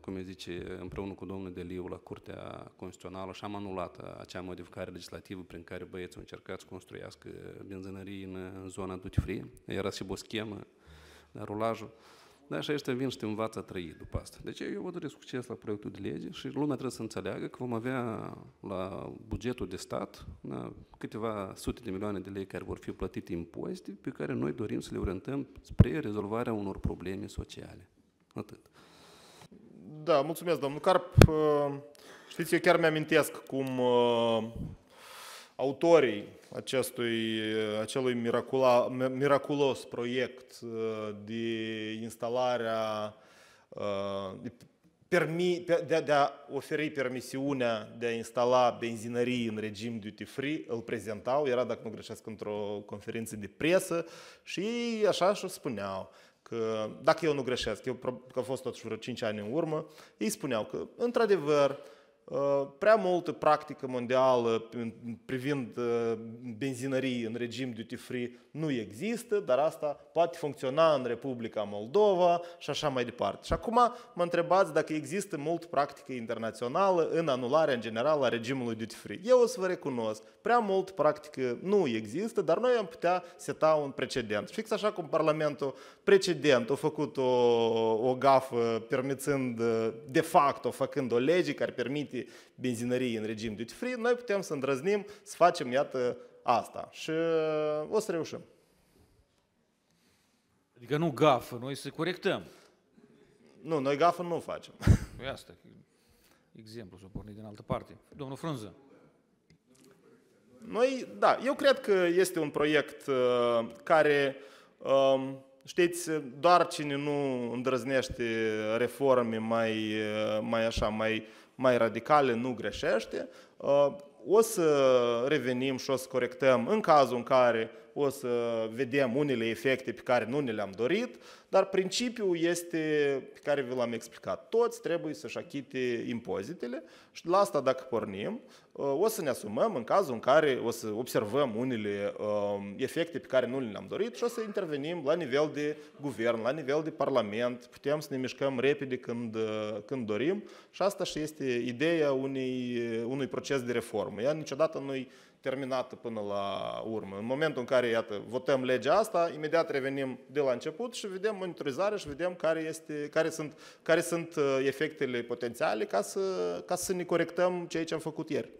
cum zice, împreună cu domnul Deliu la Curtea Constituțională și am anulat acea modificare legislativă prin care băieții au încercat să construiască benzinării în, în zona duty free. Era și o schemă, rulajul. Da, și ăștia vin și te învață a trăi după asta. Deci eu vă doresc succes la proiectul de lege și lumea trebuie să înțeleagă că vom avea la bugetul de stat da, câteva sute de milioane de lei care vor fi plătite impozite pe care noi dorim să le orientăm spre rezolvarea unor probleme sociale. Atât. Da, mulțumesc, domnul Carp. Știți, eu chiar mi-amintesc cum autorii acestui, acelui miracula, miraculos proiect uh, de instalarea, uh, de, permi, de, de a oferi permisiunea de a instala benzinării în regim duty-free, îl prezentau, era, dacă nu greșesc, într-o conferință de presă și ei așa și spuneau că, dacă eu nu greșesc, eu că a fost totuși vreo 5 ani în urmă, ei spuneau că, într-adevăr, Uh, prea multă practică mondială privind uh, benzinării în regim duty-free nu există, dar asta poate funcționa în Republica Moldova și așa mai departe. Și acum mă întrebați dacă există mult practică internațională în anularea în general a regimului duty-free. Eu o să vă recunosc, prea mult practică nu există, dar noi am putea seta un precedent. Fix așa cum Parlamentul precedent a făcut o, o gafă permițând de fapt, făcând o lege care permite benzinării în regim duty-free, noi putem să îndrăznim să facem, iată, asta. Și o să reușim. Adică nu gafă, noi să corectăm. Nu, noi gafă nu facem. Păi asta, exemplu s-a pornit din altă parte. Domnul Frunză. Noi, da, eu cred că este un proiect uh, care, um, știți, doar cine nu îndrăznește reforme mai, uh, mai așa, mai, mai radicale, nu greșește. Uh, o să revenim și o să corectăm în cazul în care o să vedem unele efecte pe care nu ne le-am dorit, dar principiul este pe care vi l-am explicat. Toți trebuie să-și achite impozitele și la asta dacă pornim, uh, o să ne asumăm în cazul în care o să observăm unele um, efecte pe care nu le-am dorit și o să intervenim la nivel de guvern, la nivel de parlament, putem să ne mișcăm repede când, uh, când dorim și asta și este ideea unui, unui proces de reformă. Ea niciodată nu terminată până la urmă. În momentul în care, iată, votăm legea asta, imediat revenim de la început și vedem monitorizarea și vedem care, este, care, sunt, care sunt uh, efectele potențiale ca să, ca să ne corectăm ceea ce am făcut ieri.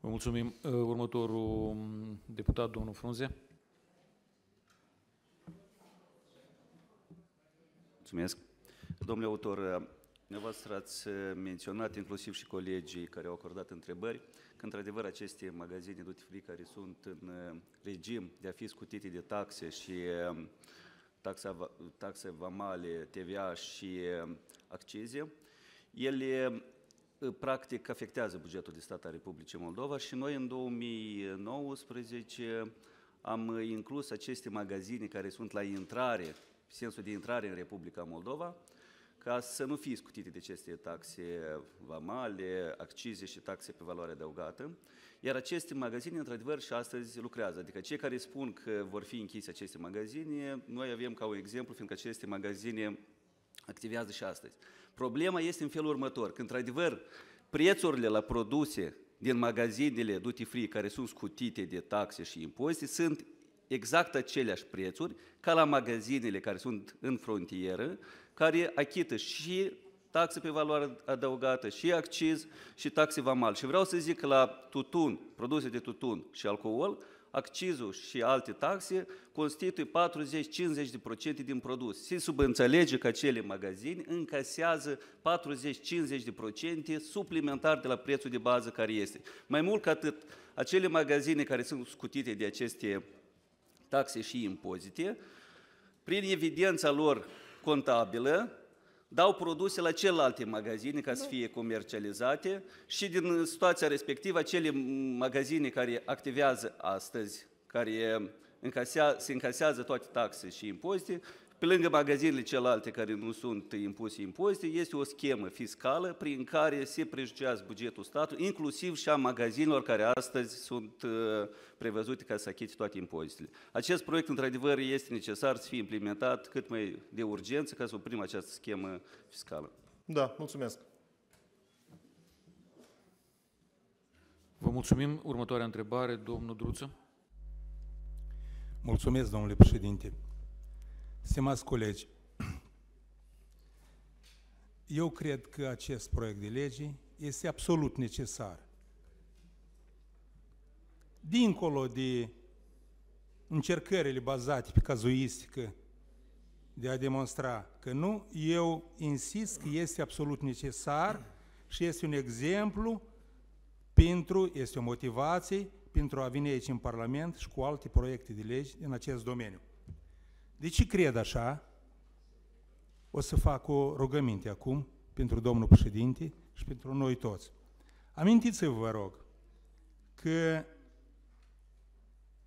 Vă mulțumim. Uh, următorul um, deputat, domnul Frunze. Mulțumesc. Domnule autor, uh, Dumneavoastră ați menționat, inclusiv și colegii care au acordat întrebări, că într-adevăr aceste magazine duty free care sunt în uh, regim de a fi scutite de taxe și um, taxa, taxe vamale, TVA și um, accize, ele uh, practic afectează bugetul de stat al Republicii Moldova și noi în 2019 am inclus aceste magazine care sunt la intrare, sensul de intrare în Republica Moldova, ca să nu fie scutite de aceste taxe vamale, accize și taxe pe valoare adăugată. Iar aceste magazine, într-adevăr, și astăzi lucrează. Adică cei care spun că vor fi închise aceste magazine, noi avem ca un exemplu, fiindcă aceste magazine activează și astăzi. Problema este în felul următor, că, într-adevăr, prețurile la produse din magazinele duty free care sunt scutite de taxe și impozite sunt exact aceleași prețuri ca la magazinele care sunt în frontieră, care achită și taxe pe valoare adăugată, și acciz, și taxe vamal. Și vreau să zic că la tutun, produse de tutun și alcool, accizul și alte taxe constituie 40-50% din produs. Se subînțelege că acele magazini încasează 40-50% suplimentar de la prețul de bază care este. Mai mult ca atât, acele magazine care sunt scutite de aceste taxe și impozite, prin evidența lor contabilă, dau produse la celelalte magazine ca să fie comercializate și din situația respectivă, acele magazine care activează astăzi, care încasea, se încasează toate taxe și impozite, pe lângă magazinele celelalte care nu sunt impuse impozite, este o schemă fiscală prin care se prejudicează bugetul statului, inclusiv și a magazinelor care astăzi sunt uh, prevăzute ca să achite toate impozitele. Acest proiect, într-adevăr, este necesar să fie implementat cât mai de urgență ca să oprim această schemă fiscală. Da, mulțumesc. Vă mulțumim. Următoarea întrebare, domnul Druță. Mulțumesc, domnule președinte. Stimați colegi, eu cred că acest proiect de lege este absolut necesar. Dincolo de încercările bazate pe cazuistică de a demonstra că nu, eu insist că este absolut necesar și este un exemplu pentru, este o motivație pentru a veni aici în Parlament și cu alte proiecte de legi în acest domeniu. De ce cred așa? O să fac o rugăminte acum pentru domnul președinte și pentru noi toți. Amintiți-vă, vă rog, că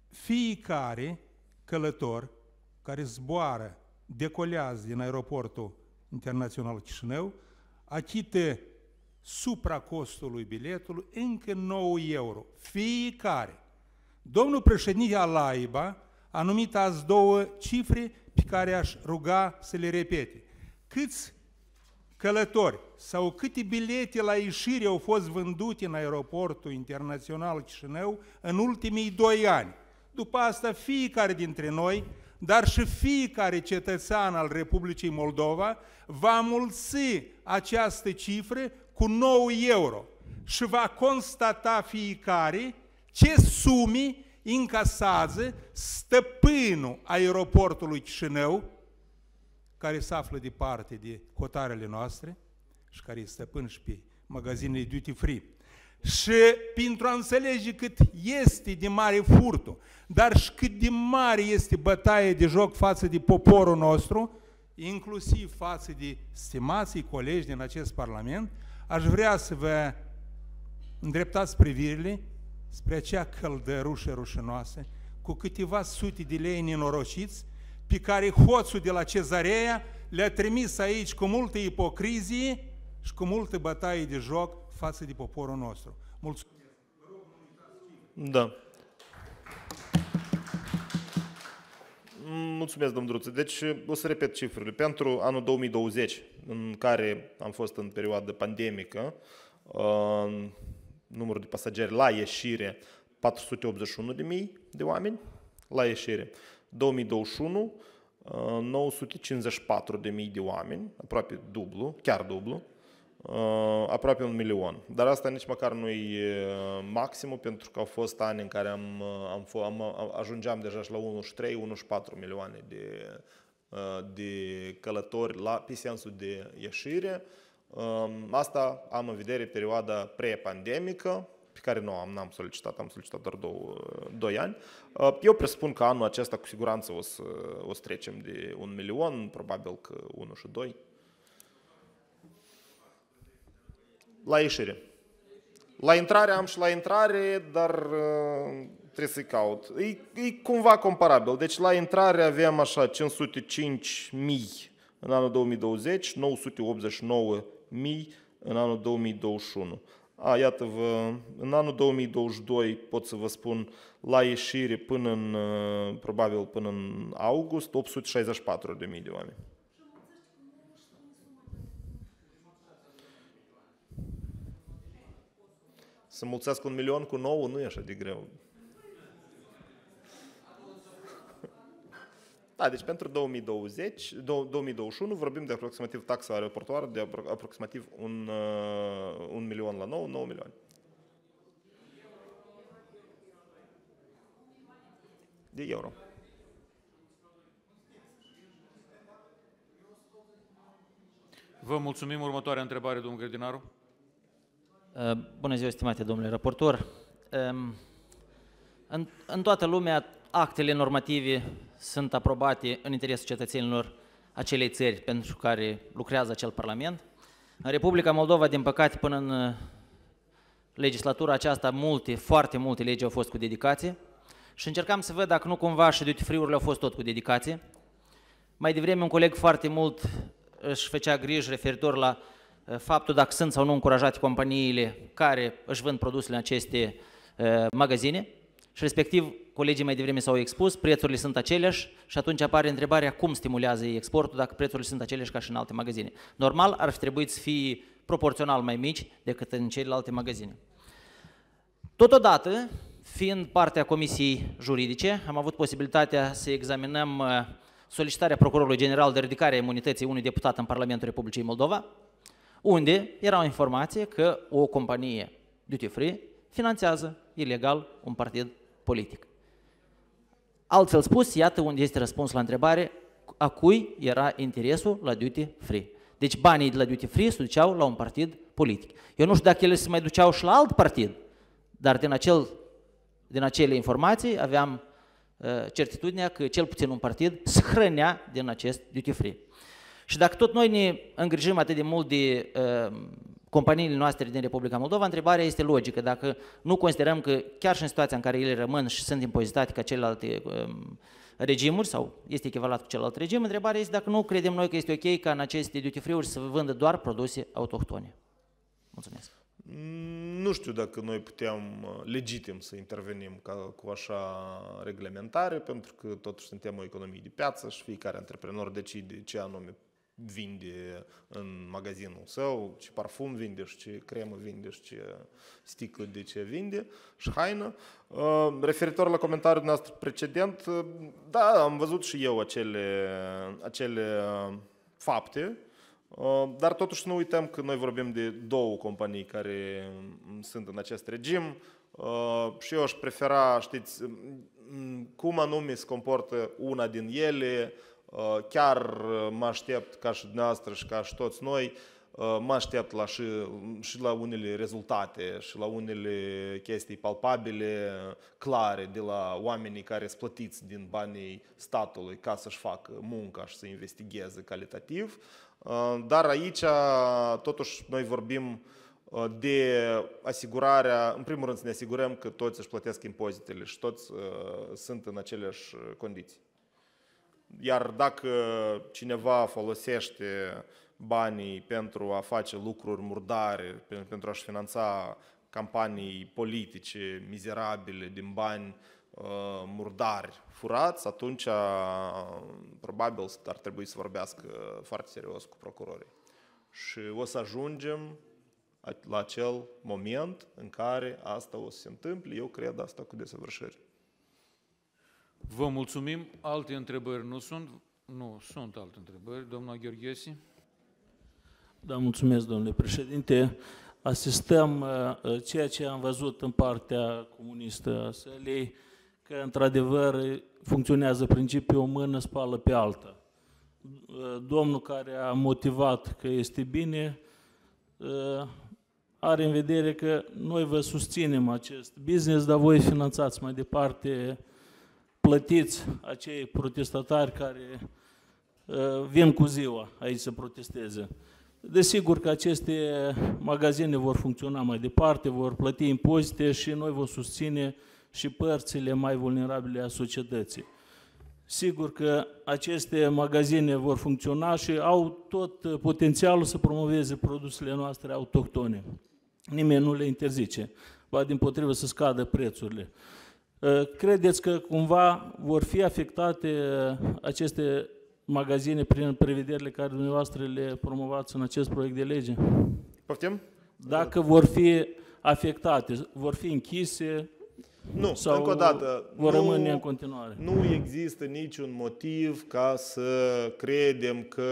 fiecare călător care zboară, decolează din aeroportul internațional Chișinău, achită supra costului biletului încă 9 euro. Fiecare. Domnul președinte Alaiba a numit azi două cifre pe care aș ruga să le repete. Câți călători sau câte bilete la ieșire au fost vândute în aeroportul internațional Chișinău în ultimii doi ani. După asta, fiecare dintre noi, dar și fiecare cetățean al Republicii Moldova, va mulți această cifră cu 9 euro și va constata fiecare ce sume încasează stăpânul aeroportului Chișinău, care se află departe de hotarele noastre și care e stăpân și pe magazinele duty free. Și pentru a înțelege cât este de mare furtul, dar și cât de mare este bătaie de joc față de poporul nostru, inclusiv față de stimații colegi din acest Parlament, aș vrea să vă îndreptați privirile spre acea căldărușă rușinoasă, cu câteva sute de lei nenorociți, pe care hoțul de la cezarea le-a trimis aici cu multă ipocrizie și cu multă bătaie de joc față de poporul nostru. Mulțumesc! Da. Mulțumesc, domnul Druță. Deci, o să repet cifrele. Pentru anul 2020, în care am fost în perioadă pandemică, numărul de pasageri la ieșire 481 de mii de oameni la ieșire. 2021 954 de mii de oameni, aproape dublu, chiar dublu, uh, aproape un milion. Dar asta nici măcar nu e uh, maximul, pentru că au fost ani în care am, uh, am, am ajungeam deja și la 1,3-1,4 milioane de, de călători la, pe sensul de ieșire. Asta am în vedere perioada pre-pandemică, pe care nu am, n-am solicitat, am solicitat doar două, doi ani. Eu presupun că anul acesta cu siguranță o să, o să trecem de un milion, probabil că 1 și 2. La ieșire. La intrare am și la intrare, dar trebuie să-i caut. E, e cumva comparabil. Deci la intrare avem așa 505 mii în anul 2020, 989 mii în anul 2021. A, iată-vă, în anul 2022 pot să vă spun la ieșire până în, probabil până în august, 864 de mii de oameni. Să mulțească un milion cu 9 nu e așa de greu. Da, deci pentru 2020, 2021 vorbim de aproximativ taxa aeroportoară de aproximativ un, uh, un milion la 9, 9 milioane. De euro. Vă mulțumim. Următoarea întrebare, domnul Grădinaru. Uh, bună ziua, stimate domnule raportor. Um, în, în toată lumea, actele normative sunt aprobate în interesul cetățenilor acelei țări pentru care lucrează acel Parlament. În Republica Moldova, din păcate, până în uh, legislatura aceasta, multe, foarte multe legi au fost cu dedicație și încercam să văd dacă nu cumva și duty free-urile au fost tot cu dedicație. Mai devreme un coleg foarte mult își făcea griji referitor la uh, faptul dacă sunt sau nu încurajate companiile care își vând produsele în aceste uh, magazine și respectiv colegii mai devreme s-au expus, prețurile sunt aceleași și atunci apare întrebarea cum stimulează ei exportul dacă prețurile sunt aceleași ca și în alte magazine. Normal ar fi trebuit să fie proporțional mai mici decât în celelalte magazine. Totodată, fiind partea Comisiei Juridice, am avut posibilitatea să examinăm uh, solicitarea Procurorului General de ridicare a imunității unui deputat în Parlamentul Republicii Moldova, unde era o informație că o companie duty free finanțează ilegal un partid politic. Altfel spus, iată unde este răspuns la întrebare a cui era interesul la duty free. Deci banii de la duty free se duceau la un partid politic. Eu nu știu dacă ele se mai duceau și la alt partid, dar din, acel, din acele informații aveam uh, certitudinea că cel puțin un partid se hrănea din acest duty free. Și dacă tot noi ne îngrijim atât de mult de uh, companiile noastre din Republica Moldova, întrebarea este logică. Dacă nu considerăm că chiar și în situația în care ele rămân și sunt impozitate ca celelalte um, regimuri sau este echivalat cu celălalt regim, întrebarea este dacă nu credem noi că este ok ca în aceste duty free-uri să vândă doar produse autohtone. Mulțumesc. Nu știu dacă noi puteam uh, legitim să intervenim ca, cu așa reglementare, pentru că totuși suntem o economie de piață și fiecare antreprenor decide ce anume vinde în magazinul său, ce parfum vinde și ce cremă vinde și ce sticlă de ce vinde și haină. Uh, referitor la comentariul nostru precedent, uh, da, am văzut și eu acele, acele uh, fapte, dar totuși nu uităm că noi vorbim de două companii care mm, sunt în acest regim și eu aș prefera, știți, mm, cum anume se comportă una din ele, Uh, chiar uh, mă aștept ca și dumneavoastră și ca și toți noi, uh, mă aștept la și, și la unele rezultate și la unele chestii palpabile, clare, de la oamenii care sunt plătiți din banii statului ca să-și facă munca și să investigheze calitativ. Dar aici, totuși, noi vorbim de asigurarea, în primul rând să ne asigurăm că toți își plătesc impozitele și toți sunt în aceleași condiții. Iar dacă cineva folosește banii pentru a face lucruri murdare, pentru a-și finanța campanii politice mizerabile din bani uh, murdari furați, atunci uh, probabil ar trebui să vorbească foarte serios cu procurorii. Și o să ajungem la acel moment în care asta o să se întâmple, eu cred asta cu desăvârșire. Vă mulțumim. Alte întrebări nu sunt? Nu, sunt alte întrebări. Domnul Gheorghesi? Da, mulțumesc, domnule președinte. Asistăm uh, uh, ceea ce am văzut în partea comunistă a sălii, că într-adevăr funcționează principiul o mână spală pe alta. Uh, domnul care a motivat că este bine, are în vedere că noi vă susținem acest business, dar voi finanțați mai departe plătiți acei protestatari care uh, vin cu ziua aici să protesteze. Desigur că aceste magazine vor funcționa mai departe, vor plăti impozite și noi vom susține și părțile mai vulnerabile a societății. Sigur că aceste magazine vor funcționa și au tot potențialul să promoveze produsele noastre autohtone. Nimeni nu le interzice, va din potrivă să scadă prețurile. Uh, credeți că cumva vor fi afectate uh, aceste magazine prin prevederile care dumneavoastră le promovați în acest proiect de lege? Poftim? Dacă vor fi afectate, vor fi închise, Nu, Sau încă o dată, vor nu, rămâne în continuare? Nu există niciun motiv ca să credem că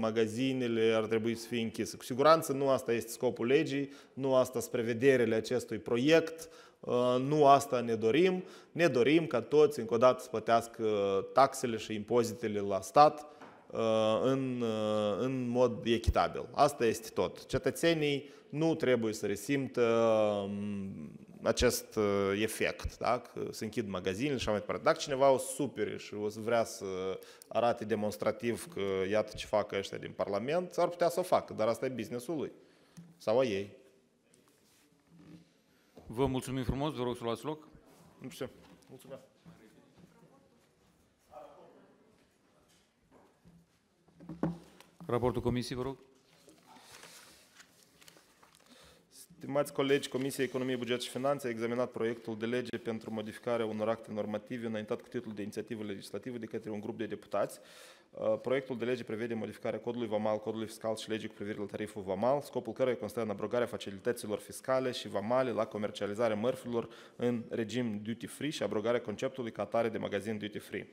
magazinele ar trebui să fie închise. Cu siguranță nu asta este scopul legii, nu asta sunt prevederile acestui proiect, uh, nu asta ne dorim. Ne dorim ca toți, încă o dată, să plătească taxele și impozitele la stat uh, în, uh, în mod echitabil. Asta este tot. Cetățenii nu trebuie să resimtă um, acest uh, efect, da? că se închid magazinele și așa mai departe. Dacă cineva o supere și o să vrea să arate demonstrativ că iată ce fac ăștia din Parlament, ar putea să o facă, dar asta e businessul lui sau a ei. Vă mulțumim frumos, vă rog să luați loc. Nu știu. Mulțumesc. Raportul comisiei, vă rog. Stimați colegi, Comisia Economie, Buget și Finanțe a examinat proiectul de lege pentru modificarea unor acte normative înaintat cu titlul de inițiativă legislativă de către un grup de deputați. Uh, Proiectul de lege prevede modificarea codului VAMAL, codului fiscal și legii cu privire la tariful VAMAL, scopul căruia constă în abrogarea facilităților fiscale și VAMALE la comercializarea mărfurilor în regim duty-free și abrogarea conceptului ca atare de magazin duty-free.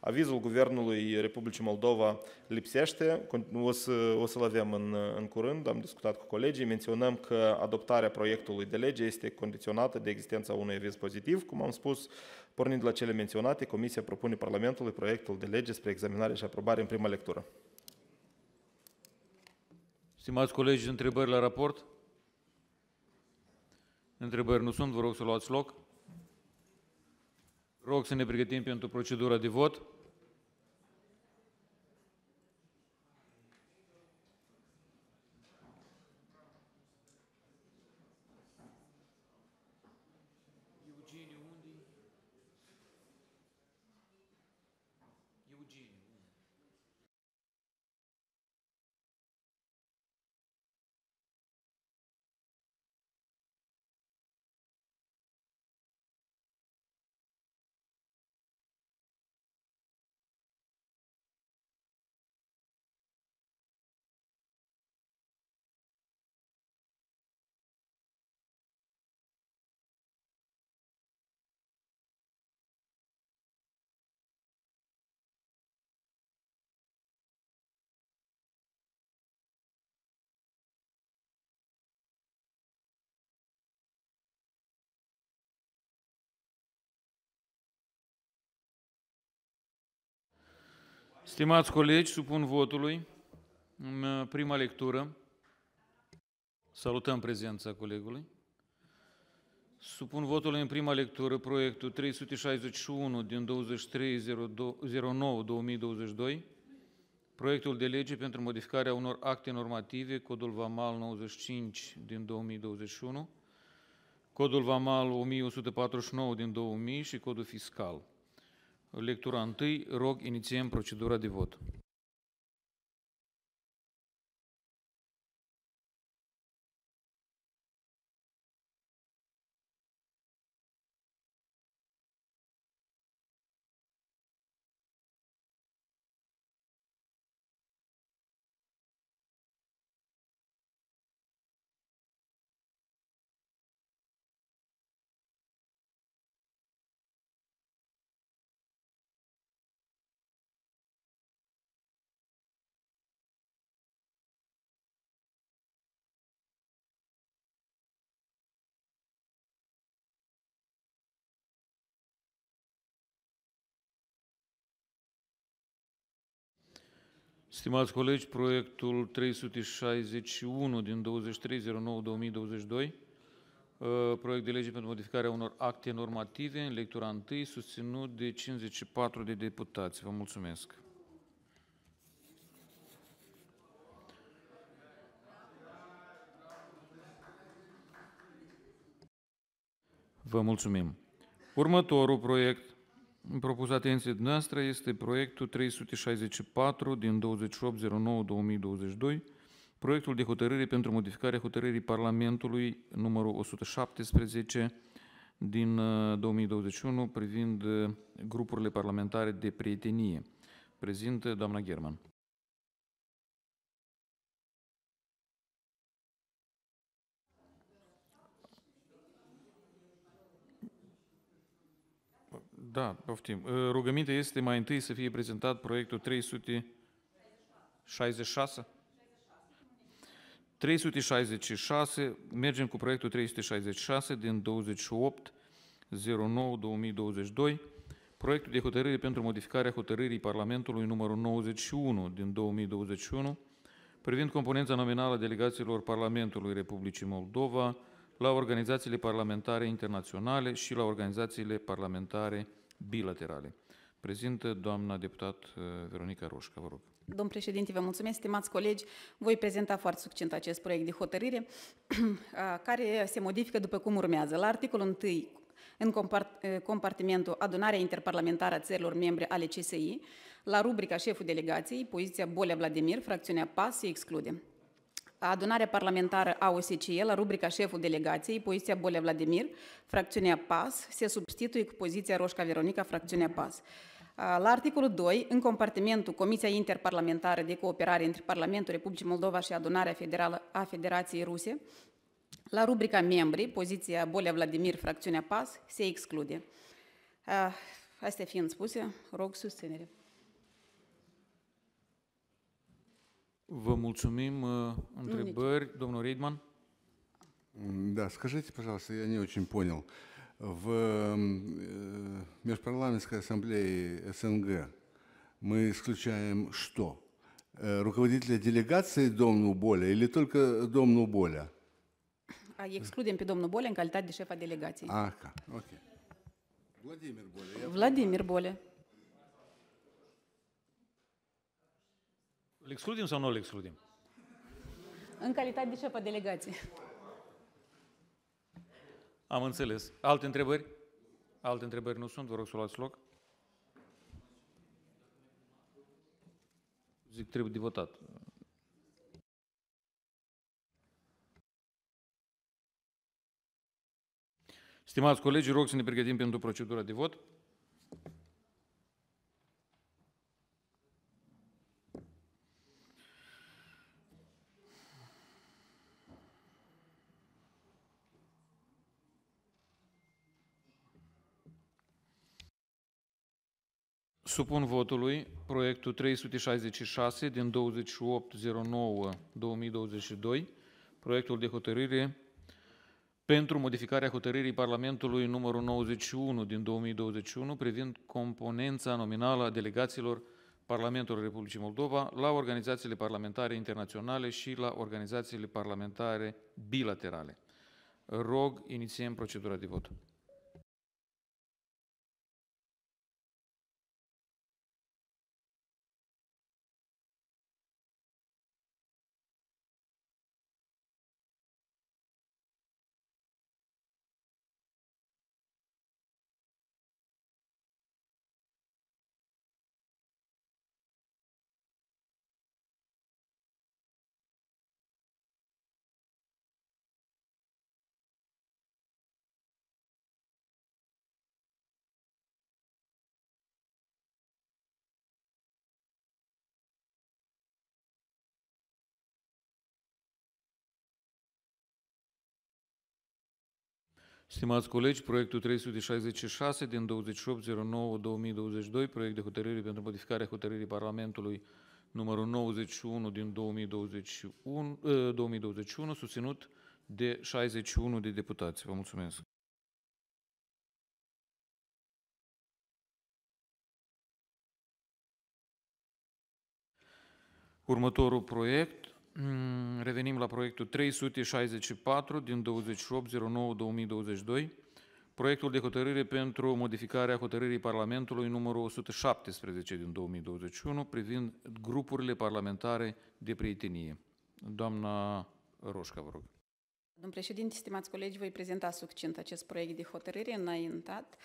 Avizul Guvernului Republicii Moldova lipsește, o, să, o să-l avem în, în curând, am discutat cu colegii, menționăm că adoptarea proiectului de lege este condiționată de existența unui aviz pozitiv. Cum am spus, pornind de la cele menționate, Comisia propune Parlamentului proiectul de lege spre examinare și aprobare în prima lectură. Stimați colegi, întrebări la raport? Întrebări nu sunt, vă rog să luați loc. Rog să ne pregătim pentru procedura de vot. Stimați colegi, supun votului în uh, prima lectură. Salutăm prezența colegului. Supun votului în prima lectură proiectul 361 din 23.09.2022, proiectul de lege pentru modificarea unor acte normative, codul VAMAL 95 din 2021, codul VAMAL 1149 din 2000 și codul fiscal. Lectura întâi, rog, inițiem procedura de vot. Stimați colegi, proiectul 361 din 23.09.2022, uh, proiect de lege pentru modificarea unor acte normative în lectura întâi, susținut de 54 de deputați. Vă mulțumesc. Vă mulțumim. Următorul proiect propus atenție noastră este proiectul 364 din 2809-2022, proiectul de hotărâre pentru modificarea hotărârii Parlamentului numărul 117 din 2021 privind uh, grupurile parlamentare de prietenie. Prezintă doamna German. Da, poftim. Uh, Rugămintea este mai întâi să fie prezentat proiectul 366? 366, mergem cu proiectul 366 din 28 09 2022, proiectul de hotărâre pentru modificarea hotărârii Parlamentului numărul 91 din 2021, privind componența nominală a delegațiilor Parlamentului Republicii Moldova la organizațiile parlamentare internaționale și la organizațiile parlamentare bilaterale. Prezintă doamna deputat uh, Veronica Roșca, vă rog. Domn președinte, vă mulțumesc, stimați colegi. Voi prezenta foarte succint acest proiect de hotărâre, care se modifică după cum urmează. La articolul 1, în compartimentul Adunarea Interparlamentară a țărilor membre ale CSI, la rubrica Șeful Delegației, poziția Bolea Vladimir, fracțiunea PAS, se exclude. Adunarea parlamentară a OSCE, la rubrica Șeful Delegației, poziția Bolea Vladimir, fracțiunea PAS, se substituie cu poziția Roșca Veronica, fracțiunea PAS. La articolul 2, în compartimentul Comisia Interparlamentară de Cooperare între Parlamentul Republicii Moldova și Adunarea Federală a Federației Ruse, la rubrica Membri, poziția Bolea Vladimir, fracțiunea PAS, se exclude. Astea fiind spuse, rog susținere. Vă mulțumim. Întrebăри, domnul Reidman? Да, скажите, пожалуйста, я не очень понял. В Межпарламентской ассамблее СНГ мы исключаем что? Руководителя делегации Домну Боля или только Домну Боля? Excludem pe domnul Bolea în calitate de șef a delegației. Aka, ok. Vladimir Bolea. Vladimir Bolea. Îl excludem sau nu îl excludem? În calitate de șef a delegației. Am înțeles. Alte întrebări? Alte întrebări nu sunt, vă rog să luați loc. Zic, trebuie de votat. Stimați colegi, rog să ne pregătim pentru procedura de vot. Supun votului proiectul 366 din 28.09.2022, proiectul de hotărâre pentru modificarea hotărârii Parlamentului numărul 91 din 2021 privind componența nominală a delegațiilor Parlamentului Republicii Moldova la organizațiile parlamentare internaționale și la organizațiile parlamentare bilaterale. Rog, inițiem procedura de vot. Stimați colegi, proiectul 366 din 28.09.2022, proiect de hotărâre pentru modificarea hotărârii Parlamentului numărul 91 din 2021, 2021 susținut de 61 de deputați. Vă mulțumesc. Următorul proiect, revenim la proiectul 364 din 28.09.2022, proiectul de hotărâre pentru modificarea hotărârii Parlamentului numărul 117 din 2021 privind grupurile parlamentare de prietenie. Doamna Roșca, vă rog. Domnul președinte, stimați colegi, voi prezenta succint acest proiect de hotărâre înaintat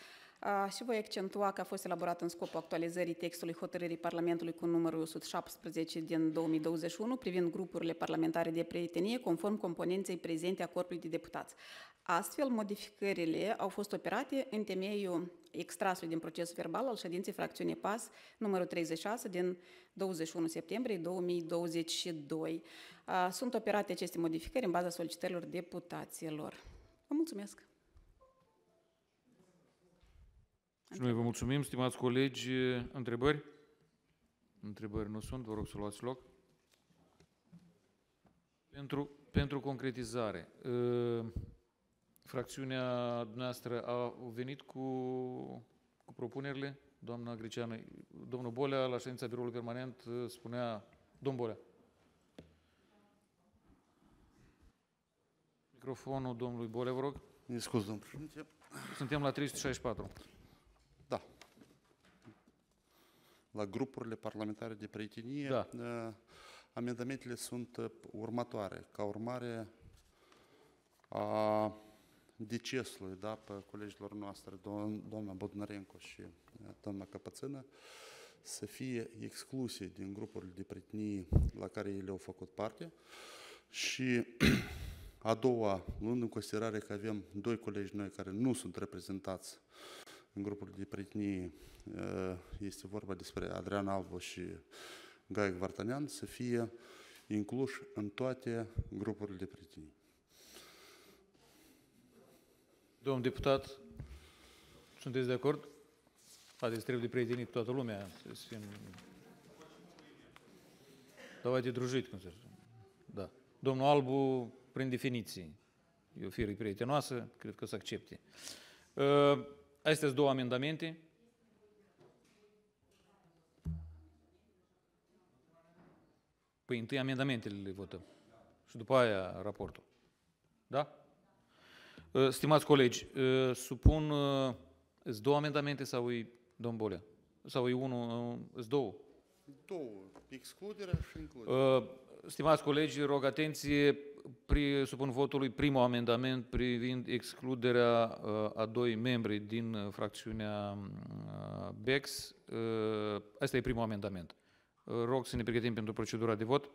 și voi accentua că a fost elaborat în scopul actualizării textului hotărârii Parlamentului cu numărul 117 din 2021 privind grupurile parlamentare de prietenie conform componenței prezente a Corpului de Deputați. Astfel, modificările au fost operate în temeiul extrasului din procesul verbal al ședinței fracțiunii PAS numărul 36 din 21 septembrie 2022. Sunt operate aceste modificări în baza solicitărilor deputaților. Vă mulțumesc! Și noi vă mulțumim, stimați colegi. Întrebări? Întrebări nu sunt, vă rog să luați loc. Pentru, pentru concretizare, uh, fracțiunea noastră a venit cu, cu propunerile, doamna Greceană, domnul Bolea, la ședința biroului permanent, uh, spunea, domn Bolea. Microfonul domnului Bolea, vă rog. Ne scuz, domnul președinte. Suntem la 364. La grupurile parlamentare de prietenie, Da. uh, amendamentele sunt uh, următoare. Ca urmare a decesului da, pe colegilor noastre, do- doamna Bodnarenko și uh, doamna Căpățână, să fie excluse din grupurile de prietenie la care ele au făcut parte și a doua, luând în considerare că avem doi colegi noi care nu sunt reprezentați în grupul de prietenie, uh, este vorba despre Adrian Albu și Gaic Vartanian, să fie incluși în toate grupurile de prietenie. Domnul deputat, sunteți de acord? Haideți, trebuie de prietenii cu toată lumea. Să fim... Давайте дружить, cum se spune. Da. Domnul Albu, prin definiție, e o fire prietenoasă, cred că o să accepte. Uh, Astea sunt două amendamente. Păi întâi amendamentele le votăm și după aia raportul. Da? Uh, Stimați colegi, uh, supun, uh, îs două amendamente sau e domn Bolea? Sau e unul, uh, îs două? Două, excluderea și includerea. Uh, Stimați colegi, rog atenție, pri, supun votului primul amendament privind excluderea uh, a doi membri din uh, fracțiunea uh, BEX. Uh, Asta e primul amendament. Uh, Rog să ne pregătim pentru procedura de vot.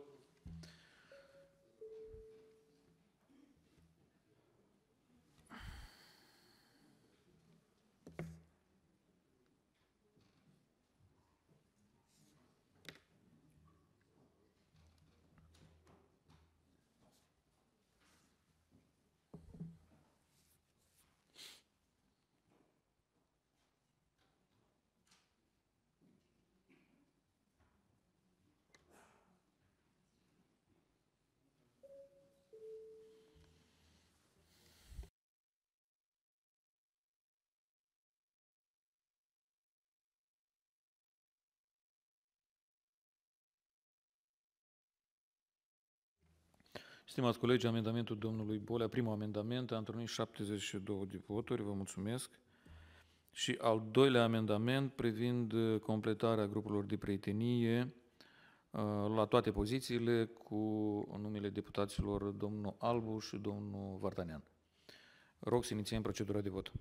Stimați colegi, amendamentul domnului Bolea, primul amendament, a întâlnit 72 de voturi, vă mulțumesc. Și al doilea amendament privind uh, completarea grupurilor de prietenie uh, la toate pozițiile cu numele deputaților domnul Albu și domnul Vartanian. Rog să inițiem procedura de vot.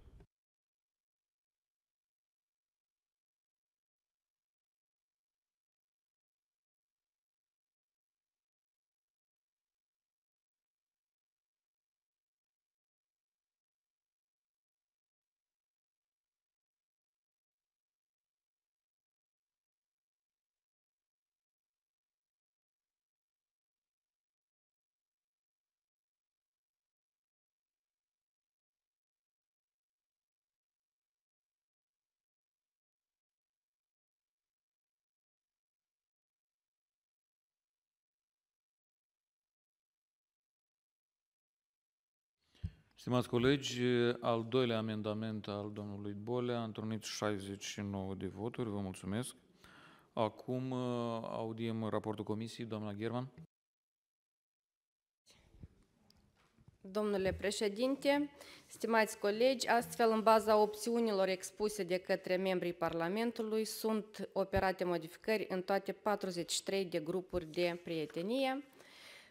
Stimați colegi, al doilea amendament al domnului Bolea a întrunit 69 de voturi, vă mulțumesc. Acum uh, audiem raportul comisiei, doamna German. Domnule președinte, stimați colegi, astfel în baza opțiunilor expuse de către membrii Parlamentului sunt operate modificări în toate 43 de grupuri de prietenie.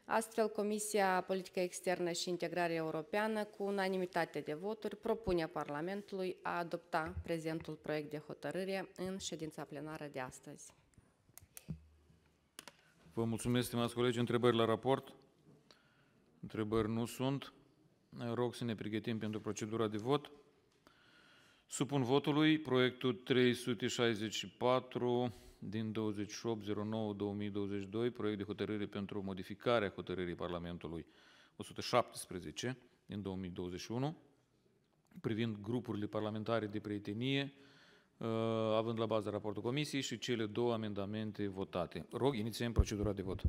Astfel, Comisia Politică Externă și Integrare Europeană, cu unanimitate de voturi, propune Parlamentului a adopta prezentul proiect de hotărâre în ședința plenară de astăzi. Vă mulțumesc, stimați colegi. Întrebări la raport? Întrebări nu sunt. Rog să ne pregătim pentru procedura de vot. Supun votului proiectul 364 din 28.09.2022, proiect de hotărâre pentru modificarea hotărârii Parlamentului 117 din 2021, privind grupurile parlamentare de prietenie având la bază raportul comisiei și cele două amendamente votate. Rog, inițiem procedura de vot.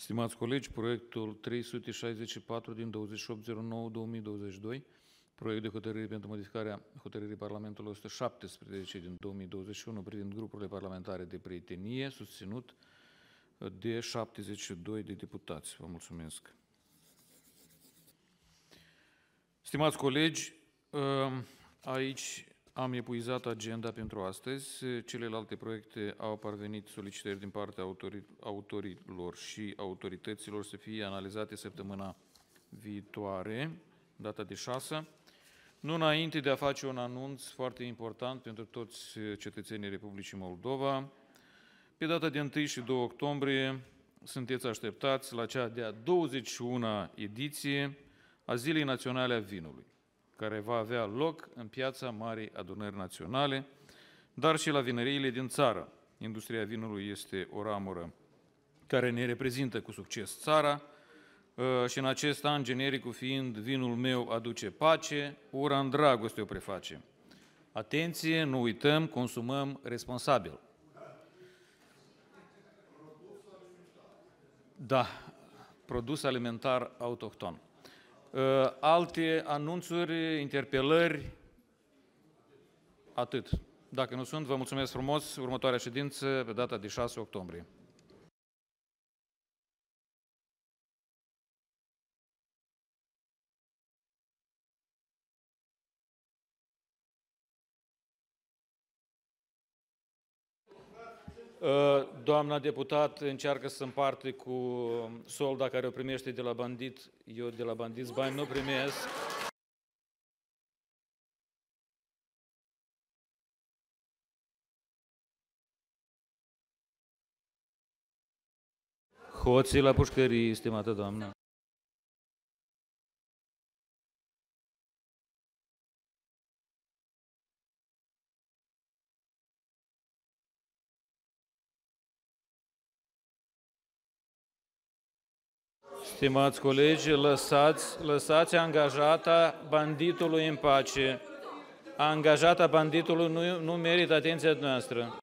Stimați colegi, proiectul 364 din 2809-2022, proiect de hotărâre pentru modificarea hotărârii Parlamentului 117 din 2021 privind grupurile parlamentare de prietenie, susținut de 72 de deputați. Vă mulțumesc. Stimați colegi, aici am epuizat agenda pentru astăzi. Celelalte proiecte au parvenit solicitări din partea autorilor și autorităților să fie analizate săptămâna viitoare, data de 6. Nu înainte de a face un anunț foarte important pentru toți cetățenii Republicii Moldova, pe data de 1 și 2 octombrie sunteți așteptați la cea de-a 21-a ediție a Zilei Naționale a Vinului care va avea loc în piața Marii Adunări Naționale, dar și la vinăriile din țară. Industria vinului este o ramură care ne reprezintă cu succes țara ă, și în acest an, genericul fiind vinul meu aduce pace, ura în dragoste o preface. Atenție, nu uităm, consumăm responsabil. Da, produs alimentar autohton. Uh, alte anunțuri, interpelări, atât. Dacă nu sunt, vă mulțumesc frumos. Următoarea ședință pe data de 6 octombrie. Doamna deputat încearcă să împarte cu solda care o primește de la bandit. Eu de la bandiți bani nu primesc. Hoții la pușcării, stimată doamnă. Stimați colegi, lăsați, lăsați angajata banditului în pace. Angajata banditului nu, nu merită atenția noastră.